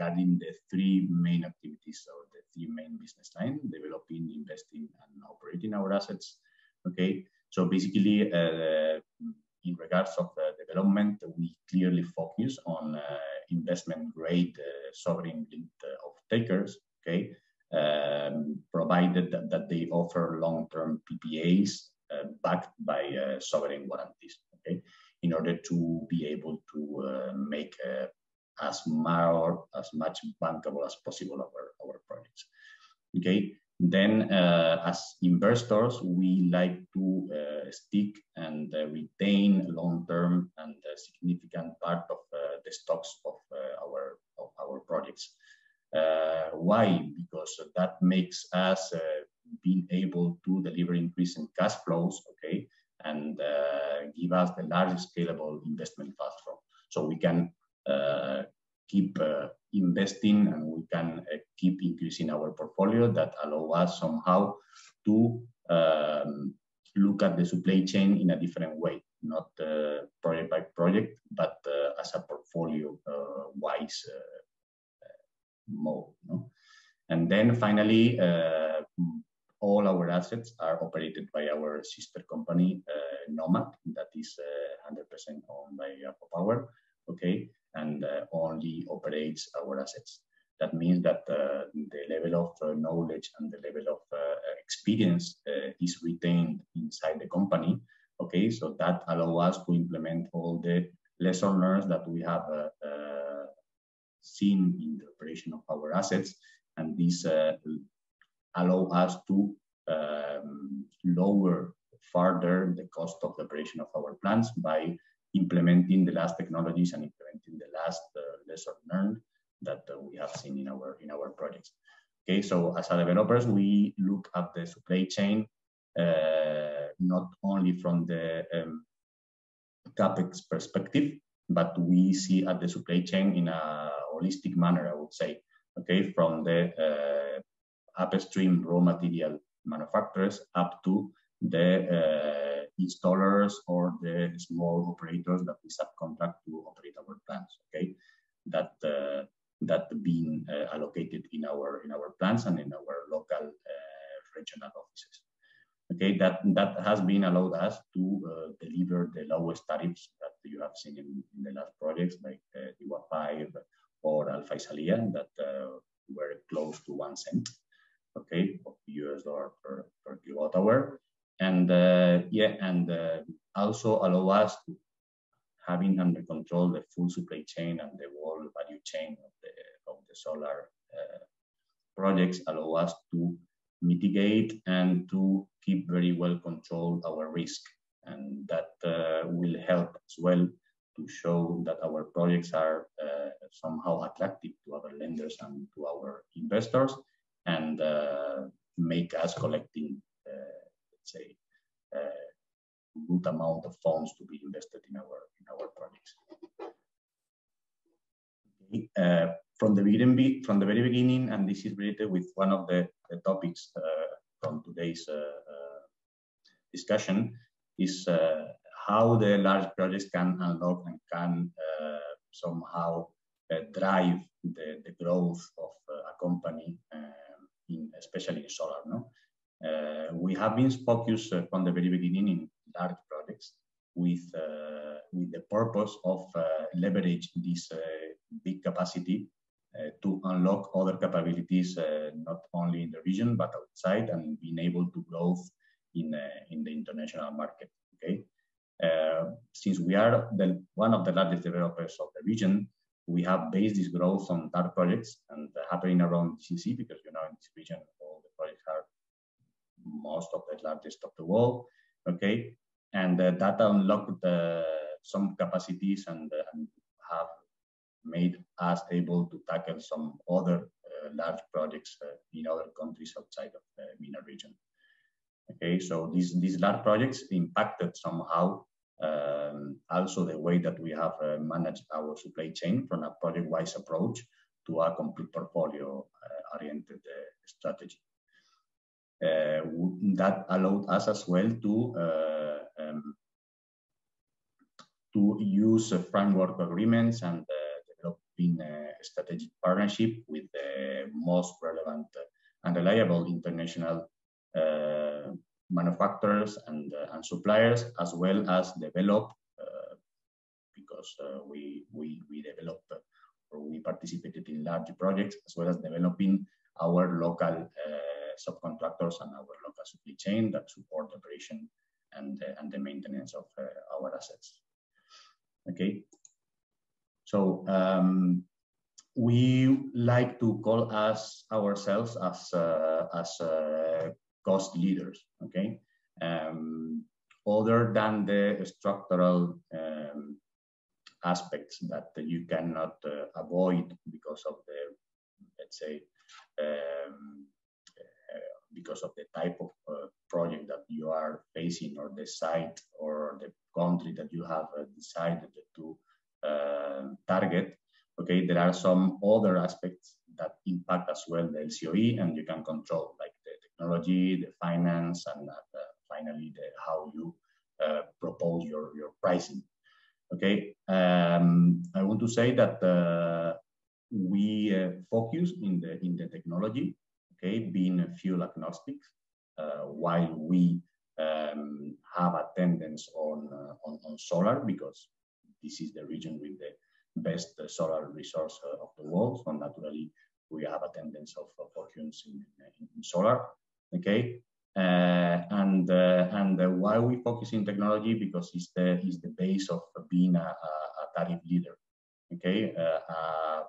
regarding the three main activities or the three main business lines, developing, investing, and operating our assets. Okay, so basically, uh, in regards of the development, we clearly focus on uh, investment grade uh, sovereign linked uh, off takers. Okay, um, provided that, that, they offer long-term PPAs uh, backed by uh, sovereign warranties. Okay, in order to be able to make as, more, as much bankable as possible our, our projects. Okay, then uh, as investors, we like to uh, stick and uh, retain long-term and significant part of uh, the stocks of uh, our, of our projects. Uh, why? Because that makes us being able to deliver increasing cash flows, okay, and give us the largest scalable investment platform. So we can uh, keep uh, investing and we can uh, keep increasing our portfolio that allow us somehow to um, look at the supply chain in a different way, not uh, project by project, but uh, as a portfolio uh, wise mode. No? And then finally, assets are operated by our sister company, uh, NOMAC, that is uh, 100% owned by ACWA Power okay, and uh, only operates our assets. That means that uh, the level of uh, knowledge and the level of uh, experience is retained inside the company. Okay, so that allows us to implement all the lessons learned that we have seen in the operation of our assets, and this allow us to um, lower further the cost of the operation of our plants by implementing the last technologies and implementing the last uh, lesson learned that uh, we have seen in our in our projects. Okay, so as a developers, we look at the supply chain uh, not only from the um, capex perspective, but we see at the supply chain in a holistic manner, I would say. Okay, from the uh, upstream raw material manufacturers up to the uh, installers or the small operators that we subcontract to operate our plants. Okay, that uh, that being uh, allocated in our in our plants and in our local uh, regional offices. Okay, that that has been allowed us to uh, deliver the lowest tariffs that you have seen in, in the last projects like uh, DEWA 5 or Al Faisalia that uh, were close to one cent, okay, of US dollar per, per kilowatt hour. And uh, yeah, and uh, also allow us to having under control the full supply chain and the whole value chain of the, of the solar uh, projects allow us to mitigate and to keep very well control our risk. And that uh, will help as well to show that our projects are uh, somehow attractive to other lenders and to our investors and uh, make us collecting, say, uh, good amount of funds to be invested in our in our projects. Uh, from the beginning, from the very beginning, and this is related with one of the, the topics uh, from today's uh, uh discussion, is uh, how the large projects can unlock and can somehow drive the, the growth of a company, um, in, especially in solar. No, we have been focused from the very beginning in large projects with with the purpose of leverage this big capacity uh, to unlock other capabilities, uh, not only in the region, but outside and being able to grow in, uh, in the international market, okay? since we are the, one of the largest developers of the region, we have based this growth on dark projects and happening around GCC because you know in this region all the projects are most of the largest of the world. Okay, and uh, that unlocked uh, some capacities and, and have made us able to tackle some other uh, large projects uh, in other countries outside of the MENA region. Okay, so these, these large projects impacted somehow um, also the way that we have uh, managed our supply chain from a project-wise approach to a complete portfolio-oriented uh, uh, strategy. Uh, that allowed us as well to um, to use framework agreements and developing a strategic partnership with the most relevant and reliable international uh, manufacturers and, uh, and suppliers, as well as develop, uh, because uh, we, we, we developed or we participated in large projects, as well as developing our local uh, subcontractors and our local supply chain that support the operation and, and the maintenance of our assets. Okay, so um, we like to call us ourselves as uh, as uh, cost leaders. Okay, um, other than the structural um, aspects that you cannot uh, avoid because of the let's say um, uh, because of the type of uh, project that you are facing or the site or the country that you have uh, decided to uh, target, okay, there are some other aspects that impact as well the LCOE and you can control like the technology, the finance, and uh, finally the, how you uh, propose your, your pricing. Okay, um, I want to say that we uh, focus in the in the technology, okay, being fuel agnostic, uh, while we um, have a tendency on, on, on solar because this is the region with the best uh, solar resource uh, of the world. So naturally, we have a tendency of fortunes in, in, solar. Okay, uh, and uh, and uh, why we focus in technology because it's the is the base of being a, a, tariff leader. Okay, uh, a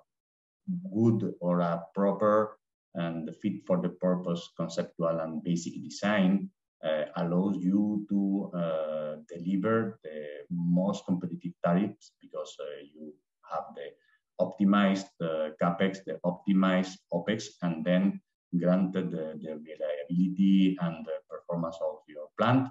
good or a proper and the fit for the purpose conceptual and basic design uh, allows you to uh, deliver the most competitive tariffs because uh, you have the optimized capex, the optimized opex, and then granted the, the reliability and the performance of your plant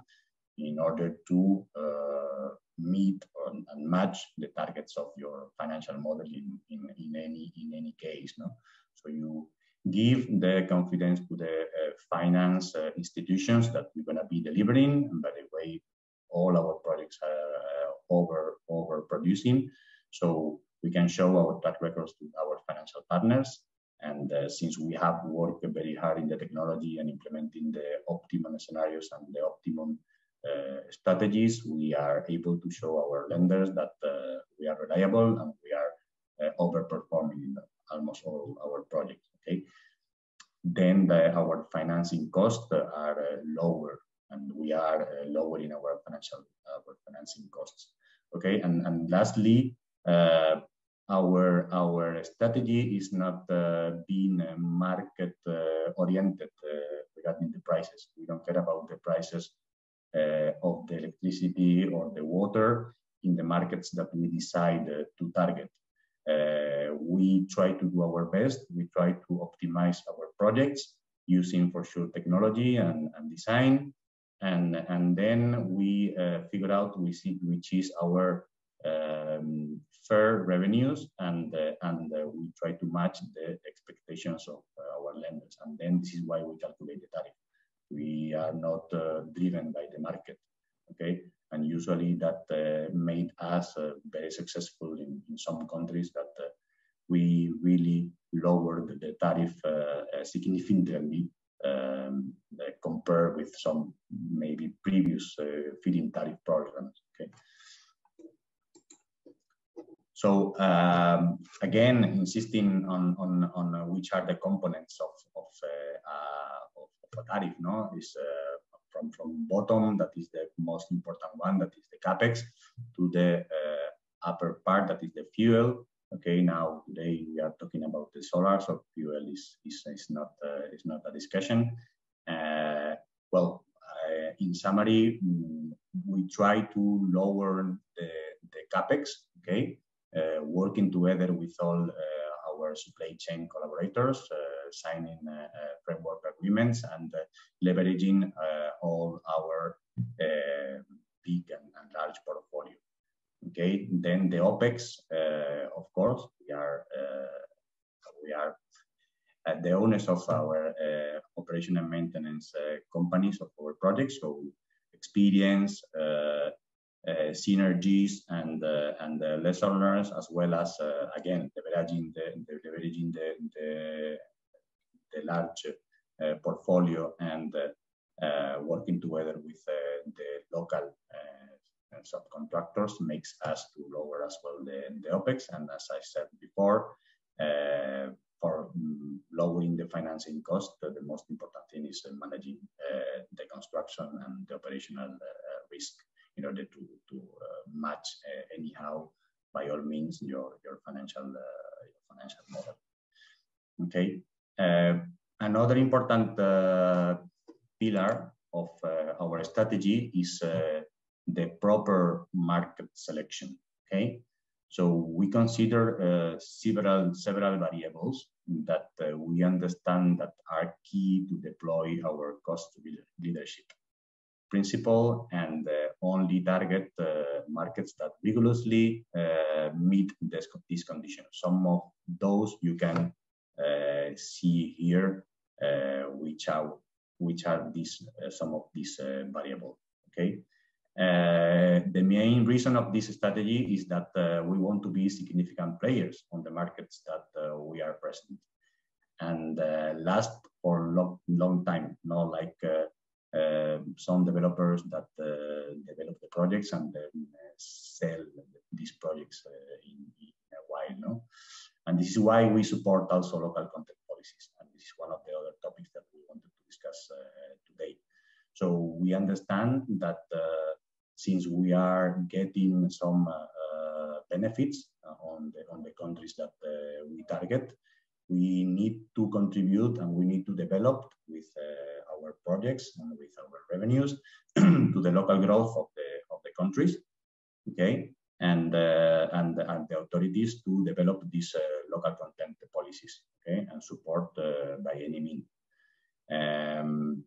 in order to uh, meet or, and match the targets of your financial model in, in, in any in any case. No? So you give the confidence to the uh, finance uh, institutions that we're going to be delivering. And by the way, all our projects are uh, over over producing, so we can show our track records to our financial partners. And uh, since we have worked very hard in the technology and implementing the optimum scenarios and the optimum uh, strategies, we are able to show our lenders that uh, we are reliable and we are overperforming in almost all our projects okay? Then the, our financing costs are uh, lower and we are uh, lowering our financial our financing costs, okay? And, and lastly, uh, our our strategy is not uh, being uh, market uh, oriented regarding the prices. We don't care about the prices of the electricity or the water in the markets that we decide to target. Uh, we try to do our best. We try to optimize our projects using for sure technology and, and design. And, and then we uh, figure out we see which is our um, fair revenues and, uh, and uh, we try to match the expectations of uh, our lenders. And then this is why we calculate the tariff. We are not driven by the market. Okay, and usually that uh, made us uh, very successful in, in, some countries that uh, we really lowered the tariff significantly um, compared with some maybe previous feed-in tariff programs. Okay. So um, again, insisting on, on, on which are the components of, of, uh, uh, of a tariff, no, is uh, from, from bottom, that is the most important one, that is the capex, to the uh, upper part, that is the fuel. Okay, now today we are talking about the solar, so fuel is, is, is, not, uh, is not a discussion. Uh, well, uh, in summary, mm, we try to lower the, the capex, okay, uh, working together with all uh, our supply chain collaborators, signing uh, uh, framework agreements and uh, leveraging all our big and, and, large portfolio. Okay, then the OPEX, of course, we are we are the owners of our uh, operation and maintenance uh, companies of our projects. So experience, uh, synergies, and and lesson learned, as well as again leveraging the, the leveraging the, the the large uh, portfolio and uh, working together with uh, the local subcontractors makes us to lower as well the, the OPEX. And as I said before, for um, lowering the financing cost, uh, the most important thing is uh, managing uh, the construction and the operational risk in order to, to match anyhow, by all means, your, your financial your financial model. Okay, uh, another important uh, pillar of uh, our strategy is the proper market selection. Okay, so we consider several several variables that we understand that are key to deploy our cost leadership principle and uh, only target uh, markets that rigorously uh, meet this, these conditions. Some of those you can uh, see here uh, which are which are these uh, some of these variables. Okay. the main reason of this strategy is that we want to be significant players on the markets that we are present and last for long long time. Not like uh, some developers that uh, develop the projects and then uh, sell these projects in, in, a while. No? And this is why we support also local content policies. And this is one of the other topics that we wanted to discuss uh, today. So we understand that uh, since we are getting some uh, benefits on, the, on the countries that we target, we need to contribute and we need to develop with our projects and with our revenues to the local growth of the of the countries. Okay, and uh, and and the authorities to develop these uh, local content policies. Okay, and support uh, by any means. Um,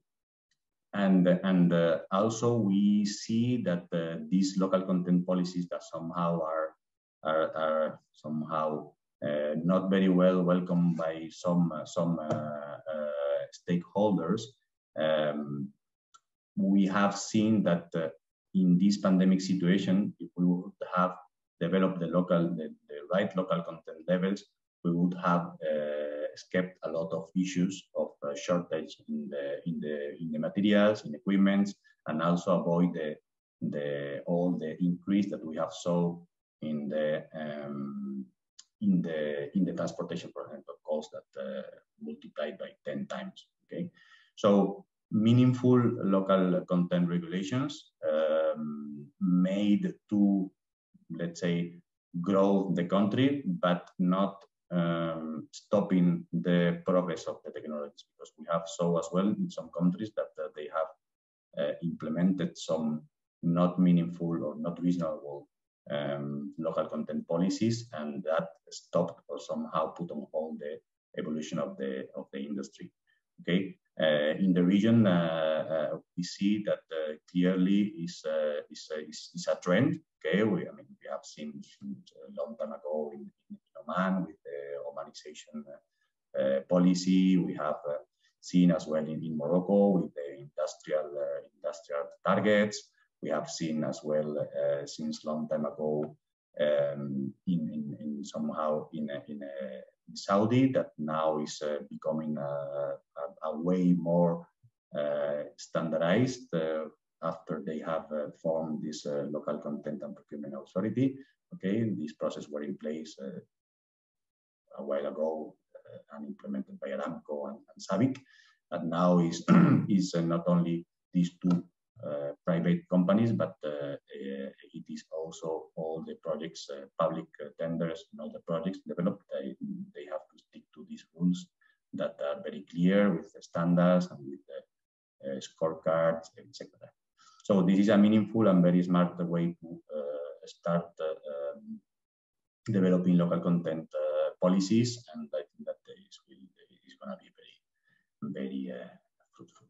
and and uh, also we see that uh, these local content policies that somehow are are, are somehow uh, not very well welcomed by some some stakeholders. Um, we have seen that in this pandemic situation, if we would have developed the local, the, the right local content levels, we would have uh, escaped a lot of issues of uh, shortage in the in the in the materials, in equipment, and also avoid the the all the increase that we have saw in the um, in the in the transportation percent of cost that uh, multiplied by 10 times. Okay, so meaningful local content regulations um, made to, let's say, grow the country, but not um, stopping the progress of the technologies because we have so as well in some countries that uh, they have uh, implemented some not meaningful or not reasonable um, local content policies and that stopped or somehow put on hold the evolution of the of the industry. Okay in the region, uh, uh, we see that clearly is, is, is, is, a trend. Okay, we, I mean, we have seen a long time ago in, in Oman with the Omanization policy. We have seen as well in, in Morocco with the industrial industrial targets. We have seen as well uh, since long time ago um, in, in, in, somehow in a, in a Saudi that now is uh, becoming a, a, a, way more uh, standardized uh, after they have uh, formed this uh, local content and procurement authority. Okay, this process were in place uh, a while ago and implemented by Aramco and, and SABIC, and now is is not only these two uh, private companies, but uh, uh, it is also all the projects, public tenders, and all the projects developed. They, they have to stick to these rules that are very clear with the standards and with the scorecards, etc. So this is a meaningful and very smart way to start um, developing local content uh, policies, and I think that is, is going to be very, very uh, fruitful.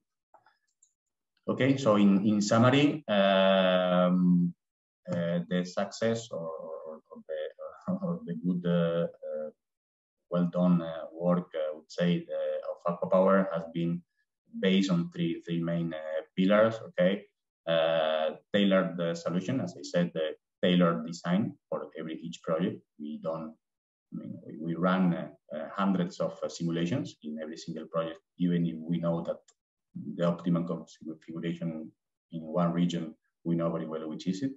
Okay, so in, in summary, um, uh, the success or, or, or, the, or the good, uh, uh, well done uh, work, I would say, of ACWA Power has been based on three, three main uh, pillars, okay? Uh, tailored solution, as I said, the tailored design for every each project. We don't, I mean, we, we run hundreds of simulations in every single project, even if we know that the optimum configuration in one region, we know very well which is it,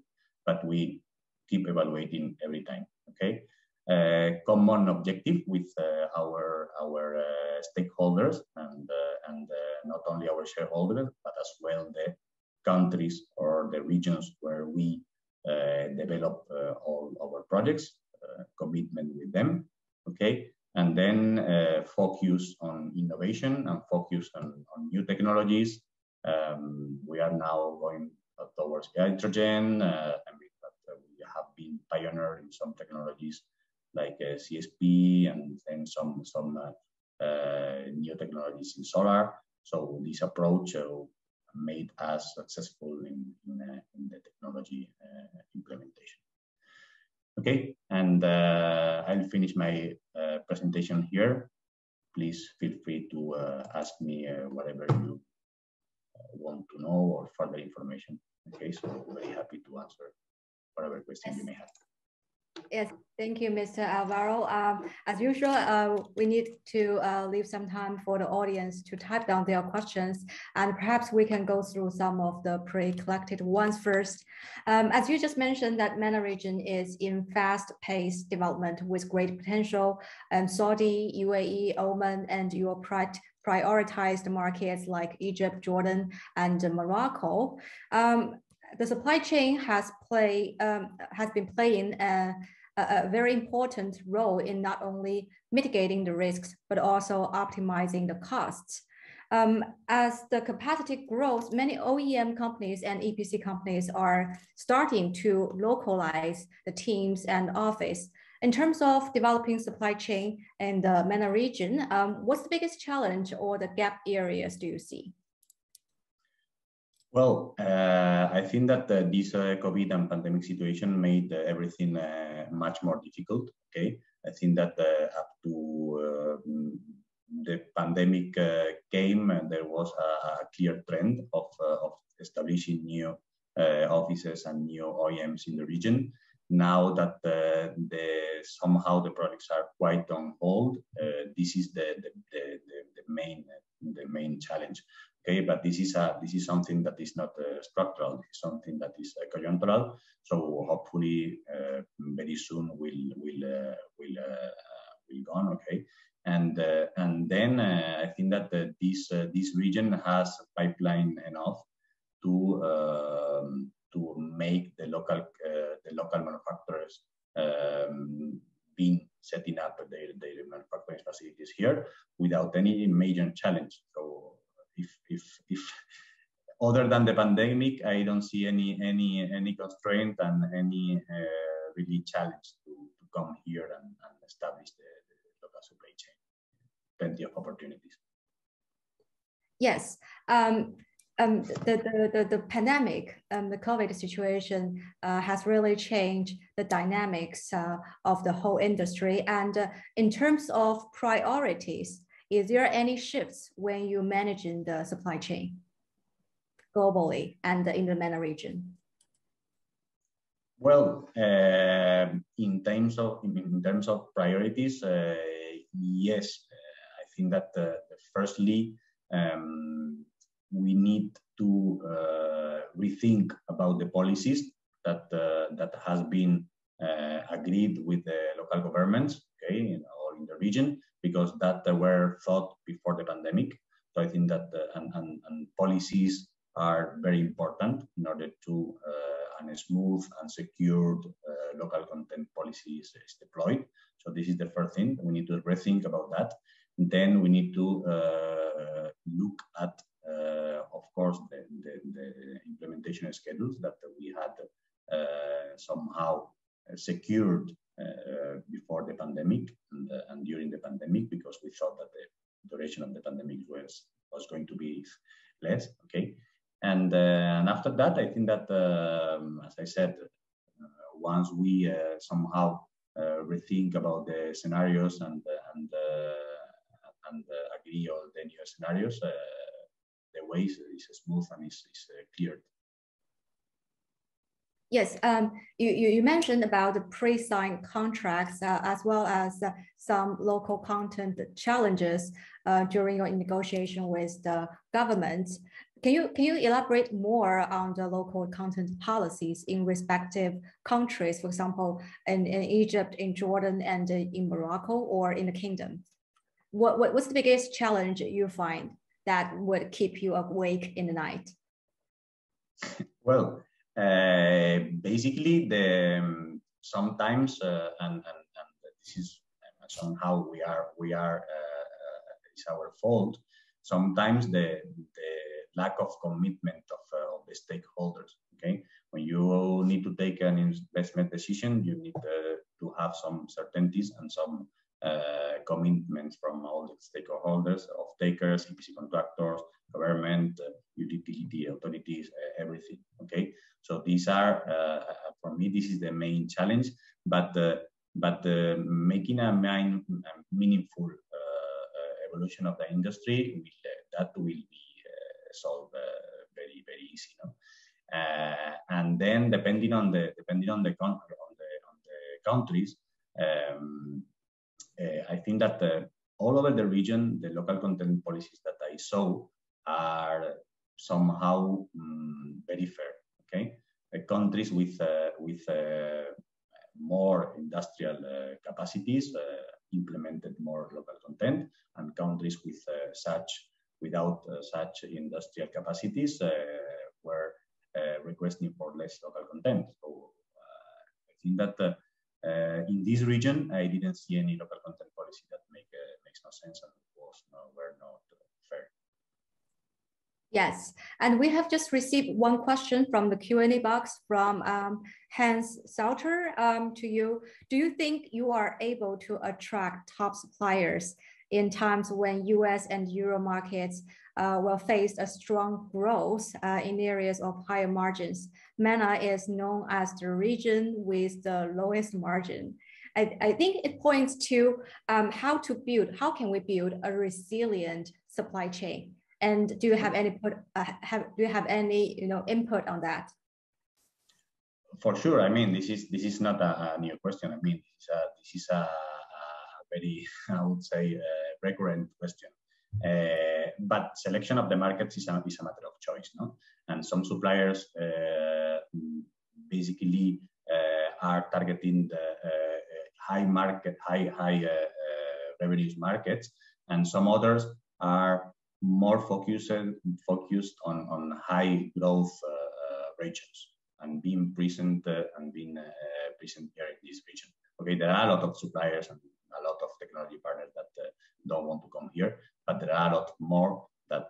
but we keep evaluating every time, okay? Uh, common objective with uh, our our uh, stakeholders and uh, and uh, not only our shareholders but as well the countries or the regions where we uh, develop all our projects commitment with them okay and then uh, focus on innovation and focus on, on new technologies. Um, we are now going towards hydrogen, uh, and we, uh, we, have been pioneer in some technologies like uh, CSP and then some some uh, uh, new technologies in solar. So this approach made us successful in, in, in the technology implementation. Okay, and uh, I'll finish my uh, presentation here. Please feel free to uh, ask me uh, whatever you uh, want to know or further information. Okay, so very happy to answer whatever questions you may have. Yes, thank you, Mr. Alvaro. Um, as usual, uh, we need to uh, leave some time for the audience to type down their questions, and perhaps we can go through some of the pre-collected ones first. Um, as you just mentioned, that MENA region is in fast-paced development with great potential, and Saudi, UAE, Oman, and your prioritized markets like Egypt, Jordan, and Morocco. Um, the supply chain has play um, has been playing a, a, very important role in not only mitigating the risks but also optimizing the costs. Um, as the capacity grows, many OEM companies and EPC companies are starting to localize the teams and office. In terms of developing supply chain in the MENA region, um, what's the biggest challenge or the gap areas do you see? Well, uh, I think that uh, this uh, COVID and pandemic situation made uh, everything uh, much more difficult. Okay, I think that uh, up to the pandemic came, there was a, a clear trend of, of establishing new offices and new OEMs in the region. Now that the somehow the projects are quite on hold, this is the, the, the, the main the main challenge Okay, but this is a this is something that is not uh, structural. It's something that is uh, conjunctural. So hopefully, uh, very soon will will uh, will uh, will gone. Okay, and uh, and then I think that this this region has a pipeline enough to um, to make the local the local manufacturers um, setting up their, their manufacturing facilities here without any major challenge. So if if if other than the pandemic, I don't see any any any constraint and any uh, really challenge to, to come here and, and establish the, the, local supply chain. Plenty of opportunities. Yes. Um, um, the, the, the, the pandemic, um, the COVID situation uh, has really changed the dynamics uh, of the whole industry. And uh, in terms of priorities, is there any shifts when you're managing the supply chain globally and in the MENA region? Well, uh, in terms of in terms of priorities, uh, yes, uh, I think that firstly um, we need to uh, rethink about the policies that uh, that has been agreed with the local governments, okay, or in the region, because that were thought before the pandemic. So I think that uh, and, and, and, policies are very important in order to uh, and smooth and secured uh, local content policies is deployed. So this is the first thing we need to rethink about that. Then we need to uh, look at, uh, of course, the, the, the, implementation schedules that we had uh, somehow secured Uh, before the pandemic and, uh, and, during the pandemic because we thought that the duration of the pandemic was was going to be less. Okay, and uh, and after that, I think that um, as I said, uh, once we uh, somehow rethink about the scenarios and and and agree on the new scenarios, the ways is smooth and is, is cleared. Yes, um, you, you, mentioned about the pre-signed contracts uh, as well as uh, some local content challenges uh, during your negotiation with the government. Can you, can you elaborate more on the local content policies in respective countries, for example, in, in Egypt, in Jordan, and in Morocco, or in the kingdom? What, what, what's the biggest challenge you find that would keep you awake in the night? Well, uh, basically, the um, sometimes uh, and, and, and this is somehow we are we are uh, it's our fault. Sometimes the the lack of commitment of, of the stakeholders. Okay, when you need to take an investment decision, you need to have some certainties and some uh, commitments from all the stakeholders, of takers, EPC contractors, government, uh, utility authorities, uh, everything. Okay, so these are uh, for me this is the main challenge, but but making a, main, a meaningful evolution of the industry will, that will be solved very very easy. No? and then depending on the depending on the on the on the countries. Um, uh, think that uh, all over the region, the local content policies that I saw are somehow um, very fair. Okay, uh, countries with uh, with uh, more industrial uh, capacities implemented more local content, and countries with such without such industrial capacities were requesting for less local content. So I think that uh, in this region, I didn't see any local content policy that make, uh, makes no sense and was no, were not fair. Yes, and we have just received one question from the Q&A box from um, Hans Sauter um, to you. Do you think you are able to attract top suppliers in times when US and Euro markets uh, will face a strong growth uh, in areas of higher margins? MENA is known as the region with the lowest margin. I, I think it points to um, how to build, how can we build a resilient supply chain? And do you have any put, uh, have do you have any you know input on that? For sure. I mean, this is this is not a, a new question. I mean, this is a, this is a, a very I would say uh, recurrent question. Uh, but selection of the markets is a, is a matter of choice, no? And some suppliers uh, basically uh, are targeting the high market, high high revenues markets, and some others are more focused focused on, on high growth uh, uh, regions and being present uh, and being present here in this region. Okay, there are a lot of suppliers and a lot of technology partners that don't want to come here, but there are a lot more that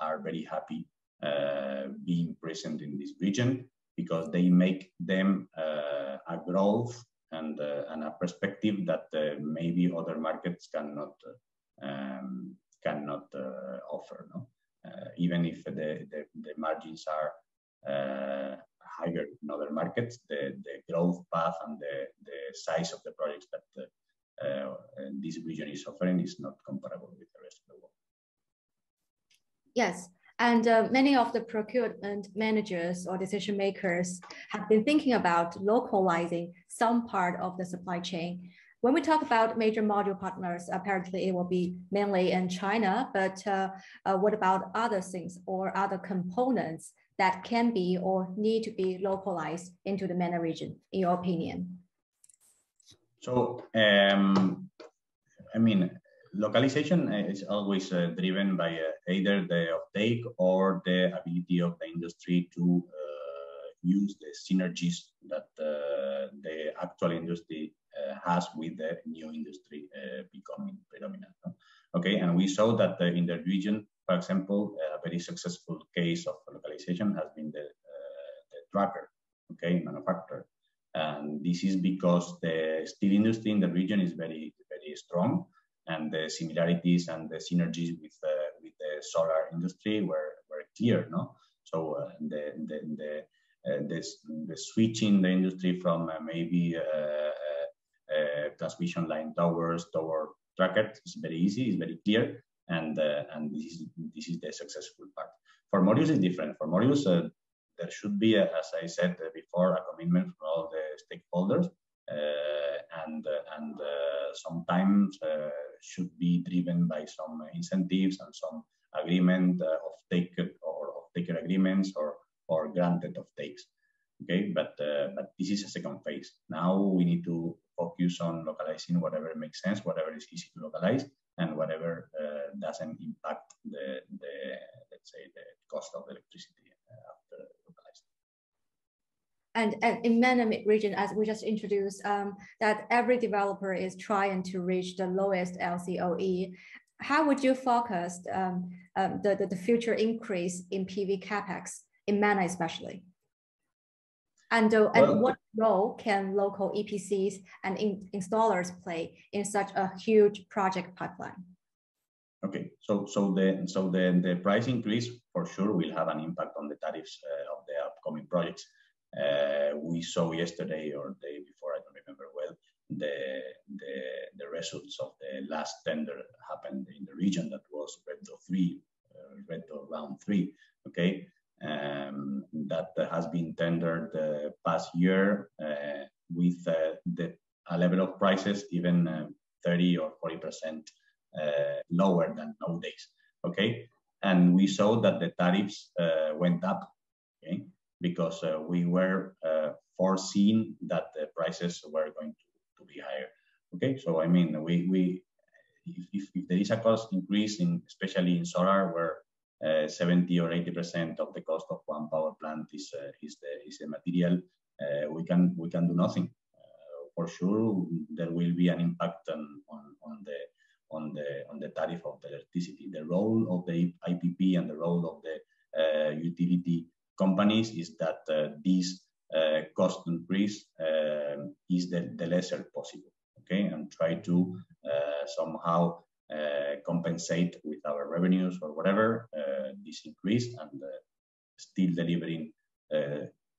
are very happy being present in this region because they make them uh, a growth and, uh, and a perspective that uh, maybe other markets cannot um, cannot uh, offer. No? Uh, even if the, the, the margins are uh, higher in other markets, the, the growth path and the, the size of the projects that this region is offering is not comparable with the rest of the world. Yes, and uh, many of the procurement managers or decision makers have been thinking about localizing some part of the supply chain when we talk about major module partners, apparently it will be mainly in China, but uh, uh, what about other things or other components that can be or need to be localized into the MENA region, in your opinion? So, um, I mean, localization eh, is always uh, driven by uh, either the uptake or the ability of the industry to use the synergies that the actual industry has with the new industry becoming predominant. Okay, and we saw that in the region, for example, a very successful case of localization has been the, the tracker, okay, manufacturer. And this is because the steel industry in the region is very, very strong and the similarities and the synergies with, uh, with the solar industry were, were clear, no? So uh, the, the, the, uh, the switching the industry from maybe uh, transmission line towers, tower tracker. is very easy, it's very clear, and uh, and this is this is the successful part. For modules, is different. For uh, there should be, as I said before, a commitment from all the stakeholders, and and sometimes should be driven by some incentives and some agreement of take or of taker agreements or or granted of takes. Okay, but uh, but this is a second phase. Now we need to focus on localizing whatever makes sense, whatever is easy to localize, and whatever uh, doesn't impact the, the let's say the cost of electricity uh, after. And, and in MENA region, as we just introduced, um, that every developer is trying to reach the lowest LCOE. How would you focus um, um, the, the, the future increase in PV capex in MENA especially? And, uh, well, and what role can local EPCs and in, installers play in such a huge project pipeline? Okay, so so the so the, the price increase for sure will have an impact on the tariffs uh, of the upcoming projects. Uh, we saw yesterday or day before, I don't remember well, the, the the results of the last tender happened in the region that was REPDO three, uh, REPDO round three. Okay, um, that has been tendered the past year uh, with uh, the, a level of prices even uh, 30 or 40 percent lower than nowadays. Okay, and we saw that the tariffs went up. Okay, because we were foreseeing that the prices were going to, to be higher. Okay, so I mean, we, we if, if, if, there is a cost increase in especially in solar where uh, 70 or 80% of the cost of one power plant is, uh, is, the, is the material, uh, we, can, we can do nothing. for sure, there will be an impact on, on, on, the, on, the, on the tariff of the electricity. The role of the IPP and the role of the utility companies is that uh, this uh, cost increase um, is the, the lesser possible, okay, and try to uh, somehow uh, compensate with our revenues or whatever uh, this increase and uh, still delivering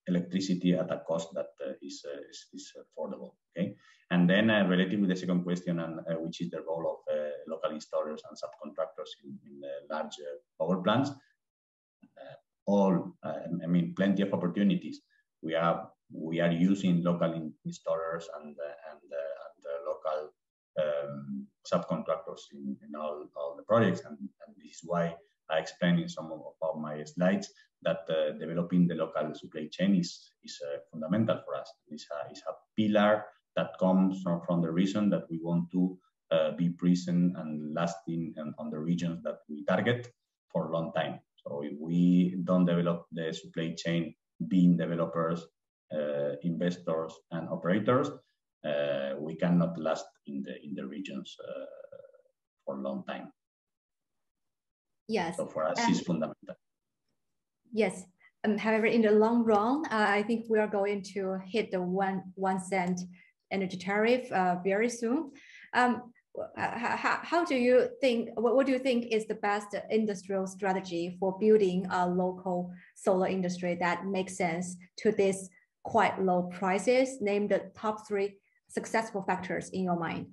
electricity at a cost that is, is, is affordable. Okay, and then related with the second question, and which is the role of local installers and subcontractors in, in large power plants. All, I mean, plenty of opportunities. We have we are using local installers and and, and local um, subcontractors in, in all, all the projects. And, and, this is why I explained in some of, of my slides that uh, developing the local supply chain is, is uh, fundamental for us. It's a, it's a pillar that comes from, from the reason that we want to uh, be present and lasting and on the regions that we target for a long time. So if we don't develop the supply chain, being developers, uh, investors, and operators, uh, we cannot last in the in the regions uh, for a long time. Yes. So for us, it's fundamental. Yes. Um, however, in the long run, uh, I think we are going to hit the one one cent energy tariff uh, very soon. Um, how, how do you think, what, what do you think is the best industrial strategy for building a local solar industry that makes sense to this quite low prices? Name the top three successful factors in your mind?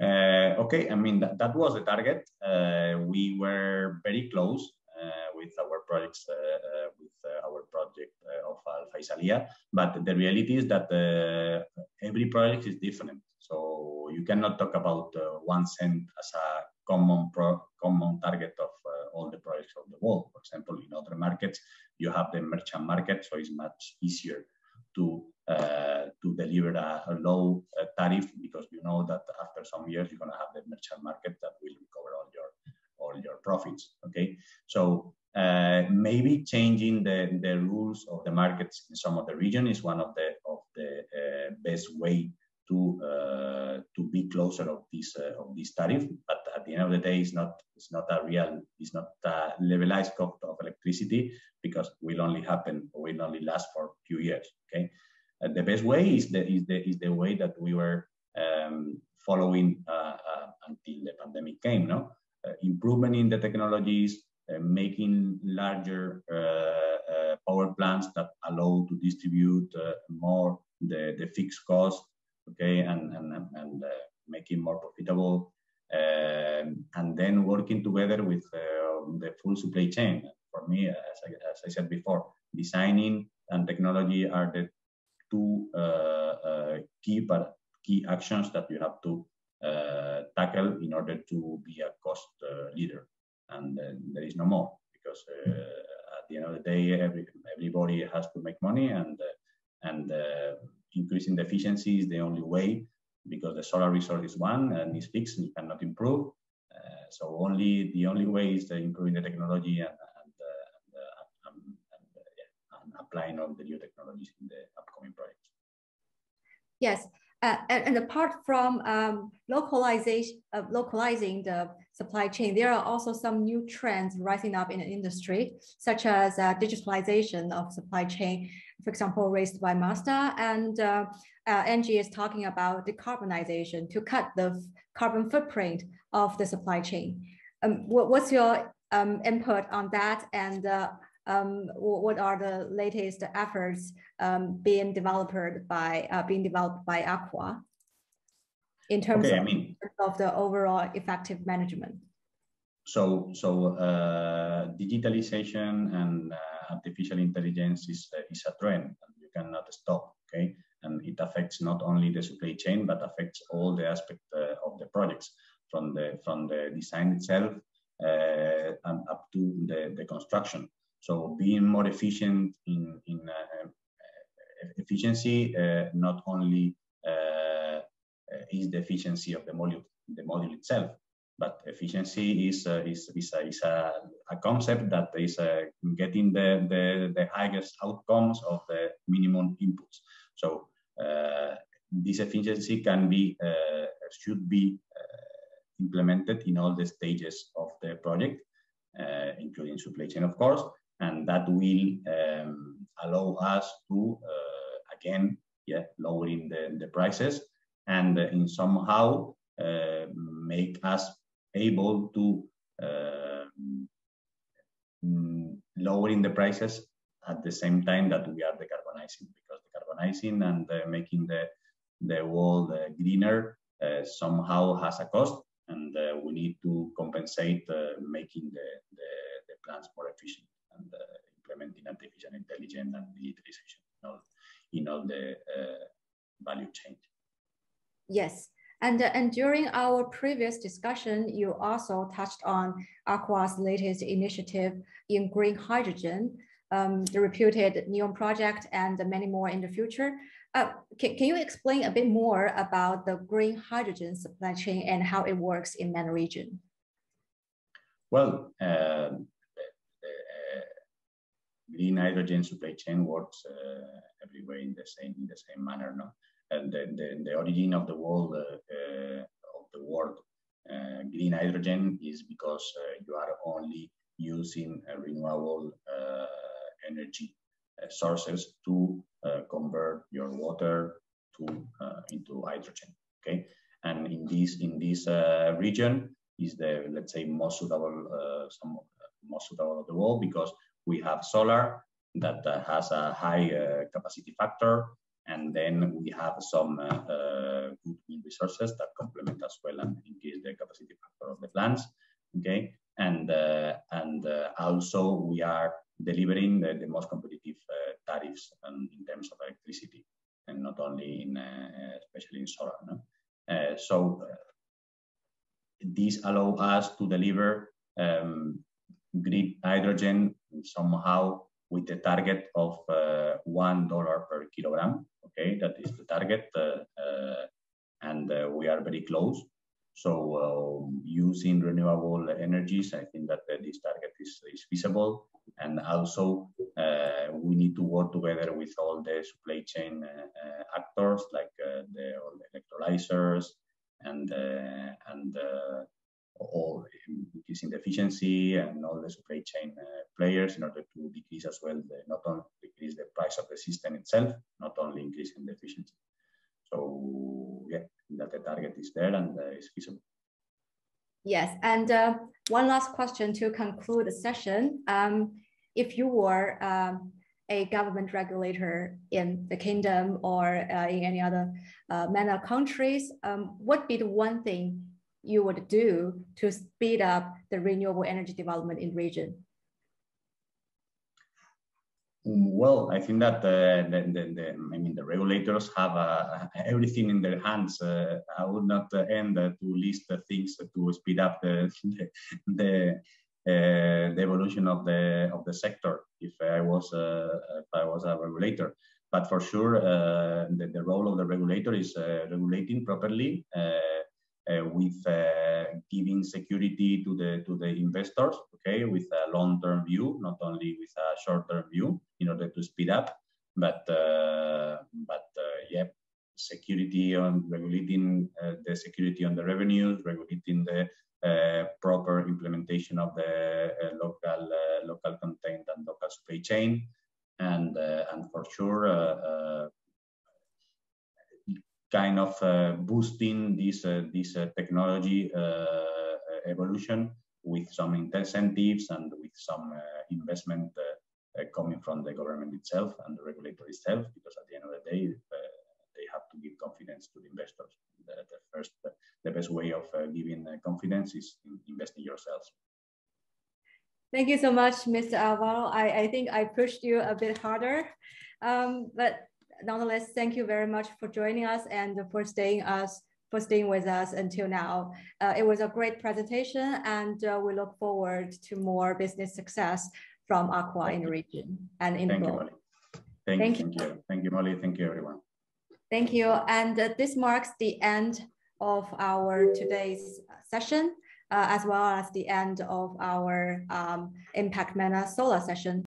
Uh, okay, I mean, that, that was the target. Uh, we were very close uh, with our projects, uh, uh, with uh, our project uh, of uh, Al Faisalia, but the reality is that uh, every project is different. So you cannot talk about one cent as a common pro common target of all the projects of the world. For example, in other markets, you have the merchant market, so it's much easier to uh, to deliver a, a low uh, tariff because you know that after some years you're going to have the merchant market that will recover all your all your profits. Okay, so uh, maybe changing the, the rules of the markets in some of the region is one of the of the uh, best way to uh, to be closer of this uh, of this tariff. But at the end of the day, it's not it's not a real it's not a levelized cost of electricity because will only happen or will only last for a few years. Okay, the best way is the, is the, is the way that we were um, following uh, until the pandemic came, no? improvement in the technologies, making larger power plants that allow to distribute more the, the fixed cost, okay, and, and, and making more profitable, um, and then working together with uh, the full supply chain. For me, as I, as I, said before, designing and technology are the two uh, uh, key but key actions that you have to uh, tackle in order to be a cost leader. And there is no more because at the end of the day, every, everybody has to make money and and increasing the efficiency is the only way because the solar resource is one and is fixed and you cannot improve. Uh, so only the only way is improving the technology and, uh, applying all the new technologies in the upcoming projects. Yes, uh, and, apart from um, localization, uh, localizing the supply chain, there are also some new trends rising up in the industry, such as uh, digitalization of supply chain, for example, raised by Masdar. And uh, uh, Engie is talking about decarbonization to cut the carbon footprint of the supply chain. Um, what, what's your um, input on that? And uh, um, what are the latest efforts um, being developed by uh, being developed by ACWA in terms okay, of, I mean, of the overall effective management? So, so uh, digitalization and uh, artificial intelligence is, uh, is a trend and you cannot stop, okay? And it affects not only the supply chain, but affects all the aspects uh, of the projects from the, from the design itself uh, and up to the, the construction. So being more efficient in, in uh, efficiency, not only is the efficiency of the module, the module itself, but efficiency is uh, is, is, a, is a, a, concept that is uh, getting the, the, the highest outcomes of the minimum inputs. So uh, this efficiency can be should be implemented in all the stages of the project uh, including supply chain, of course, and that will um, allow us to, uh, again, yeah, lowering the, the prices and in somehow make us able to mm, lowering the prices at the same time that we are decarbonizing because decarbonizing and uh, making the the world uh, greener uh, somehow has a cost and uh, we need to compensate uh, making the, the, the, plants more efficient and uh, implementing artificial intelligence and digitalization in all, in all the value chain. Yes, and, and during our previous discussion, you also touched on ACWA's latest initiative in green hydrogen, um, the reputed NEOM project, and many more in the future. Uh, can, can you explain a bit more about the green hydrogen supply chain and how it works in MENA region? Well, uh, green hydrogen supply chain works uh, everywhere in the same in the same manner. No, and the, the, the origin of the world uh, uh, of the word uh, green hydrogen is because you are only using renewable energy sources to convert your water to into hydrogen. Okay, and in this in this region is the let's say most suitable some most suitable of the world because we have solar that uh, has a high uh, capacity factor and then we have some uh, uh, good resources that complement as well and increase the capacity factor of the plants. Okay, and uh, and also we are delivering the, the most competitive tariffs in terms of electricity, and not only in especially in solar. No? so these allow us to deliver um, green hydrogen somehow with the target of uh, one dollar per kilogram Okay, that is the target, uh, uh, and uh, we are very close. So um, using renewable energies, I think that this target is, is feasible. And also, we need to work together with all the supply chain actors, like the, the electrolyzers and and all increasing the efficiency and all the supply chain uh, players in order to decrease as well, the, not only decrease the price of the system itself, not only increasing the efficiency. So yeah, that the target is there and uh, is feasible. Yes, and uh, one last question to conclude the session. Um, if you were um, a government regulator in the kingdom or uh, in any other uh, MENA countries, um, what be the one thing you would do to speed up the renewable energy development in region? Well, I think that uh, the, the, the, I mean the regulators have uh, everything in their hands. Uh, I would not uh, end uh, to list the things to speed up the the, uh, the evolution of the of the sector. If I was if I was a regulator, but for sure the, the role of the regulator is regulating properly uh, with uh, giving security to the to the investors, okay, with a long-term view, not only with a short-term view, in order to speed up. But uh, but yeah, security on regulating the security on the revenues, regulating the uh, proper implementation of the uh, local uh, local content and local supply chain, and and for sure kind of uh, boosting this uh, this uh, technology evolution with some incentives and with some investment coming from the government itself and the regulator itself, because at the end of the day, they have to give confidence to the investors. The, the first, the best way of giving confidence is in investing yourselves. Thank you so much, Mr. Alvaro. I, I think I pushed you a bit harder, um, but nonetheless, thank you very much for joining us and for staying us for staying with us until now. Uh, it was a great presentation and uh, we look forward to more business success from ACWA thank in the region and in thank you, Molly. Thank, thank, you, thank you. Thank you, Molly. Thank you, everyone. Thank you. And uh, this marks the end of our today's session, uh, as well as the end of our um, Impact MENA Solar session.